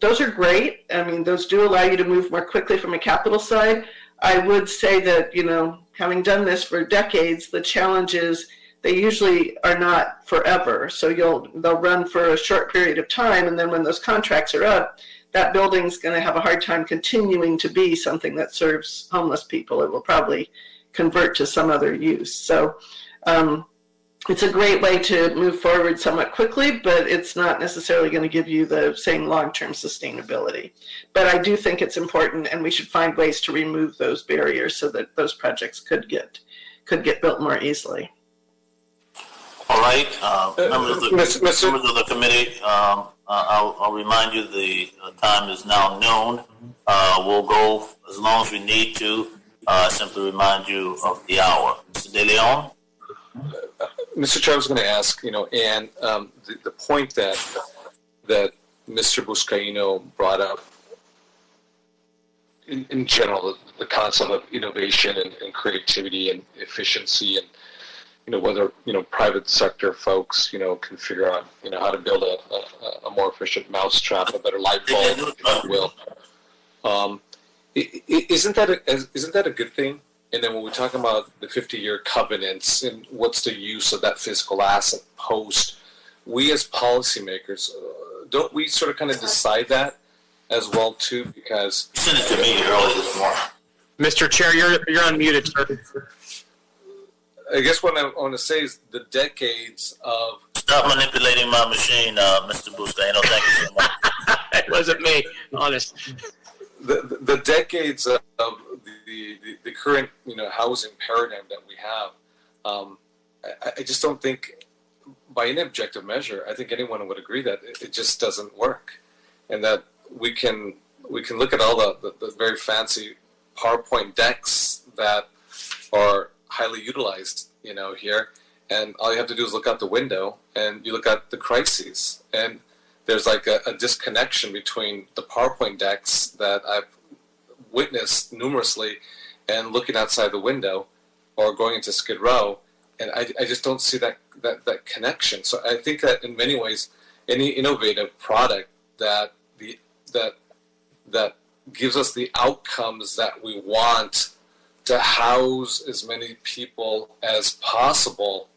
those are great. I mean, those do allow you to move more quickly from a capital side. I would say that, you know, having done this for decades, the challenge is they usually are not forever. So you'll they'll run for a short period of time, and then when those contracts are up, that building's going to have a hard time continuing to be something that serves homeless people. It will probably convert to some other use. So um, it's a great way to move forward somewhat quickly, but it's not necessarily going to give you the same long-term sustainability. But I do think it's important, and we should find ways to remove those barriers so that those projects could get could get built more easily. All right, uh, members, of the, members of the committee, um, uh, I'll, I'll remind you the uh, time is now noon. Uh, we'll go as long as we need to. Uh, simply remind you of the hour. Mr. De Leon? Mr. Chair, I was going to ask, you know, and um, the, the point that that Mr. Buscaino brought up in, in general, the, the concept of innovation and, and creativity and efficiency and you know whether you know private sector folks you know can figure out you know how to build a, a, a more efficient mousetrap, a better light bulb, if you will. Um, isn't that a, isn't that a good thing? And then when we talk about the 50-year covenants and what's the use of that physical asset post, we as policymakers uh, don't we sort of kind of decide that as well too? Because send it to me early this morning. Mr. Chair, you're you're unmuted, sir. I guess what I want to say is the decades of Stop manipulating my machine, uh, Mr. Buscaino. Thank you so much. it wasn't me, honest. The, the, the decades of the, the, the, current you know housing paradigm that we have, um, I, I, just don't think, by any objective measure, I think anyone would agree that it, it just doesn't work, and that we can we can look at all the, the, the very fancy PowerPoint decks that are highly utilized, you know, here. And all you have to do is look out the window and you look at the crises. And there's like a, a disconnection between the PowerPoint decks that I've witnessed numerously and looking outside the window or going into Skid Row. And I, I just don't see that, that, that connection. So I think that in many ways, any innovative product that the that that gives us the outcomes that we want to house as many people as possible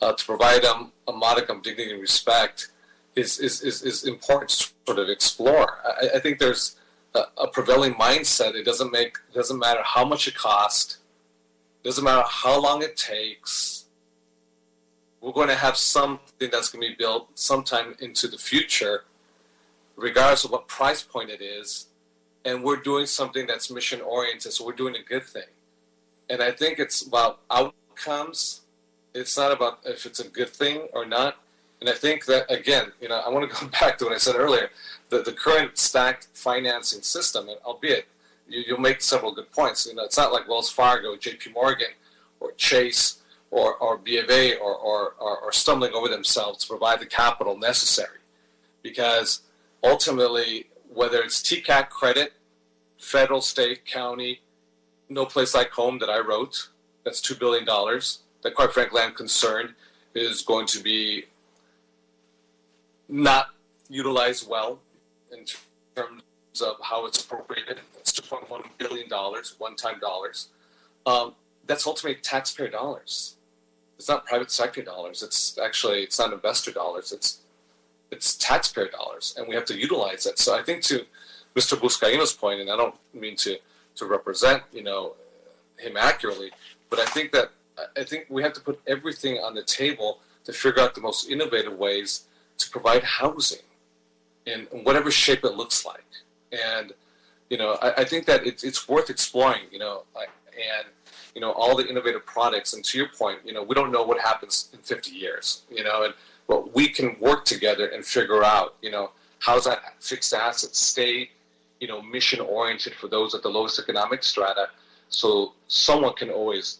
uh, to provide them a modicum of dignity and respect is, is, is, is important to sort of explore. I, I think there's a, a, prevailing mindset. It doesn't make it doesn't matter how much it costs, doesn't matter how long it takes. We're going to have something that's going to be built sometime into the future, regardless of what price point it is, and we're doing something that's mission oriented. So we're doing a good thing. And I think it's about outcomes. It's not about if it's a good thing or not. And I think that again, you know, I want to go back to what I said earlier. The the current stacked financing system, and albeit you, you'll make several good points. You know, it's not like Wells Fargo, J.P. Morgan, or Chase, or or B of A, or or, or, or stumbling over themselves to provide the capital necessary, because ultimately, whether it's TCAC credit, federal, state, county, no place like home that I wrote, that's two billion dollars. That quite frankly, I'm concerned is going to be not utilized well in terms of how it's appropriated. It's $2.1 billion, one one time dollars. Um, that's ultimately taxpayer dollars. It's not private sector dollars. It's actually, it's not investor dollars. It's, it's taxpayer dollars, and we have to utilize it. So I think to Mr. Buscaino's point, and I don't mean to, to represent, you know, him accurately, but I think that I think we have to put everything on the table to figure out the most innovative ways to provide housing in whatever shape it looks like. And, you know, I, I think that it's, it's worth exploring, you know, and, you know, all the innovative products. And to your point, you know, we don't know what happens in 50 years, you know, and but we can work together and figure out, you know, how's that fixed asset stay, you know, mission oriented for those at the lowest economic strata so someone can always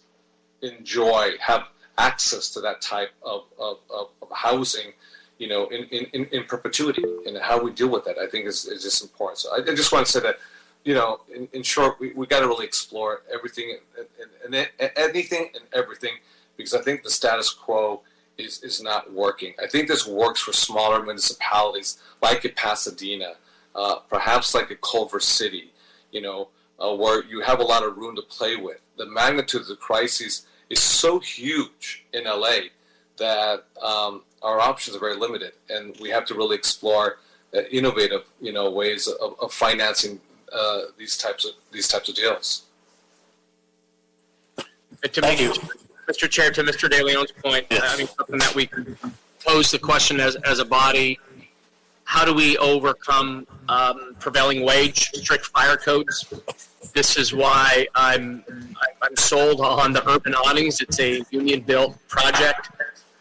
enjoy, have access to that type of, of, of, of housing you know, in, in, in perpetuity. And how we deal with that, I think, is, is just important. So I, I just want to say that, you know, in, in short, we, we got to really explore everything and, and, and, anything and everything because I think the status quo is, is not working. I think this works for smaller municipalities like a Pasadena, uh, perhaps like a Culver City, you know, uh, where you have a lot of room to play with. The magnitude of the crisis is so huge in LA that um, our options are very limited, and we have to really explore uh, innovative, you know, ways of, of financing uh, these types of these types of deals. Thank you, Mr. Chair. To Mr. De Leon's point, yes. I mean something that we pose the question as as a body: How do we overcome um, prevailing wage, strict fire codes? This is why I'm I'm sold on the urban awnings. It's a union built project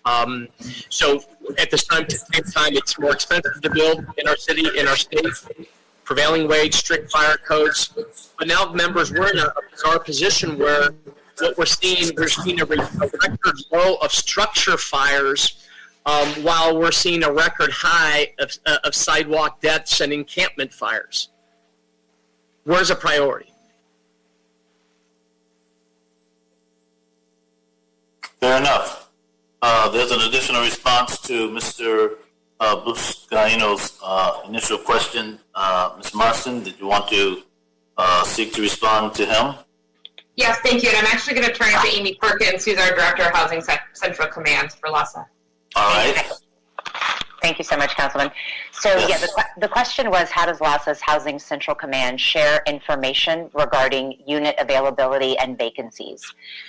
um, so at this time, same time, it's more expensive to build in our city, in our state. Prevailing wage, strict fire codes. But now, members, we're in a bizarre position where what we're seeing, we're seeing a, record low of structure fires, um, while we're seeing a record high of, uh, of sidewalk deaths and encampment fires. Where's a priority? Fair enough. Uh, there's an additional response to Mr. Uh, Buscaino's uh, initial question. Uh, Ms. Marston, did you want to uh, seek to respond to him? Yes, thank you. And I'm actually going to turn it to Amy Perkins, who's our Director of Housing Central Command for LAHSA. All right. Thank you so much, Councilman. So, yes. yeah, the, the question was how does LAHSA's Housing Central Command share information regarding unit availability and vacancies?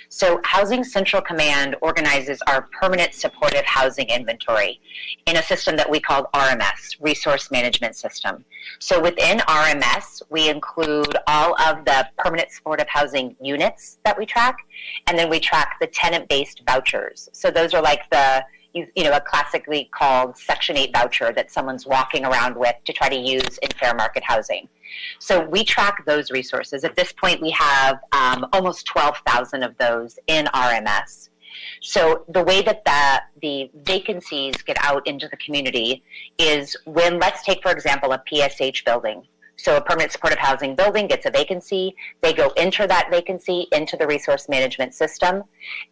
So, Housing Central Command organizes our permanent supportive housing inventory in a system that we call RMS, Resource Management System. So, within RMS, we include all of the permanent supportive housing units that we track, and then we track the tenant based vouchers. So, those are like the you, know, a classically called Section 8 voucher that someone's walking around with to try to use in fair market housing. So we track those resources. At this point, we have um, almost 12,000 of those in RMS. So the way that the, the vacancies get out into the community is when, let's take, for example, a PSH building. So a permanent supportive housing building gets a vacancy. They go into that vacancy into the resource management system.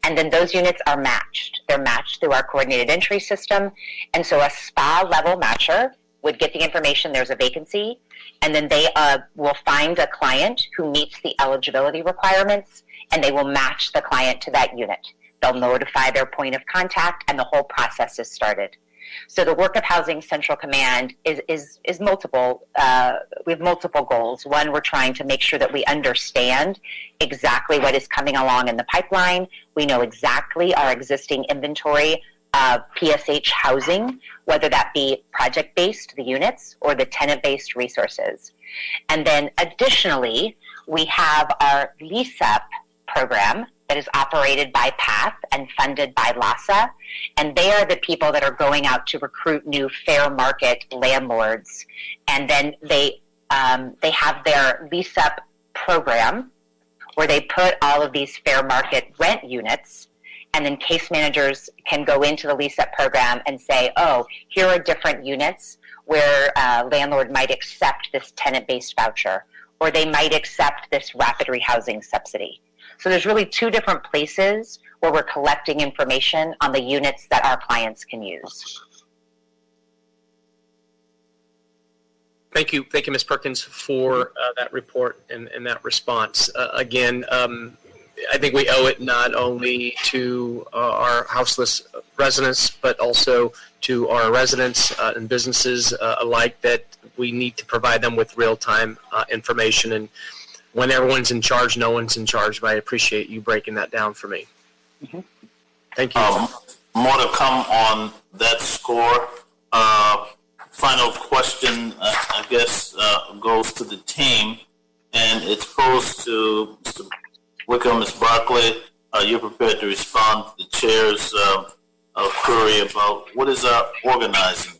And then those units are matched. They're matched through our coordinated entry system. And so a SPA level matcher would get the information there's a vacancy. And then they uh, will find a client who meets the eligibility requirements and they will match the client to that unit. They'll notify their point of contact and the whole process is started. So the work of Housing Central Command is is is multiple. Uh, we have multiple goals. One, we're trying to make sure that we understand exactly what is coming along in the pipeline. We know exactly our existing inventory of PSH housing, whether that be project based, the units, or the tenant based resources. And then additionally, we have our lease up program that is operated by PATH and funded by LAHSA. And they are the people that are going out to recruit new fair market landlords. And then they, um, they have their lease up program where they put all of these fair market rent units and then case managers can go into the lease up program and say, oh, here are different units where a landlord might accept this tenant based voucher or they might accept this rapid rehousing subsidy. So there's really two different places where we're collecting information on the units that our clients can use. Thank you, thank you, Ms. Perkins, for uh, that report and, and that response. Uh, again, um, I think we owe it not only to uh, our houseless residents, but also to our residents uh, and businesses uh, alike that we need to provide them with real-time uh, information. And when everyone's in charge, no one's in charge. But I appreciate you breaking that down for me. Mm-hmm. Thank you. Um, more to come on that score. Uh, final question, uh, I guess, uh, goes to the team, and it's posed to Mr. Wickham, Ms. Barclay. Uh, you're prepared to respond to the chair's uh, uh, query about what is our organizing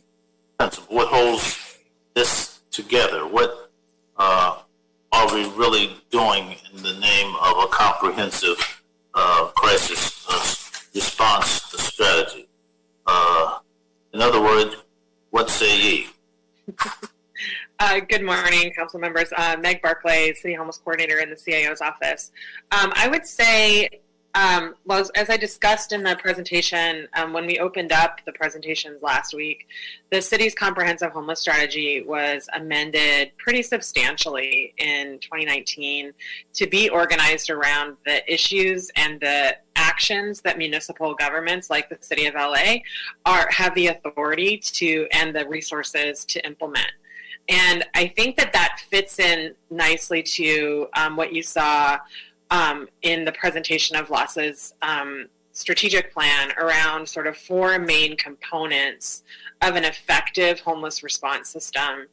principle? What holds this together? What uh, are we really doing in the name of a comprehensive uh, crisis uh, response strategy? Uh, in other words, what say ye? Uh, good morning, council members. Uh, Meg Barclay, City Homeless Coordinator in the CIO's office. Um, I would say, um, well, as I discussed in the presentation, um, when we opened up the presentations last week, the city's comprehensive homeless strategy was amended pretty substantially in 2019 to be organized around the issues and the actions that municipal governments like the city of LA are have the authority to and the resources to implement. And I think that that fits in nicely to um, what you saw um, in the presentation of LAHSA's um, strategic plan around sort of four main components of an effective homeless response system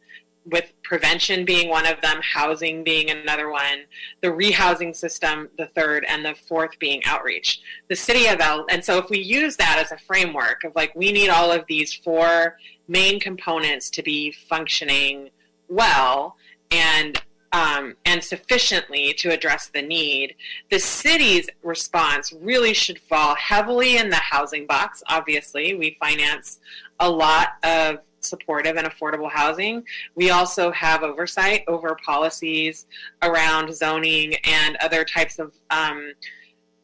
with prevention being one of them, housing being another one, the rehousing system the third, and the fourth being outreach. The city of El, and so if we use that as a framework of like we need all of these four main components to be functioning well and um, and sufficiently to address the need, the city's response really should fall heavily in the housing box. Obviously, we finance a lot of supportive and affordable housing. We also have oversight over policies around zoning and other types of um,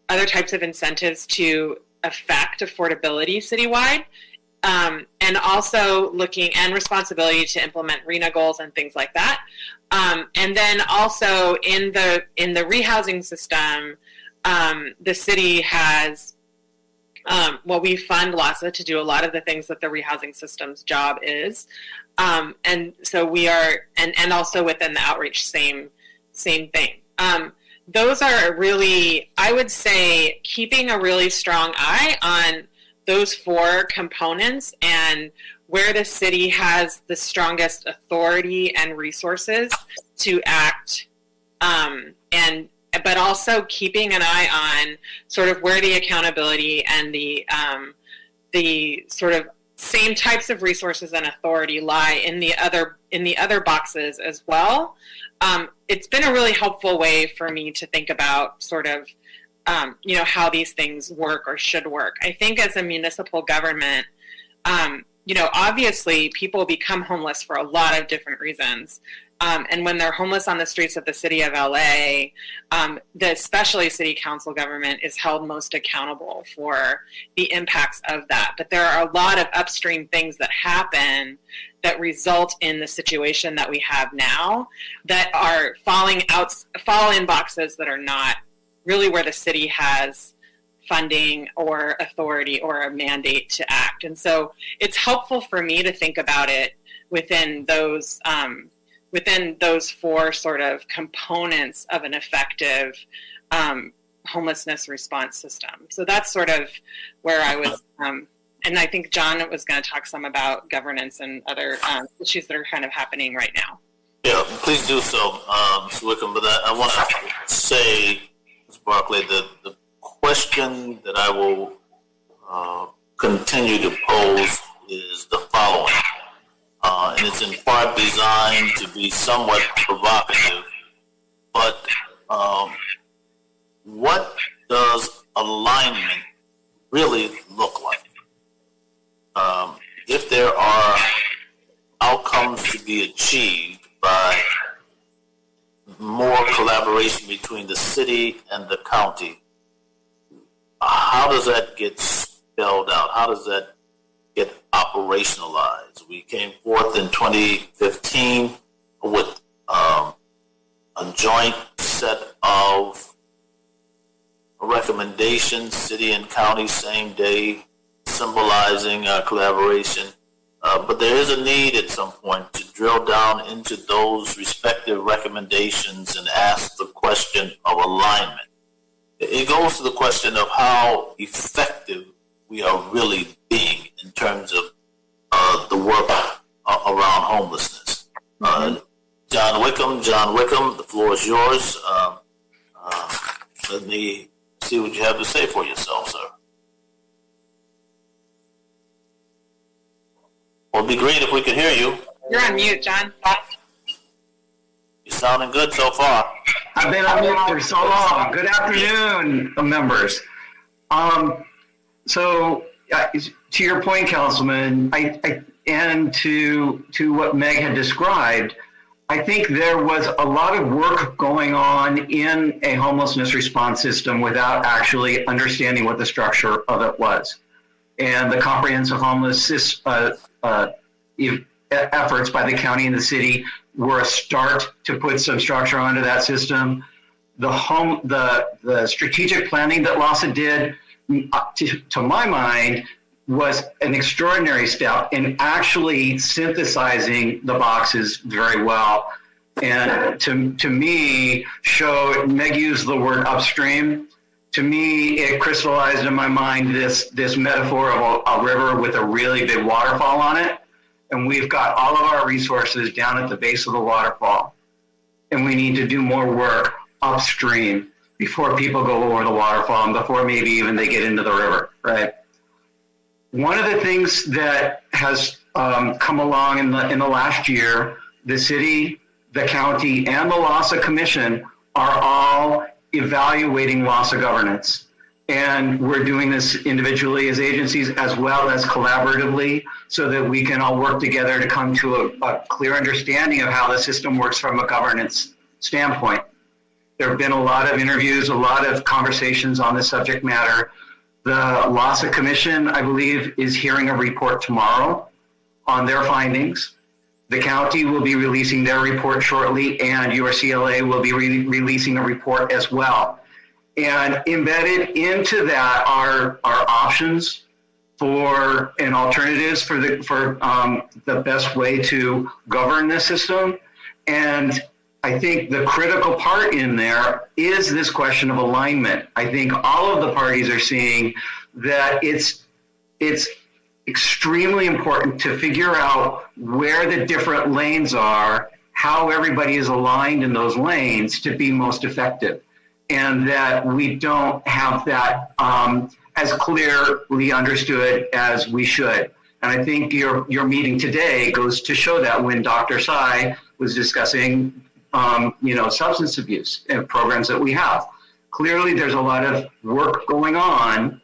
other types of incentives to affect affordability citywide. Um, and also looking and responsibility to implement RHNA goals and things like that. Um, and then also in the in the rehousing system, um, the city has um, well, we fund LAHSA to do a lot of the things that the rehousing system's job is, um, and so we are, and and also within the outreach, same same thing. Um, those are really, I would say, keeping a really strong eye on those four components and where the city has the strongest authority and resources to act um, and but also keeping an eye on sort of where the accountability and the um, the sort of same types of resources and authority lie in the other in the other boxes as well. Um, it's been a really helpful way for me to think about sort of um, you know how these things work or should work. I think as a municipal government, um, you know, obviously people become homeless for a lot of different reasons. Um, and when they're homeless on the streets of the city of LA, um, the especially city council government is held most accountable for the impacts of that. But there are a lot of upstream things that happen that result in the situation that we have now that are falling out, fall in boxes that are not really where the city has funding or authority or a mandate to act. And so it's helpful for me to think about it within those um, within those four sort of components of an effective um, homelessness response system. So that's sort of where I was um, and I think John was going to talk some about governance and other um, issues that are kind of happening right now. Yeah, please do so, um. Wickham. But I, I want to say. Barclay, the, the question that I will uh, continue to pose is the following. Uh, and it's in part designed to be somewhat provocative, but um, what does alignment really look like? Um, if there are outcomes to be achieved by more collaboration between the city and the county, how does that get spelled out? How does that get operationalized? We came forth in 2015 with um, a joint set of recommendations, city and county, same day, symbolizing uh, collaboration. Uh, but there is a need at some point to drill down into those respective recommendations and ask the question of alignment. It goes to the question of how effective we are really being in terms of uh, the work uh, around homelessness. Uh, John Wickham, John Wickham, the floor is yours. Um, uh, let me see what you have to say for yourself, sir. Well, it'd be great if we could hear you. You're on mute, John. You're sounding good so far. I've been on mute for so long. Good afternoon, members. Um, so, uh, to your point, Councilman, I, I, and to to what Meg had described, I think there was a lot of work going on in a homelessness response system without actually understanding what the structure of it was. And the comprehensive homeless uh, uh, efforts by the county and the city were a start to put some structure onto that system. The home, the the strategic planning that LAHSA did, uh, to, to my mind, was an extraordinary step in actually synthesizing the boxes very well. And to, to me, showed, Meg used the word upstream. To me, it crystallized in my mind this, this metaphor of a, a river with a really big waterfall on it. And we've got all of our resources down at the base of the waterfall. And we need to do more work upstream before people go over the waterfall and before maybe even they get into the river, right? One of the things that has um, come along in the in the last year, the city, the county, and the LAHSA Commission are all evaluating LAHSA governance. And we're doing this individually as agencies as well as collaboratively so that we can all work together to come to a, a clear understanding of how the system works from a governance standpoint. There have been a lot of interviews, a lot of conversations on this subject matter. The LAHSA Commission, I believe, is hearing a report tomorrow on their findings. The county will be releasing their report shortly, and URCLA will be re- releasing a report as well. And embedded into that are, our options for and alternatives for the for um, the best way to govern this system. And I think the critical part in there is this question of alignment. I think all of the parties are seeing that it's it's extremely important to figure out where the different lanes are, how everybody is aligned in those lanes to be most effective, and that we don't have that um, as clearly understood as we should. And I think your your meeting today goes to show that when Dr. Tsai was discussing um, you know, substance abuse programs that we have. Clearly, there's a lot of work going on.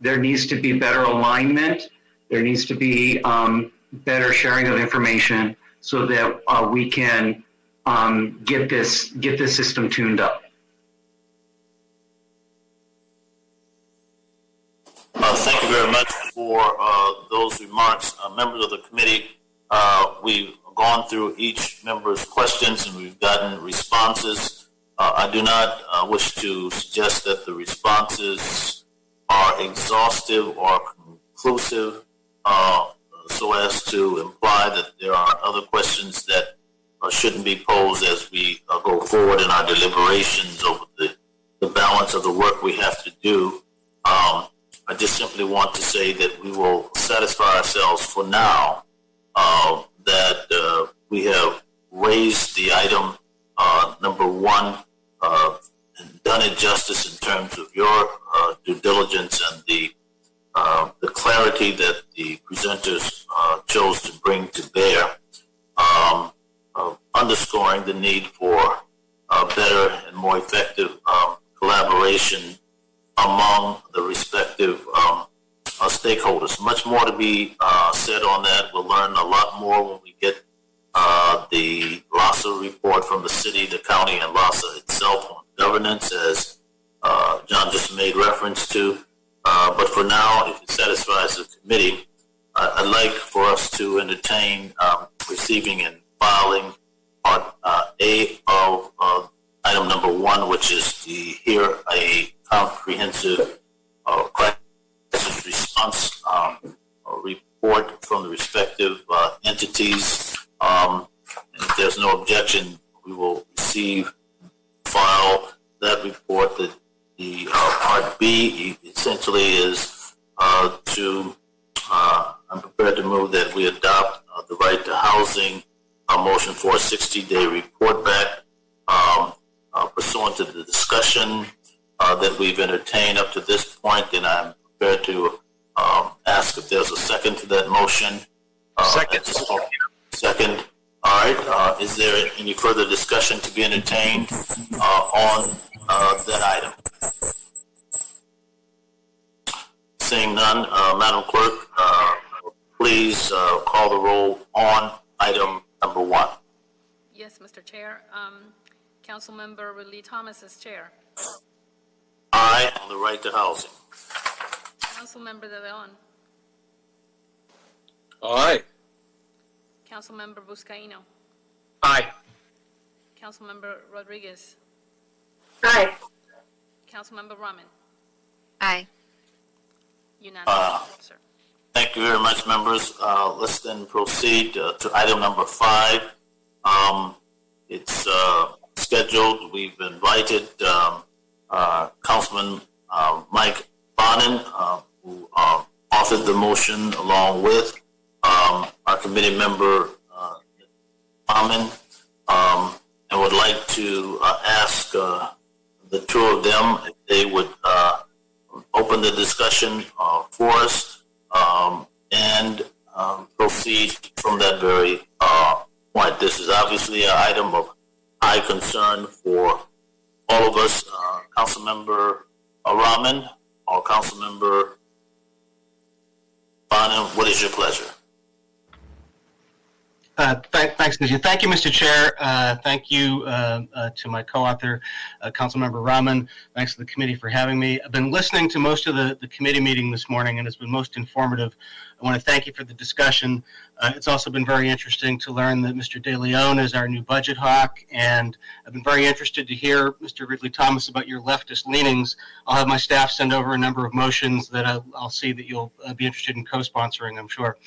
There needs to be better alignment. There needs to be um, better sharing of information so that uh, we can um, get this get this system tuned up. Uh, thank you very much for uh, those remarks, uh, members of the committee. Uh, we gone through each member's questions and we've gotten responses. Uh, I do not wish to suggest that the responses are exhaustive or conclusive uh, so as to imply that there are other questions that uh, shouldn't be posed as we uh, go forward in our deliberations over the, the balance of the work we have to do. Um, I just simply want to say that we will satisfy ourselves for now uh, that uh, we have raised the item uh, number one and done it justice in terms of your due diligence and the uh, the clarity that the presenters uh, chose to bring to bear, um, uh, underscoring the need for better and more effective um, collaboration among the respective um, uh, stakeholders. Much more to be said on that. We'll learn a lot more when we get the LAHSA report from the city, the county, and LAHSA itself on governance, as John just made reference to. Uh, but for now, if it satisfies the committee, I- I'd like for us to entertain um, receiving and filing part uh, A of uh, item number one, which is the here a comprehensive uh, crisis response um, uh, report from the respective uh, entities. Um, if there's no objection, we will receive, file that report. That the uh, part B essentially is uh, to. Uh, I'm prepared to move that we adopt uh, the right to housing a motion for a 60-day report back um, uh, pursuant to the discussion uh, that we've entertained up to this point, and I'm prepared to um, ask if there's a second to that motion. second. Second. All right. Uh, is there any further discussion to be entertained uh, on uh, that item? Seeing none, uh, Madam Clerk, uh, please uh, call the roll on item number one. Yes, Mr. Chair. Um, Councilmember Ridley Thomas is chair. Aye on the right to housing. Councilmember De Leon. Aye. Councilmember Buscaino. Aye. Councilmember Rodriguez. Aye. Councilmember Raman. Aye. Unanimous, Uh, sir. Thank you very much, members. Uh, Let's then proceed uh, to item number five. Um, It's uh, scheduled, we've invited um, uh, Councilman uh, Mike Bonin, uh, who uh, authored the motion along with um, our committee member, uh, Ahmed, um, and would like to uh, ask uh, the two of them if they would uh, open the discussion uh, for us um, and um, proceed from that very uh, point. This is obviously an item of high concern for all of us. Uh, Councilmember Raman or Councilmember Bonin, what is your pleasure? Uh, th- thanks, Najib. Thank you, Mr. Chair. Uh, thank you uh, uh, to my co-author, uh, Councilmember Raman. Thanks to the committee for having me. I've been listening to most of the, the committee meeting this morning, and it's been most informative. I want to thank you for the discussion. It's also been very interesting to learn that Mr. De Leon is our new budget hawk, and I've been very interested to hear, Mr. Ridley Thomas, about your leftist leanings. I'll have my staff send over a number of motions that I'll, I'll see that you'll be interested in co-sponsoring, I'm sure.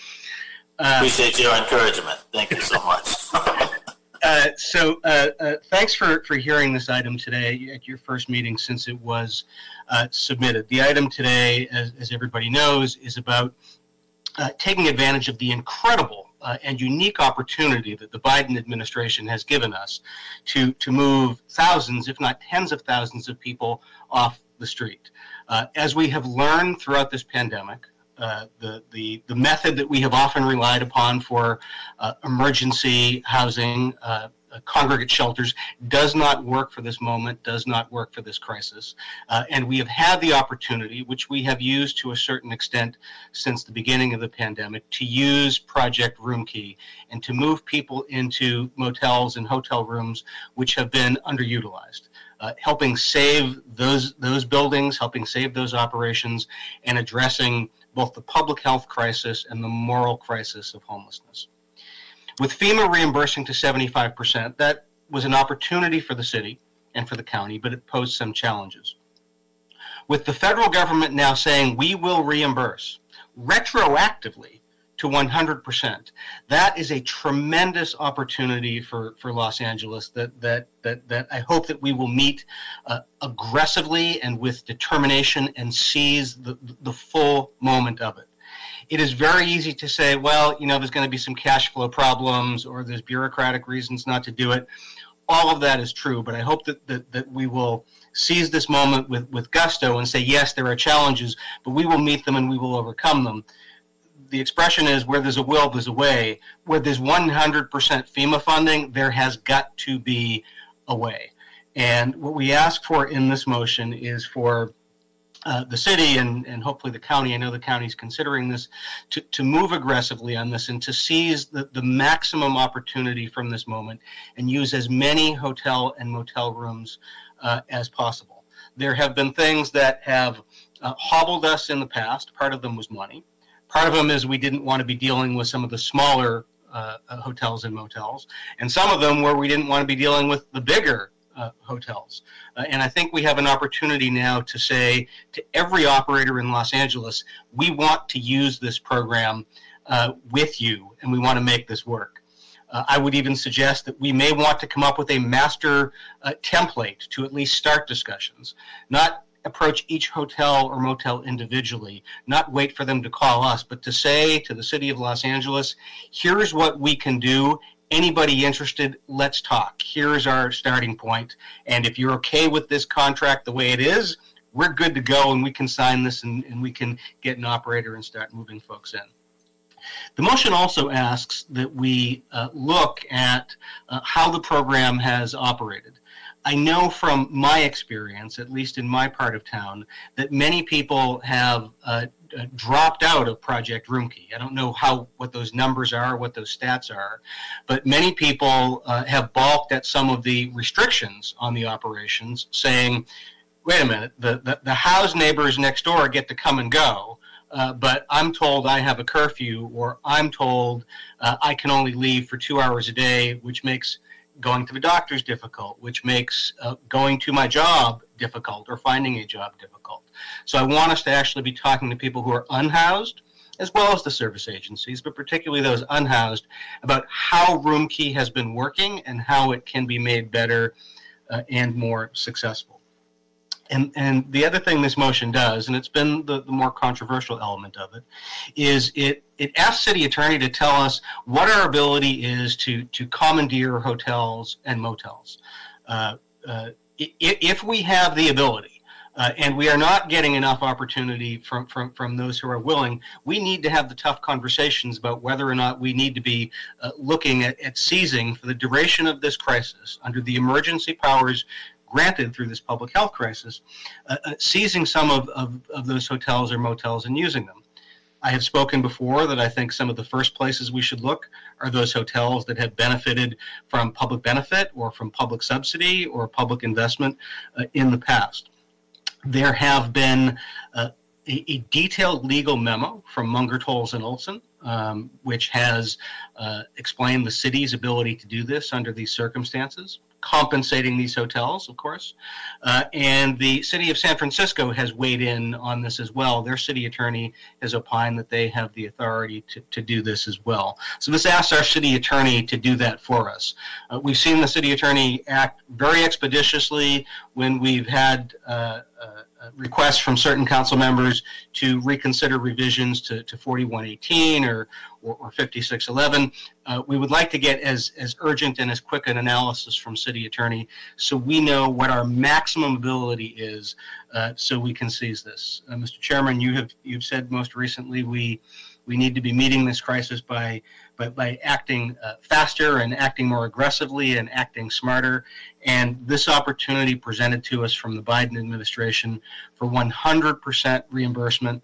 Appreciate your encouragement. Thank you so much. Uh, so, uh, uh, thanks for, for hearing this item today at your first meeting since it was uh, submitted. The item today, as, as everybody knows, is about uh, taking advantage of the incredible uh, and unique opportunity that the Biden administration has given us to, to move thousands, if not tens of thousands, of people off the street. Uh, as we have learned throughout this pandemic, uh, the, the, the method that we have often relied upon for uh, emergency housing, uh, uh, congregate shelters, does not work for this moment, does not work for this crisis. Uh, and we have had the opportunity, which we have used to a certain extent since the beginning of the pandemic, to use Project Roomkey and to move people into motels and hotel rooms which have been underutilized. Uh, helping save those those buildings, helping save those operations, and addressing both the public health crisis and the moral crisis of homelessness. With FEMA reimbursing to 75%, that was an opportunity for the city and for the county, but it posed some challenges. With the federal government now saying we will reimburse retroactively to 100%, that is a tremendous opportunity for, for Los Angeles that, that, that, that I hope that we will meet uh, aggressively and with determination and seize the, the full moment of it. it is very easy to say, well, you know, there's going to be some cash flow problems or there's bureaucratic reasons not to do it. All of that is true, but I hope that, that, that we will seize this moment with, with gusto and say, yes, there are challenges, but we will meet them and we will overcome them. The expression is where there's a will, there's a way. Where there's 100% FEMA funding, there has got to be a way. And what we ask for in this motion is for uh, the city and, and hopefully the county, I know the county is considering this, to, to move aggressively on this and to seize the, the maximum opportunity from this moment and use as many hotel and motel rooms uh, as possible. There have been things that have uh, hobbled us in the past. Part of them was money. Part of them is we didn't want to be dealing with some of the smaller uh, uh hotels and motels, and some of them where we didn't want to be dealing with the bigger uh, hotels. Uh, and I think we have an opportunity now to say to every operator in Los Angeles, we want to use this program uh, with you and we want to make this work. Uh, I would even suggest that we may want to come up with a master uh, template to at least start discussions, not approach each hotel or motel individually, not wait for them to call us, but to say to the city of Los Angeles, here's what we can do anybody interested, let's talk. Here's our starting point. And if you're okay with this contract the way it is, we're good to go and we can sign this and, and we can get an operator and start moving folks in. The motion also asks that we uh, look at uh, how the program has operated. I know from my experience, at least in my part of town, that many people have uh, uh, dropped out of Project Roomkey. I don't know how what those numbers are, what those stats are, but many people uh, have balked at some of the restrictions on the operations, saying, "Wait a minute, the the, the house neighbors next door get to come and go." Uh, but I'm told I have a curfew, or I'm told uh, I can only leave for two hours a day, which makes going to the doctor's difficult, which makes uh, going to my job difficult or finding a job difficult. So I want us to actually be talking to people who are unhoused as well as the service agencies, but particularly those unhoused, about how Roomkey has been working and how it can be made better uh, and more successful. And, and the other thing this motion does, and it's been the, the more controversial element of it, is it, it asks city attorney to tell us what our ability is to, to commandeer hotels and motels. Uh, uh, if we have the ability, uh, and we are not getting enough opportunity from, from, from those who are willing. We need to have the tough conversations about whether or not we need to be uh, looking at, at seizing for the duration of this crisis under the emergency powers granted through this public health crisis, uh, uh, seizing some of, of, of those hotels or motels and using them. I have spoken before that I think some of the first places we should look are those hotels that have benefited from public benefit or from public subsidy or public investment uh, in the past. There have been uh, a, a, detailed legal memo from Munger, Tolles, and Olson, um, which has uh, explained the city's ability to do this under these circumstances compensating these hotels, of course. Uh, and the city of San Francisco has weighed in on this as well. Their city attorney has opined that they have the authority to, to do this as well. So this asks our city attorney to do that for us. Uh, we've seen the city attorney act very expeditiously when we've had uh, uh requests from certain council members to reconsider revisions to, to 4118 or, or, or 5611. Uh, we would like to get as, as urgent and as quick an analysis from city attorney so we know what our maximum ability is uh, so we can seize this. Uh, Mr. Chairman, you have you've said most recently we we need to be meeting this crisis by by, by acting uh, faster and acting more aggressively and acting smarter. And this opportunity presented to us from the Biden administration for 100% reimbursement,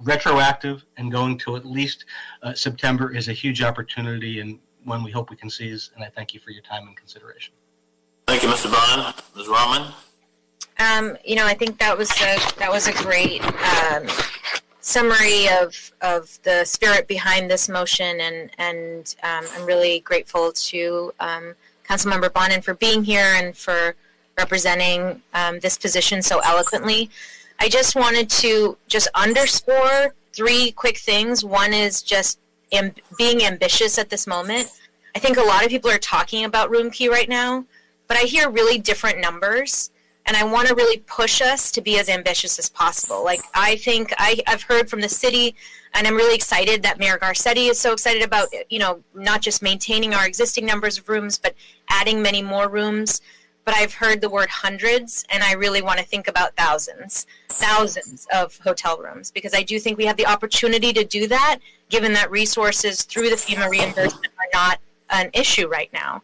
retroactive, and going to at least uh, September is a huge opportunity and one we hope we can seize. And I thank you for your time and consideration. Thank you, Mr. Bond. Ms. Raman? Um, you know, I think that was a, that was a great um, summary of of the spirit behind this motion, and and um, I'm really grateful to um, Councilmember Bonin for being here and for representing um, this position so eloquently. I just wanted to just underscore three quick things. One is just amb- being ambitious at this moment. I think a lot of people are talking about Roomkey right now, but I hear really different numbers. And I want to really push us to be as ambitious as possible. Like I think I, I've heard from the city, and I'm really excited that Mayor Garcetti is so excited about you know not just maintaining our existing numbers of rooms, but adding many more rooms. But I've heard the word hundreds, and I really want to think about thousands, thousands of hotel rooms, because I do think we have the opportunity to do that, given that resources through the FEMA reimbursement are not an issue right now.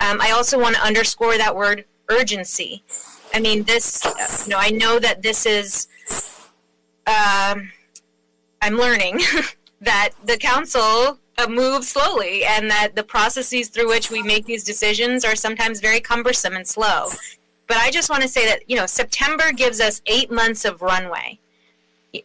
Um, I also want to underscore that word urgency. I mean, this, you know, I know that this is, um, I'm learning that the council uh, moves slowly and that the processes through which we make these decisions are sometimes very cumbersome and slow. But I just want to say that, you know, September gives us eight months of runway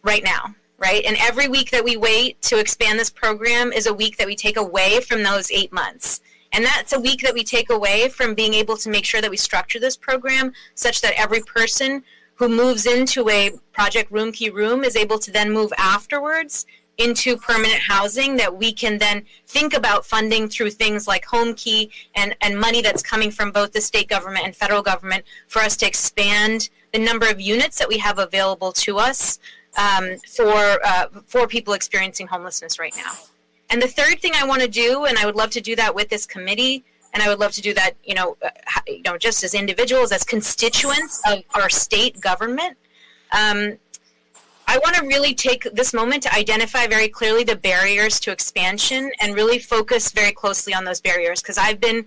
right now, right? And every week that we wait to expand this program is a week that we take away from those eight months. And that's a week that we take away from being able to make sure that we structure this program such that every person who moves into a Project Roomkey room is able to then move afterwards into permanent housing that we can then think about funding through things like Homekey and, and money that's coming from both the state government and federal government for us to expand the number of units that we have available to us um, for, uh, for people experiencing homelessness right now. And the third thing I want to do, and I would love to do that with this committee, and I would love to do that, you know, uh, you know, just as individuals, as constituents of our state government. Um, I want to really take this moment to identify very clearly the barriers to expansion and really focus very closely on those barriers because I've been,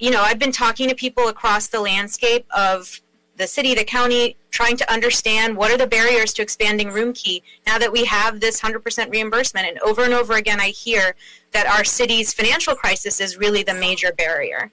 you know, I've been talking to people across the landscape of the city, the county, trying to understand what are the barriers to expanding Roomkey now that we have this 100% reimbursement. And over and over again, I hear that our city's financial crisis is really the major barrier.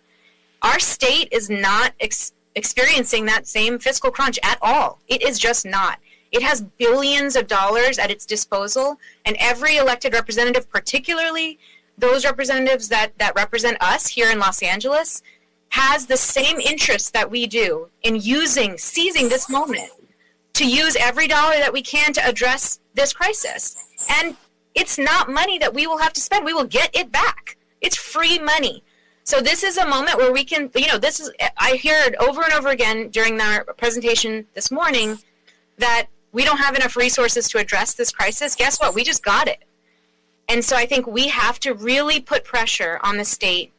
Our state is not ex- experiencing that same fiscal crunch at all. It is just not. It has billions of dollars at its disposal, and every elected representative, particularly those representatives that, that represent us here in Los Angeles, has the same interest that we do in using, seizing this moment to use every dollar that we can to address this crisis. And it's not money that we will have to spend. We will get it back. It's free money. So this is a moment where we can, you know, this is, I heard over and over again during our presentation this morning that we don't have enough resources to address this crisis. Guess what? We just got it. And so I think we have to really put pressure on the state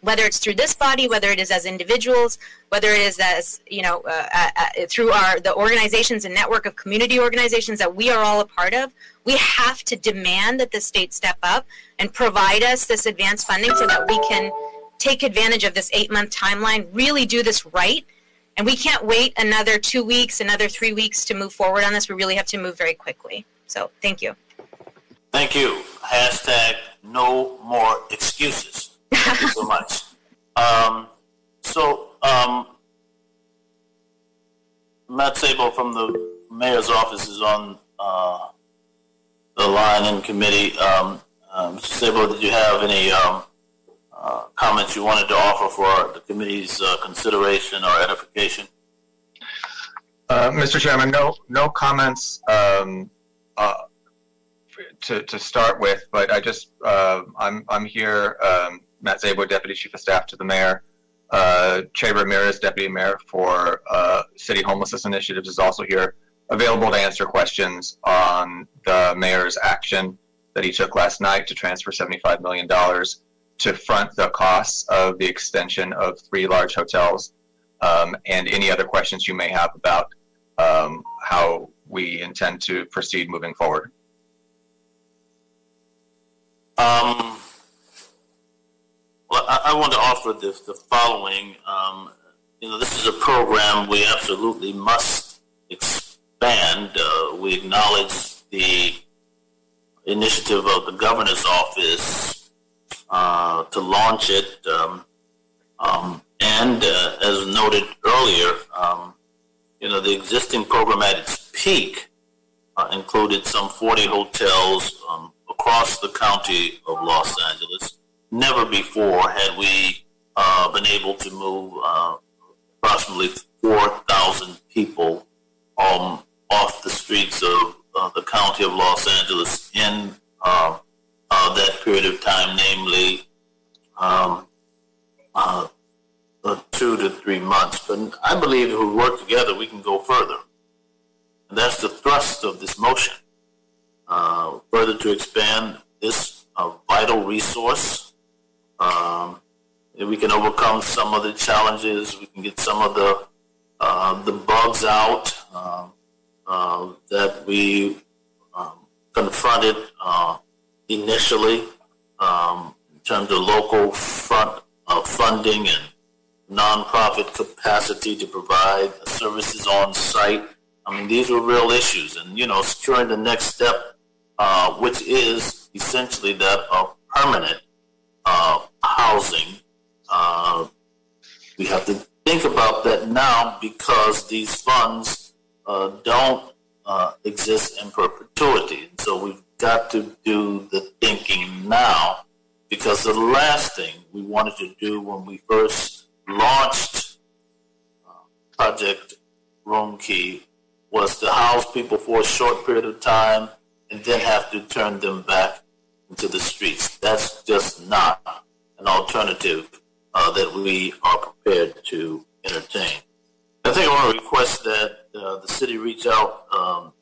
whether it's through this body, whether it is as individuals, whether it is as you know uh, uh, uh, through our the organizations and network of community organizations that we are all a part of, we have to demand that the state step up and provide us this advanced funding so that we can take advantage of this eight month timeline, really do this right. And we can't wait another two weeks, another three weeks to move forward on this. We really have to move very quickly. So thank you. Thank you. Hashtag no more excuses. Thank you so much. Um, so, um, Matt Szabo from the mayor's office is on uh, the line in committee. Um, uh, Mr. Szabo, did you have any um, uh, comments you wanted to offer for the committee's uh, consideration or edification? Uh, Mr. Chairman, no, no comments um, uh, to, to start with, but I just, I'm, I'm here um, Matt Szabo, Deputy Chief of Staff to the Mayor. Uh, Che Ramirez, Deputy Mayor for uh, City Homelessness Initiatives, is also here, available to answer questions on the Mayor's action that he took last night to transfer $75 million to front the costs of the extension of three large hotels, um, and any other questions you may have about um, how we intend to proceed moving forward. Um, well, I, I want to offer the, the following. Um, you know, this is a program we absolutely must expand. Uh, we acknowledge the initiative of the governor's office uh, to launch it. Um, um, and uh, as noted earlier, um, you know, the existing program at its peak uh, included some 40 hotels um, across the county of Los Angeles never before had we uh, been able to move uh, approximately 4,000 people um, off the streets of uh, the county of Los Angeles in uh, uh, that period of time, namely um, uh, uh, two to three months. But I believe if we work together, we can go further. And that's the thrust of this motion. Further to expand this vital resource. Um, we can overcome some of the challenges, we can get some of the uh, the bugs out uh, uh, that we um, confronted uh, initially um, in terms of local front uh, funding and nonprofit capacity to provide services on site. I mean, these were real issues, and you know, securing the next step, uh, which is essentially that of permanent housing. Uh, we have to think about that now because these funds uh, don't uh, exist in perpetuity. And so we've got to do the thinking now because the last thing we wanted to do when we first launched uh, Project Roomkey was to house people for a short period of time and then have to turn them back into the streets. That's just not alternative uh, that we are prepared to entertain. I think I want to request that uh, the city reach out um,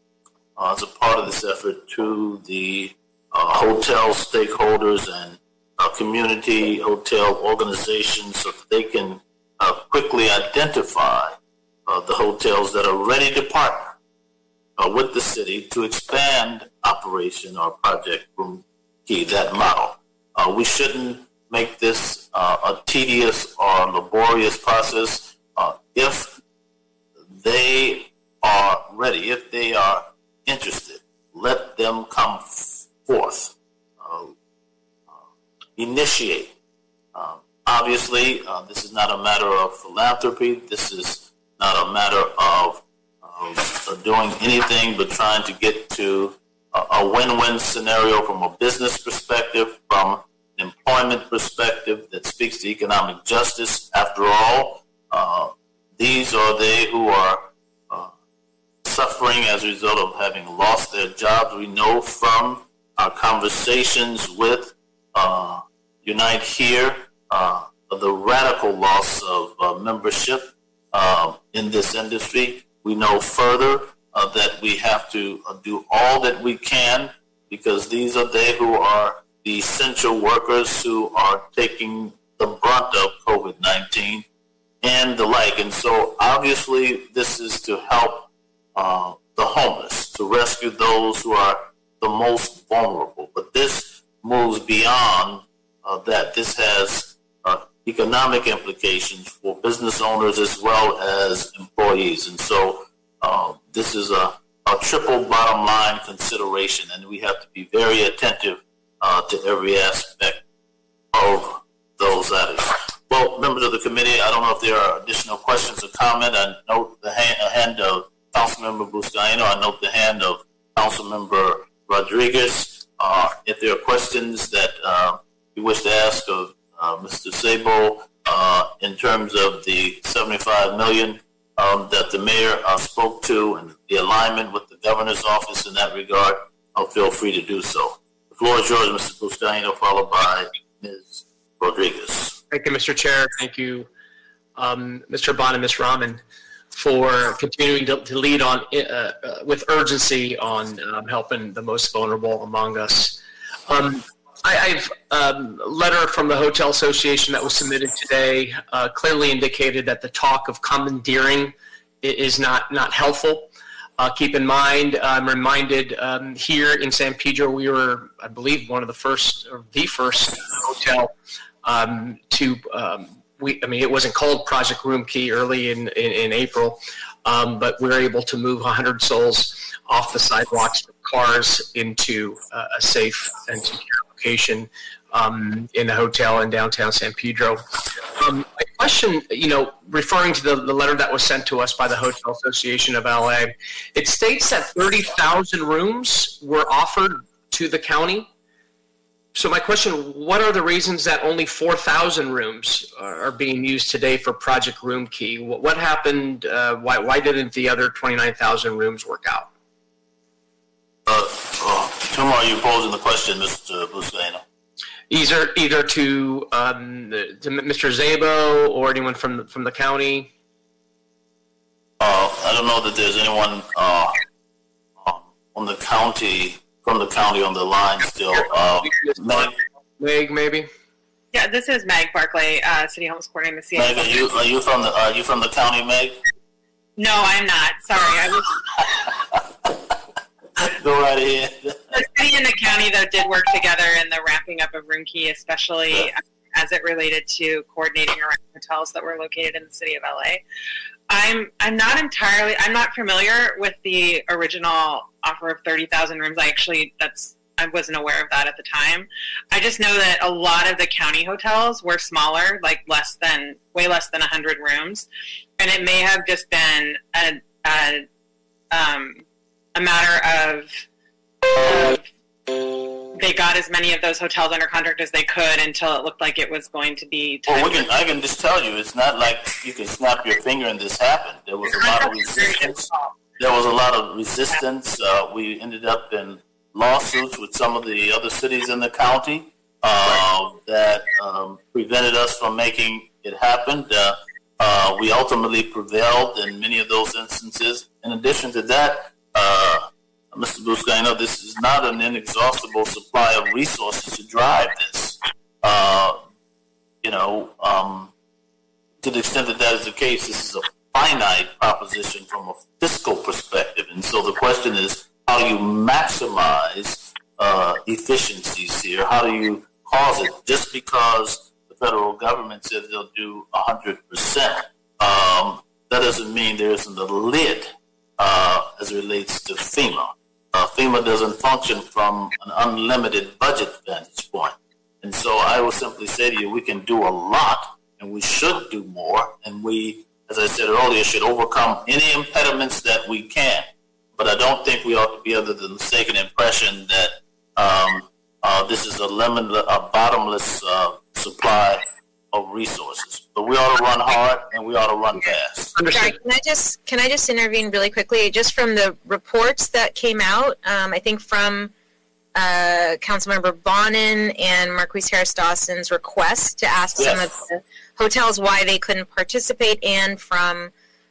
uh, as a part of this effort to the uh, hotel stakeholders and uh, community hotel organizations so that they can uh, quickly identify the hotels that are ready to partner with the city to expand operation or project room key, that model. We shouldn't make this uh, a tedious or laborious process uh, if they are ready, if they are interested, let them come forth, uh, initiate. Um, obviously, uh, this is not a matter of philanthropy. This is not a matter of, doing anything but trying to get to a, a win-win scenario from a business perspective, from employment perspective that speaks to economic justice. After all, uh, these are they who are uh, suffering as a result of having lost their jobs. We know from our conversations with uh, Unite Here uh, the radical loss of uh, membership uh, in this industry. We know further that we have to do all that we can because these are they who are the essential workers who are taking the brunt of COVID 19 and the like. And so, obviously, this is to help uh, the homeless, to rescue those who are the most vulnerable. But this moves beyond uh, that. This has uh, economic implications for business owners as well as employees. And so, uh, this is a, a triple bottom line consideration, and we have to be very attentive uh, to every aspect of those items. Well, members of the committee, I don't know if there are additional questions or comment. I note the hand, hand of Councilmember Buscaino. I note the hand of Councilmember Rodriguez. Uh, if there are questions that uh, you wish to ask of uh, Mr. Szabo uh, in terms of the 75 million um, that the mayor uh, spoke to and the alignment with the governor's office in that regard, I'll feel free to do so. The floor is yours, Mr. Buscaino, followed by Ms. Rodriguez. Thank you, Mr. Chair. Thank you, um, Mr. Bond and Ms. Raman, for continuing to, to lead on uh, uh, with urgency on um, helping the most vulnerable among us. Um, I, um, a letter from the Hotel Association that was submitted today uh, clearly indicated that the talk of commandeering is not not helpful. Uh, keep in mind, I'm reminded um, here in San Pedro, we were, I believe, one of the first, or the first hotel um, to, um, we, I mean, it wasn't called Project Roomkey early in, in, in April, um, but we were able to move 100 souls off the sidewalks of cars into uh, a safe and secure location um, in the hotel in downtown San Pedro. Um, my question, you know, referring to the, the letter that was sent to us by the Hotel Association of LA, it states that 30,000 rooms were offered to the county. So my question, what are the reasons that only 4,000 rooms are being used today for Project Roomkey? What, what happened? Uh, why, why didn't the other 29,000 rooms work out? Uh, whom are you posing the question, Mr. Buscaino? Either either to um, to Mr. Szabo or anyone from the, from the county. Uh, I don't know that there's anyone, uh, um, on the county, from the county on the line still. Uh, Meg, Meg, maybe? Yeah, this is Meg Barclay, uh, City Homes Coordinator in the Meg, are you, are you from the, are you from the county, Meg? No, I'm not. Sorry. I was, Go right ahead. the city and the county, though, did work together in the ramping up of Roomkey, especially as it related to coordinating around hotels that were located in the city of LA. I'm I'm not entirely I'm not familiar with the original offer of thirty thousand rooms. I actually that's I wasn't aware of that at the time. I just know that a lot of the county hotels were smaller, like less than way less than hundred rooms, and it may have just been a a, um, a matter of, of they got as many of those hotels under contract as they could until it looked like it was going to be Well, we can, I can just tell you, it's not like you can snap your finger and this happened. There was a lot of resistance. There was a lot of resistance. Uh, we ended up in lawsuits with some of the other cities in the county uh, that um, prevented us from making it happen. Uh, uh, we ultimately prevailed in many of those instances. In addition to that, uh, Mr. Busca, I know this is not an inexhaustible supply of resources to drive this. Uh, you know, um, to the extent that that is the case, this is a finite proposition from a fiscal perspective. And so the question is how do you maximize uh, efficiencies here? How do you cause it? Just because the federal government says they'll do 100%, um, that doesn't mean there isn't a lid uh, as relates to FEMA. Uh, FEMA doesn't function from an unlimited budget vantage point. And so I will simply say to you, we can do a lot and we should do more. And we, as I said earlier, should overcome any impediments that we can. But I don't think we ought to be under the mistaken impression that um, uh, this is a lemon, a bottomless uh, supply of resources. But we ought to run hard and we ought to run fast. Sorry, can I just can I just intervene really quickly? Just from the reports that came out, um, I think from uh, Councilmember Bonin and Marqueece Harris Dawson's request to ask some of the hotels why they couldn't participate, and from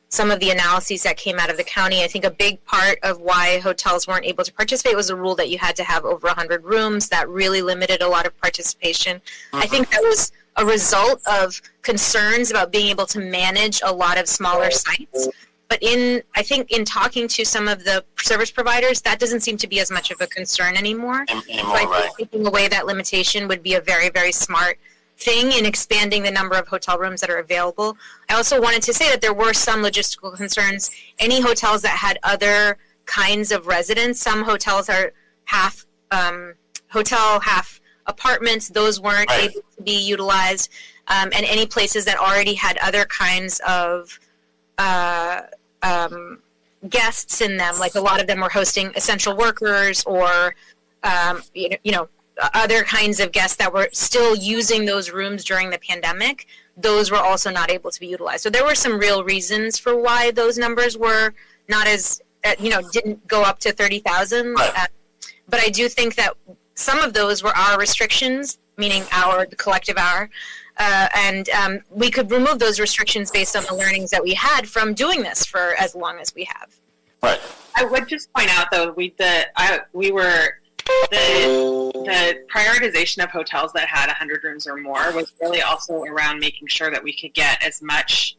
some of the analyses that came out of the county. I think a big part of why hotels weren't able to participate was a rule that you had to have over 100 rooms. That really limited a lot of participation. I think that was a result of concerns about being able to manage a lot of smaller sites. But in, I think, in talking to some of the service providers, that doesn't seem to be as much of a concern anymore. Anymore, so I think right. taking away that limitation would be a very, very smart thing in expanding the number of hotel rooms that are available. I also wanted to say that there were some logistical concerns. Any hotels that had other kinds of residents, some hotels are half um, hotel, half apartments. Those weren't able to be utilized. Um, and any places that already had other kinds of uh, um, guests in them, like a lot of them were hosting essential workers or um, you know, you know other kinds of guests that were still using those rooms during the pandemic. Those were also not able to be utilized. So there were some real reasons for why those numbers were not as uh, you know didn't go up to thirty thousand. Uh, but I do think that some of those were our restrictions, meaning our the collective hour. Uh, and um, we could remove those restrictions based on the learnings that we had from doing this for as long as we have. Right. I would just point out though we the I, we were the the prioritization of hotels that had 100 rooms or more was really also around making sure that we could get as much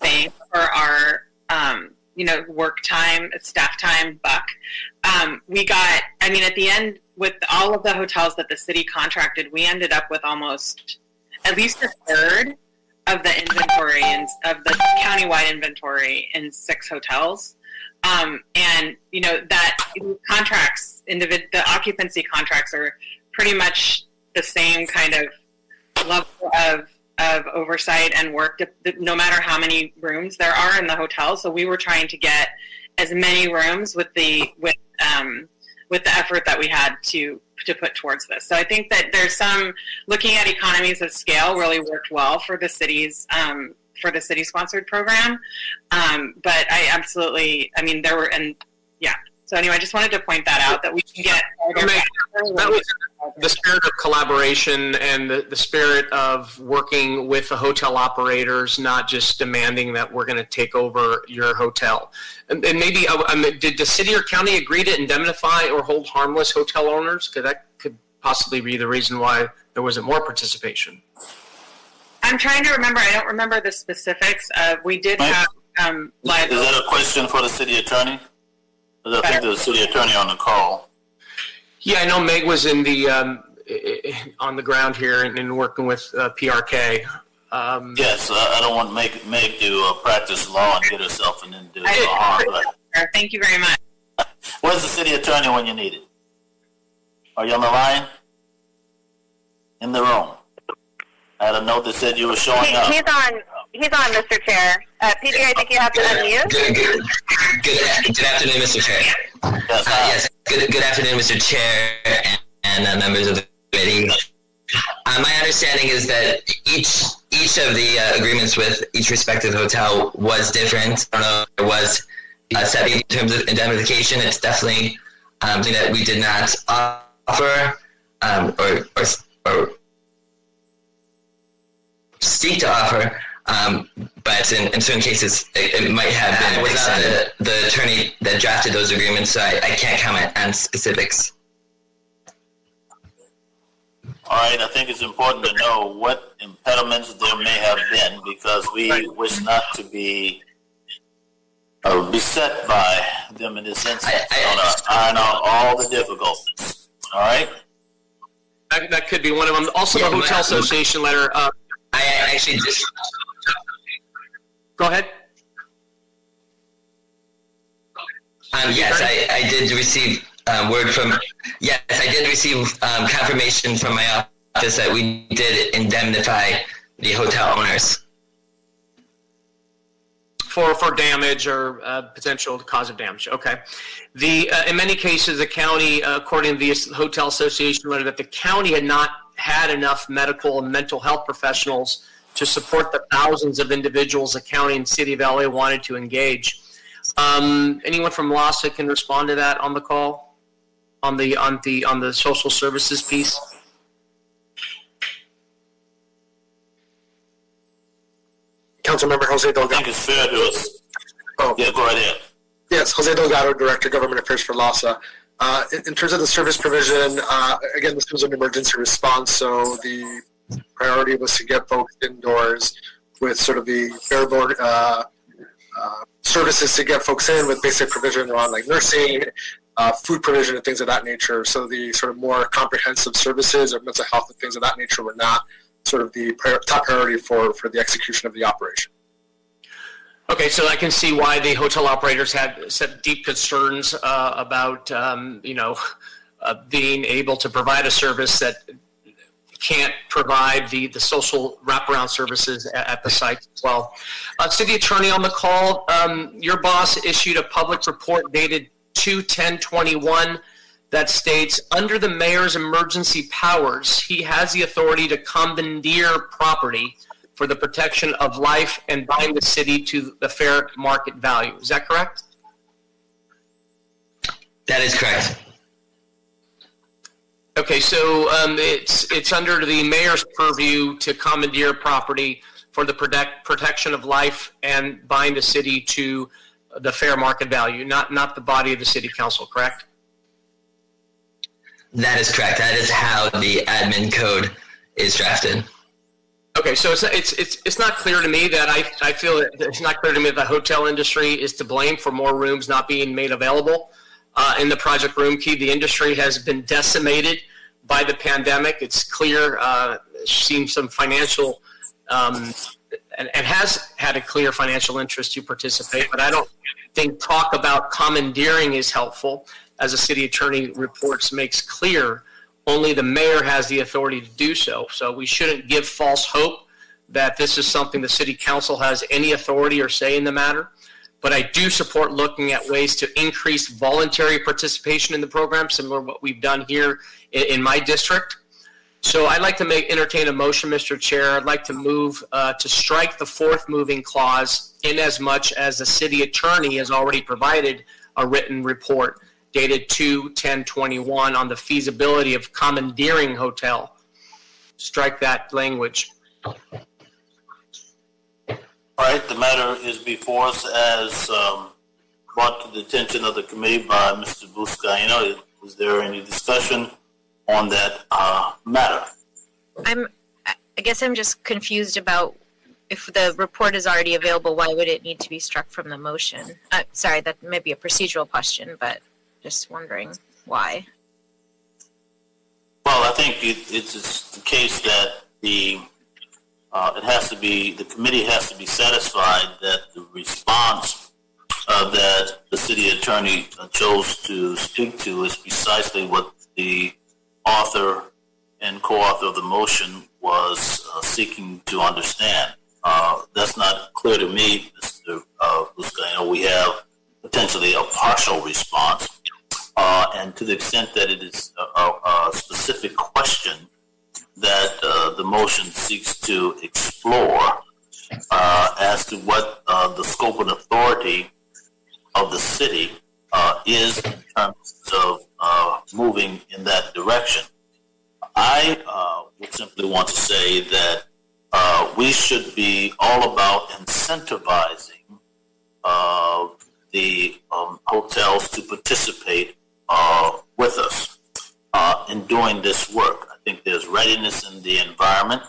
bang for our um, you know work time staff time buck um, we got i mean at the end with all of the hotels that the city contracted we ended up with almost at least a third of the inventory and of the countywide inventory in six hotels um, and you know that contracts, individ- the occupancy contracts are pretty much the same kind of level of of oversight and work, no matter how many rooms there are in the hotel. So we were trying to get as many rooms with the with um, with the effort that we had to to put towards this. So I think that there's some looking at economies of scale really worked well for the cities um, for the city sponsored program. Um, but I absolutely, I mean, there were, and yeah, So anyway, I just wanted to point that out that we can get. That was the spirit of collaboration and the, the spirit of working with the hotel operators, not just demanding that we're going to take over your hotel. And, and maybe, uh, I mean, did the city or county agree to indemnify or hold harmless hotel owners? Because that could possibly be the reason why there wasn't more participation. I'm trying to remember. I don't remember the specifics. Uh, we did have um, Is that a question for the city attorney? 'Cause I think there's a city attorney on the call. Yeah, I know Meg was in the um, i- i- on the ground here and, and working with uh, PRK. Um, Yes, I, I don't want Meg, Meg to uh, practice law and get herself in into uh, harm. But Thank you very much. where's the city attorney when you need it? Are you on the line? In the room. I had a note that said you were showing He, up. he's on. He's on, Mr. Chair. Uh, PJ, I think you have to unmute. Good, good, good, good afternoon, Mr. Chair. Yes, uh, yes good, good afternoon, Mr. Chair and, and uh, members of the committee. Uh, my understanding is that each each of the uh, agreements with each respective hotel was different. I don't know if there was uh, setting in terms of indemnification. It's definitely um, something that we did not offer um, or, or, or seek to offer. Um, but in, in certain cases, it, it might have been. I was not the, the attorney that drafted those agreements, so I, I can't comment on specifics. All right, I think it's important to know what impediments there may have been because we wish not to be uh, beset by them in this instance. I want to iron out all the difficulties. All right? That, that could be one of them. Also, Yeah, the Hotel Association letter. Uh, I actually just. Go ahead. Um, yes, I, I did receive um, word from. Yes, I did receive um, confirmation from my office that we did indemnify the hotel owners. for for damage or uh, potential cause of damage. Okay. The uh, in many cases, the county, uh, according to the hotel association letter, that the county had not had enough medical and mental health professionals to support the thousands of individuals the county and city of LA wanted to engage. Um, anyone from LAHSA can respond to that on the call, on the on the on the social services piece. Councilmember Jose Delgado. I think it's fair to us. Oh. Yeah, go right ahead. Yes, Jose Delgado, Director, Government Affairs for LAHSA. Uh, in, in terms of the service provision, uh, again, this was an emergency response, so the priority was to get folks indoors with sort of the bare uh, uh, services to get folks in with basic provision around like nursing, uh, food provision, and things of that nature. So the sort of more comprehensive services or mental health and things of that nature were not sort of the prior, top priority for, for the execution of the operation. Okay, so I can see why the hotel operators had set deep concerns uh, about, um, you know, uh, being able to provide a service that can't provide the, the social wraparound services at, at the site as well. Uh, City Attorney on the call, um, your boss issued a public report dated 2-10-21 that states, under the mayor's emergency powers, he has the authority to commandeer property for the protection of life and bind the city to the fair market value. Is that correct? That is correct. Okay, so um, it's it's under the mayor's purview to commandeer property for the protect, protection of life and bind the city to the fair market value, not not the body of the city council. Correct? That is correct. That is how the admin code is drafted. Okay, so it's it's it's it's not clear to me that I I feel that it's not clear to me that the hotel industry is to blame for more rooms not being made available. Uh, in the Project Roomkey, the industry has been decimated by the pandemic. It's clear, uh, seen some financial, um, and, and has had a clear financial interest to participate. But I don't think talk about commandeering is helpful, as the city attorney reports makes clear. Only the mayor has the authority to do so. So we shouldn't give false hope that this is something the city council has any authority or say in the matter. But I do support looking at ways to increase voluntary participation in the program, similar to what we've done here in, in my district. So I'd like to make entertain a motion, Mr. Chair. I'd like to move uh, to strike the fourth moving clause in as much as the city attorney has already provided a written report dated 2/10/21 on the feasibility of commandeering hotel. Strike that language. All right, the matter is before us as um, brought to the attention of the committee by Mr. Buscaino. Is, is there any discussion on that uh, matter? I'm, I guess I'm just confused about if the report is already available, why would it need to be struck from the motion? Uh, sorry, that may be a procedural question, but just wondering why. Well, I think it, it's the case that the uh, it has to be the committee has to be satisfied that the response uh, that the city attorney chose to speak to is precisely what the author and co-author of the motion was uh, seeking to understand. Uh, that's not clear to me, Mr. Uh, We have potentially a partial response, uh, and to the extent that it is a, a, a specific question that uh, the motion seeks to explore uh, as to what uh, the scope and authority of the city uh, is in terms of uh, moving in that direction. I uh, would simply want to say that we should be all about incentivizing the um, hotels to participate with us in doing this work. Think there's readiness in the environment.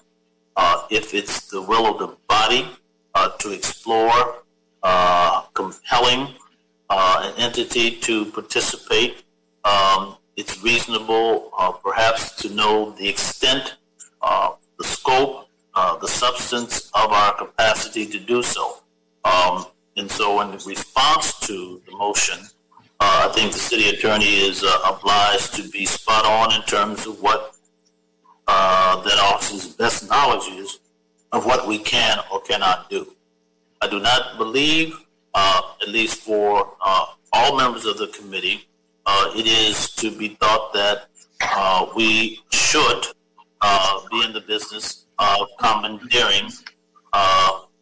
Uh, if it's the will of the body uh, to explore uh, compelling uh, an entity to participate, um, it's reasonable uh, perhaps to know the extent, uh, the scope, the substance of our capacity to do so. Um, and so, in response to the motion, I think the city attorney is obliged to be spot on in terms of what uh, that office's best knowledge is of what we can or cannot do. I do not believe, uh, at least for uh, all members of the committee, uh, it is to be thought that uh, we should uh, be in the business of commandeering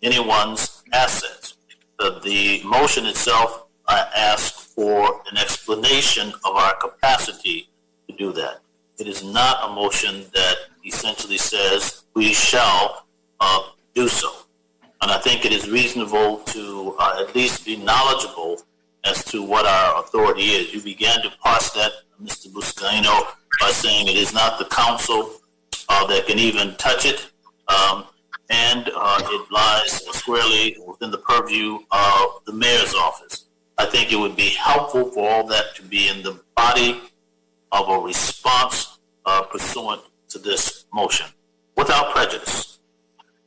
anyone's assets. The, the motion itself asks for an explanation of our capacity to do that. It is not a motion that essentially says we shall uh, do so. And I think it is reasonable to uh, at least be knowledgeable as to what our authority is. You began to parse that, Mr. Buscaino, by saying it is not the council uh, that can even touch it, um, and uh, it lies squarely within the purview of the mayor's office. I think it would be helpful for all that to be in the body of a response uh, pursuant to this motion, without prejudice.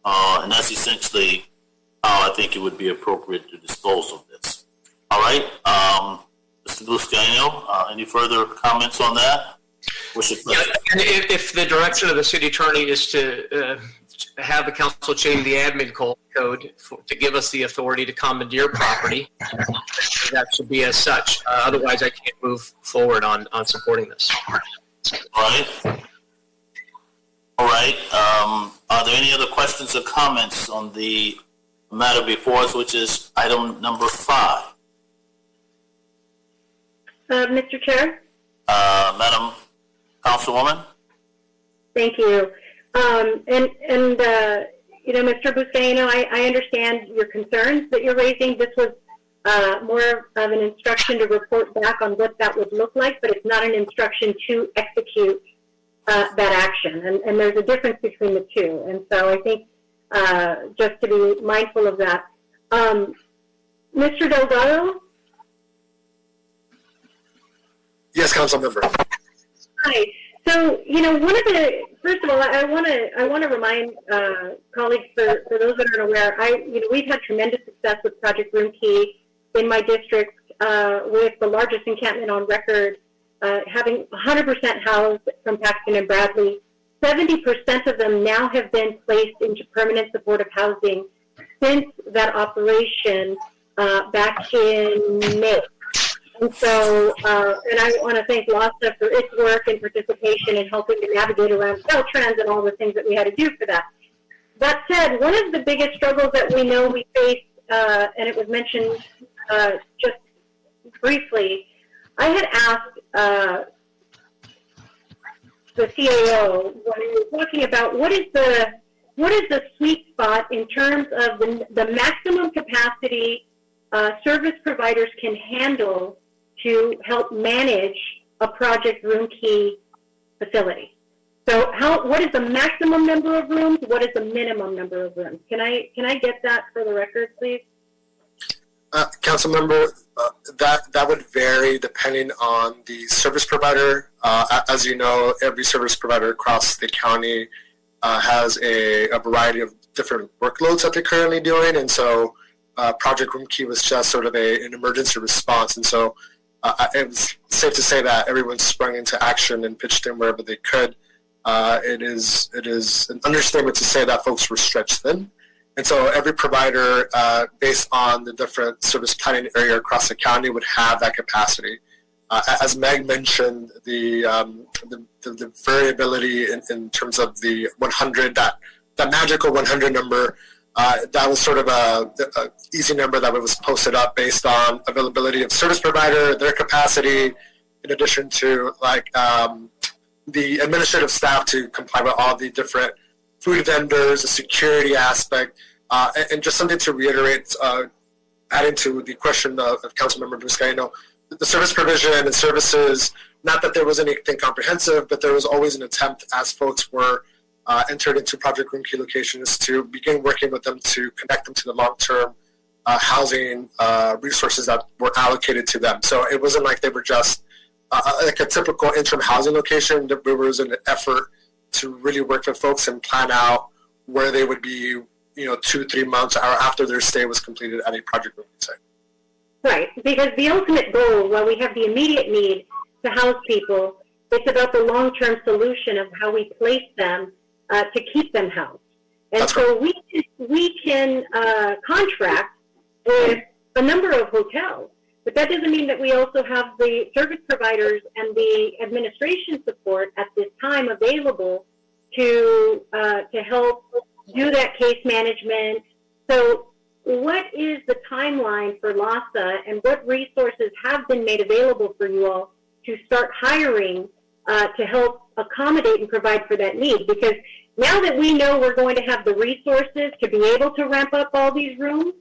Uh, and that's essentially how I think it would be appropriate to dispose of this. All right, um, Mr. Buscaino, uh, any further comments on that? Yeah, and if, if the direction of the city attorney is to uh, have the council change the admin code for, to give us the authority to commandeer property, that should be as such. Uh, otherwise, I can't move forward on, on supporting this. All right. All right. Um, are there any other questions or comments on the matter before us, which is item number five? Uh, Mr. Chair? Uh, Madam Councilwoman? Thank you. Um, and, and, uh, you know, Mr. Buscaino, I, I understand your concerns that you're raising. This was, uh, more of an instruction to report back on what that would look like, but it's not an instruction to execute, uh, that action. And, and there's a difference between the two. And so I think, uh, just to be mindful of that. Um, Mr. Delgado? Yes, council member. Hi. So, you know, one of the first of all, I want to I want to remind uh, colleagues for, for those that aren't aware, I you know we've had tremendous success with Project Roomkey in my district uh, with the largest encampment on record, uh, having 100% housed from Paxton and Bradley. 70% of them now have been placed into permanent supportive housing since that operation uh, back in May. And so, uh, and I want to thank LAHSA for its work and participation in helping to navigate around Caltrans and all the things that we had to do for that. That said, one of the biggest struggles that we know we face, uh, and it was mentioned uh, just briefly, I had asked uh, the CAO when we were talking about what is the what is the sweet spot in terms of the, the maximum capacity uh, service providers can handle to help manage a project Roomkey facility. So how, what is the maximum number of rooms? What is the minimum number of rooms? Can I, can I get that for the record, please? Uh, council member, uh, that that would vary depending on the service provider. Uh, as you know, every service provider across the county uh, has a, a, variety of different workloads that they're currently doing, and so uh, Project Roomkey was just sort of a, an emergency response, and so uh, it's safe to say that everyone sprung into action and pitched in wherever they could. it is it is an understatement to say that folks were stretched thin. And so every provider, uh, based on the different service planning area across the county, would have that capacity. Uh, as Meg mentioned, the, um, the, the, the, variability in, in terms of the 100, that, that magical 100 number, uh, that was sort of a, a, easy number that was posted up based on availability of service provider, their capacity, in addition to like um, the administrative staff to comply with all the different food vendors, the security aspect, uh, and, and, just something to reiterate, uh, adding to the question of, of Councilmember Buscaino, the service provision and services, not that there was anything comprehensive, but there was always an attempt as folks were uh, entered into Project Roomkey locations to begin working with them to connect them to the long-term uh, housing uh, resources that were allocated to them. So it wasn't like they were just uh, like a typical interim housing location. There was an effort to really work with folks and plan out where they would be, you know, two, three months after their stay was completed at a project room site. Right, because the ultimate goal, while we have the immediate need to house people, it's about the long-term solution of how we place them uh, to keep them housed. And That's so right. we, we can uh, contract with a number of hotels, but that doesn't mean that we also have the service providers and the administration support at this time available to uh, to help do that case management. So, what is the timeline for LAHSA, and what resources have been made available for you all to start hiring uh, to help accommodate and provide for that need? Because now that we know we're going to have the resources to be able to ramp up all these rooms,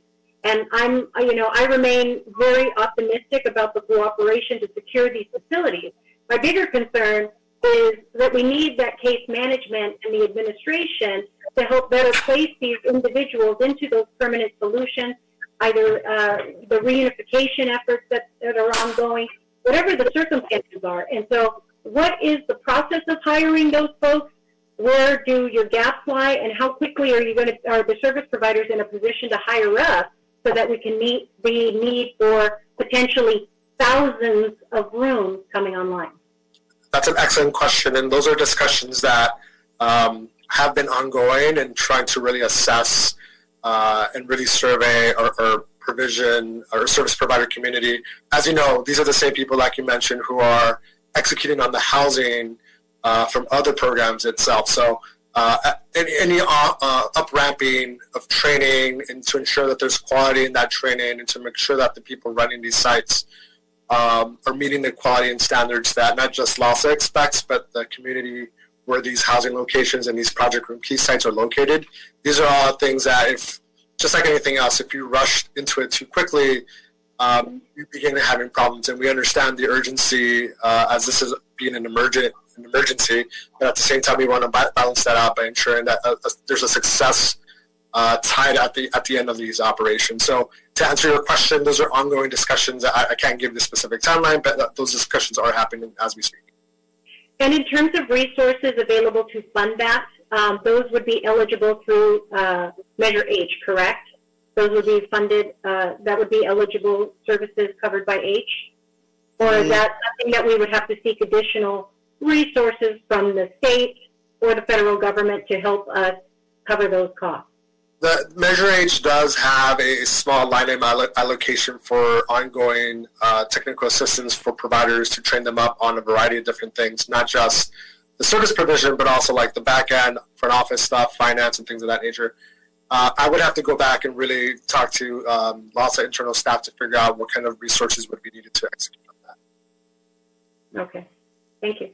and I'm, you know, I remain very optimistic about the cooperation to secure these facilities. My bigger concern is that we need that case management and the administration to help better place these individuals into those permanent solutions, either uh, the reunification efforts that, that are ongoing, whatever the circumstances are. And so, what is the process of hiring those folks? Where do your gaps lie, and how quickly are you going to are the service providers in a position to hire up so that we can meet the need for potentially thousands of rooms coming online? That's an excellent question, and those are discussions that um, have been ongoing and trying to really assess uh, and really survey our, our provision or service provider community. As you know, these are the same people, like you mentioned, who are executing on the housing uh, from other programs itself. So uh, any, uh, uh, up ramping of training and to ensure that there's quality in that training and to make sure that the people running these sites um, are meeting the quality and standards that not just LAHSA expects, but the community where these housing locations and these project Roomkey sites are located. These are all things that if, just like anything else, if you rush into it too quickly, um, you begin having problems. And we understand the urgency uh, as this is being an emergent an emergency, but at the same time, we want to balance that out by ensuring that uh, there's a success uh, tied at the at the end of these operations. So to answer your question, those are ongoing discussions. I, I can't give the specific timeline, but those discussions are happening as we speak. And in terms of resources available to fund that, um, those would be eligible through uh, Measure H, correct? Those would be funded. Uh, that would be eligible services covered by H, or is mm. that something that we would have to seek additional resources from the state or the federal government to help us cover those costs. The Measure H does have a small line item allocation for ongoing uh, technical assistance for providers to train them up on a variety of different things, not just the service provision, but also like the back end, front office stuff, finance, and things of that nature. Uh, I would have to go back and really talk to um, lots of internal staff to figure out what kind of resources would be needed to execute on that. Okay, thank you.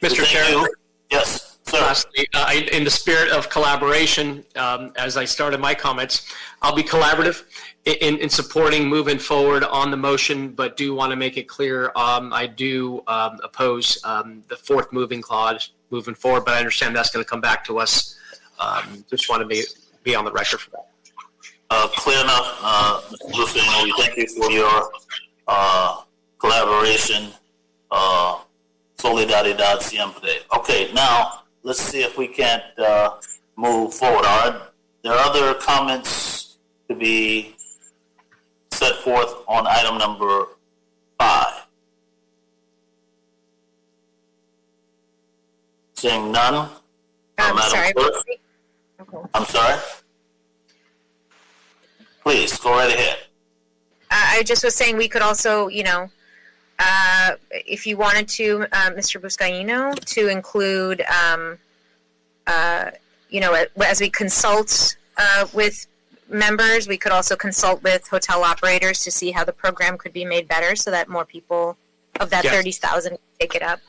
Mr. Chair. Yes, sir. Lastly, uh, in the spirit of collaboration, um, as I started my comments, I'll be collaborative in, in supporting moving forward on the motion, but do want to make it clear, um, I do um, oppose um, the fourth moving clause moving forward, but I understand that's going to come back to us. Um, Just want to be, be on the record for that. Uh, clear enough, uh, Mr. We thank you for your, uh, collaboration, uh, solidaridad siempre. Okay, now, let's see if we can't, uh, move forward. Are there other comments to be set forth on item number five? Seeing none? uh, I'm Madam sorry. Clerk? I'm sorry? Please, go right ahead. I I just was saying we could also, you know, uh, if you wanted to, uh, Mr. Buscaino, to include, um, uh, you know, as we consult uh, with members, we could also consult with hotel operators to see how the program could be made better so that more people of that Yes. 30,000 take it up.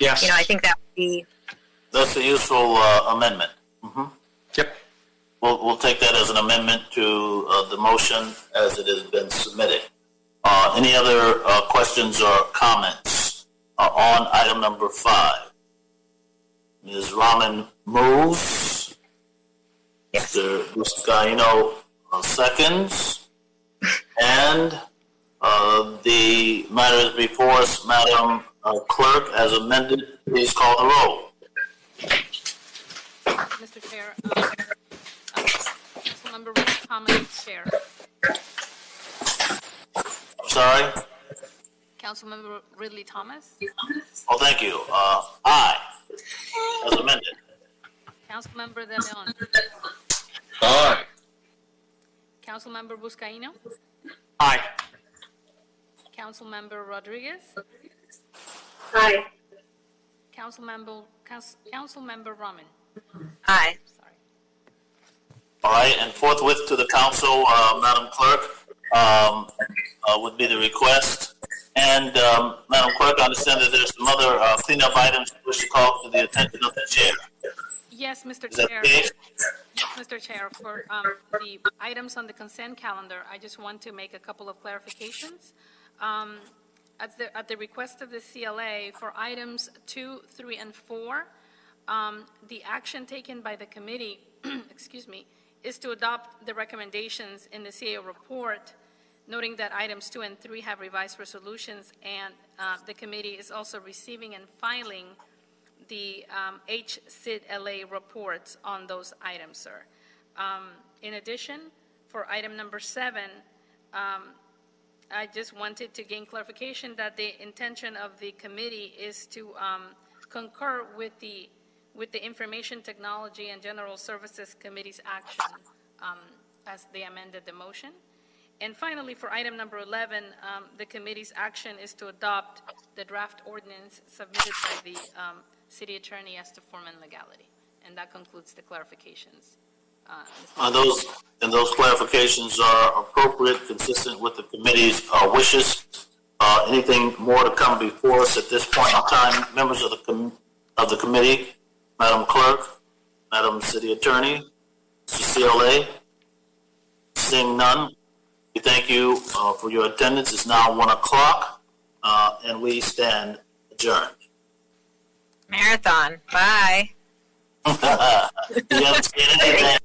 Yes. You know, I think that would be That's a useful uh, amendment. Mhm. Yep. We'll, we'll take that as an amendment to uh, the motion as it has been submitted. Uh, Any other uh, questions or comments uh, on item number five? Ms. Raman moves. Mr. Buscaino uh, seconds. And uh, the matter is before us, Madam uh, Clerk, as amended. Please call the roll. Mr. Chair, um, uh, Councilmember Ridley Thomas, Chair. Sorry? Councilmember Ridley Thomas. Oh, thank you. Uh, aye, as amended. Councilmember De Leon. Aye. Councilmember Buscaino. Aye. Councilmember Rodriguez. Aye. Councilmember, Council- Councilmember Raman. Aye. Sorry. All right, and forthwith to the council, uh, Madam Clerk, um, uh, would be the request. And, um, Madam Clerk, I understand that there's some other uh, cleanup items you wish to call to the attention of the chair. Yes, Mr. Is Chair. Yes, Mr. Chair, for um, the items on the consent calendar, I just want to make a couple of clarifications. Um, At the, at the request of the CLA, for items two, three, and four, um, the action taken by the committee, excuse me, is to adopt the recommendations in the CAO report, noting that items two and three have revised resolutions, and uh, the committee is also receiving and filing the um, HCID-LA reports on those items, sir. Um, In addition, for item number seven, um, I just wanted to gain clarification that the intention of the committee is to um, concur with the, with the Information Technology and General Services Committee's action um, as they amended the motion. And finally, for item number 11, um, the committee's action is to adopt the draft ordinance submitted by the um, city attorney as to form and legality. And that concludes the clarifications. Uh, those, and those clarifications are appropriate, consistent with the committee's uh, wishes. Uh, Anything more to come before us at this point in time, members of the, of the committee, Madam Clerk, Madam City Attorney, CCLA? Seeing none, we thank you uh, for your attendance. It's now 1 o'clock, uh, and we stand adjourned. marathon. Bye. You haven't seen anything?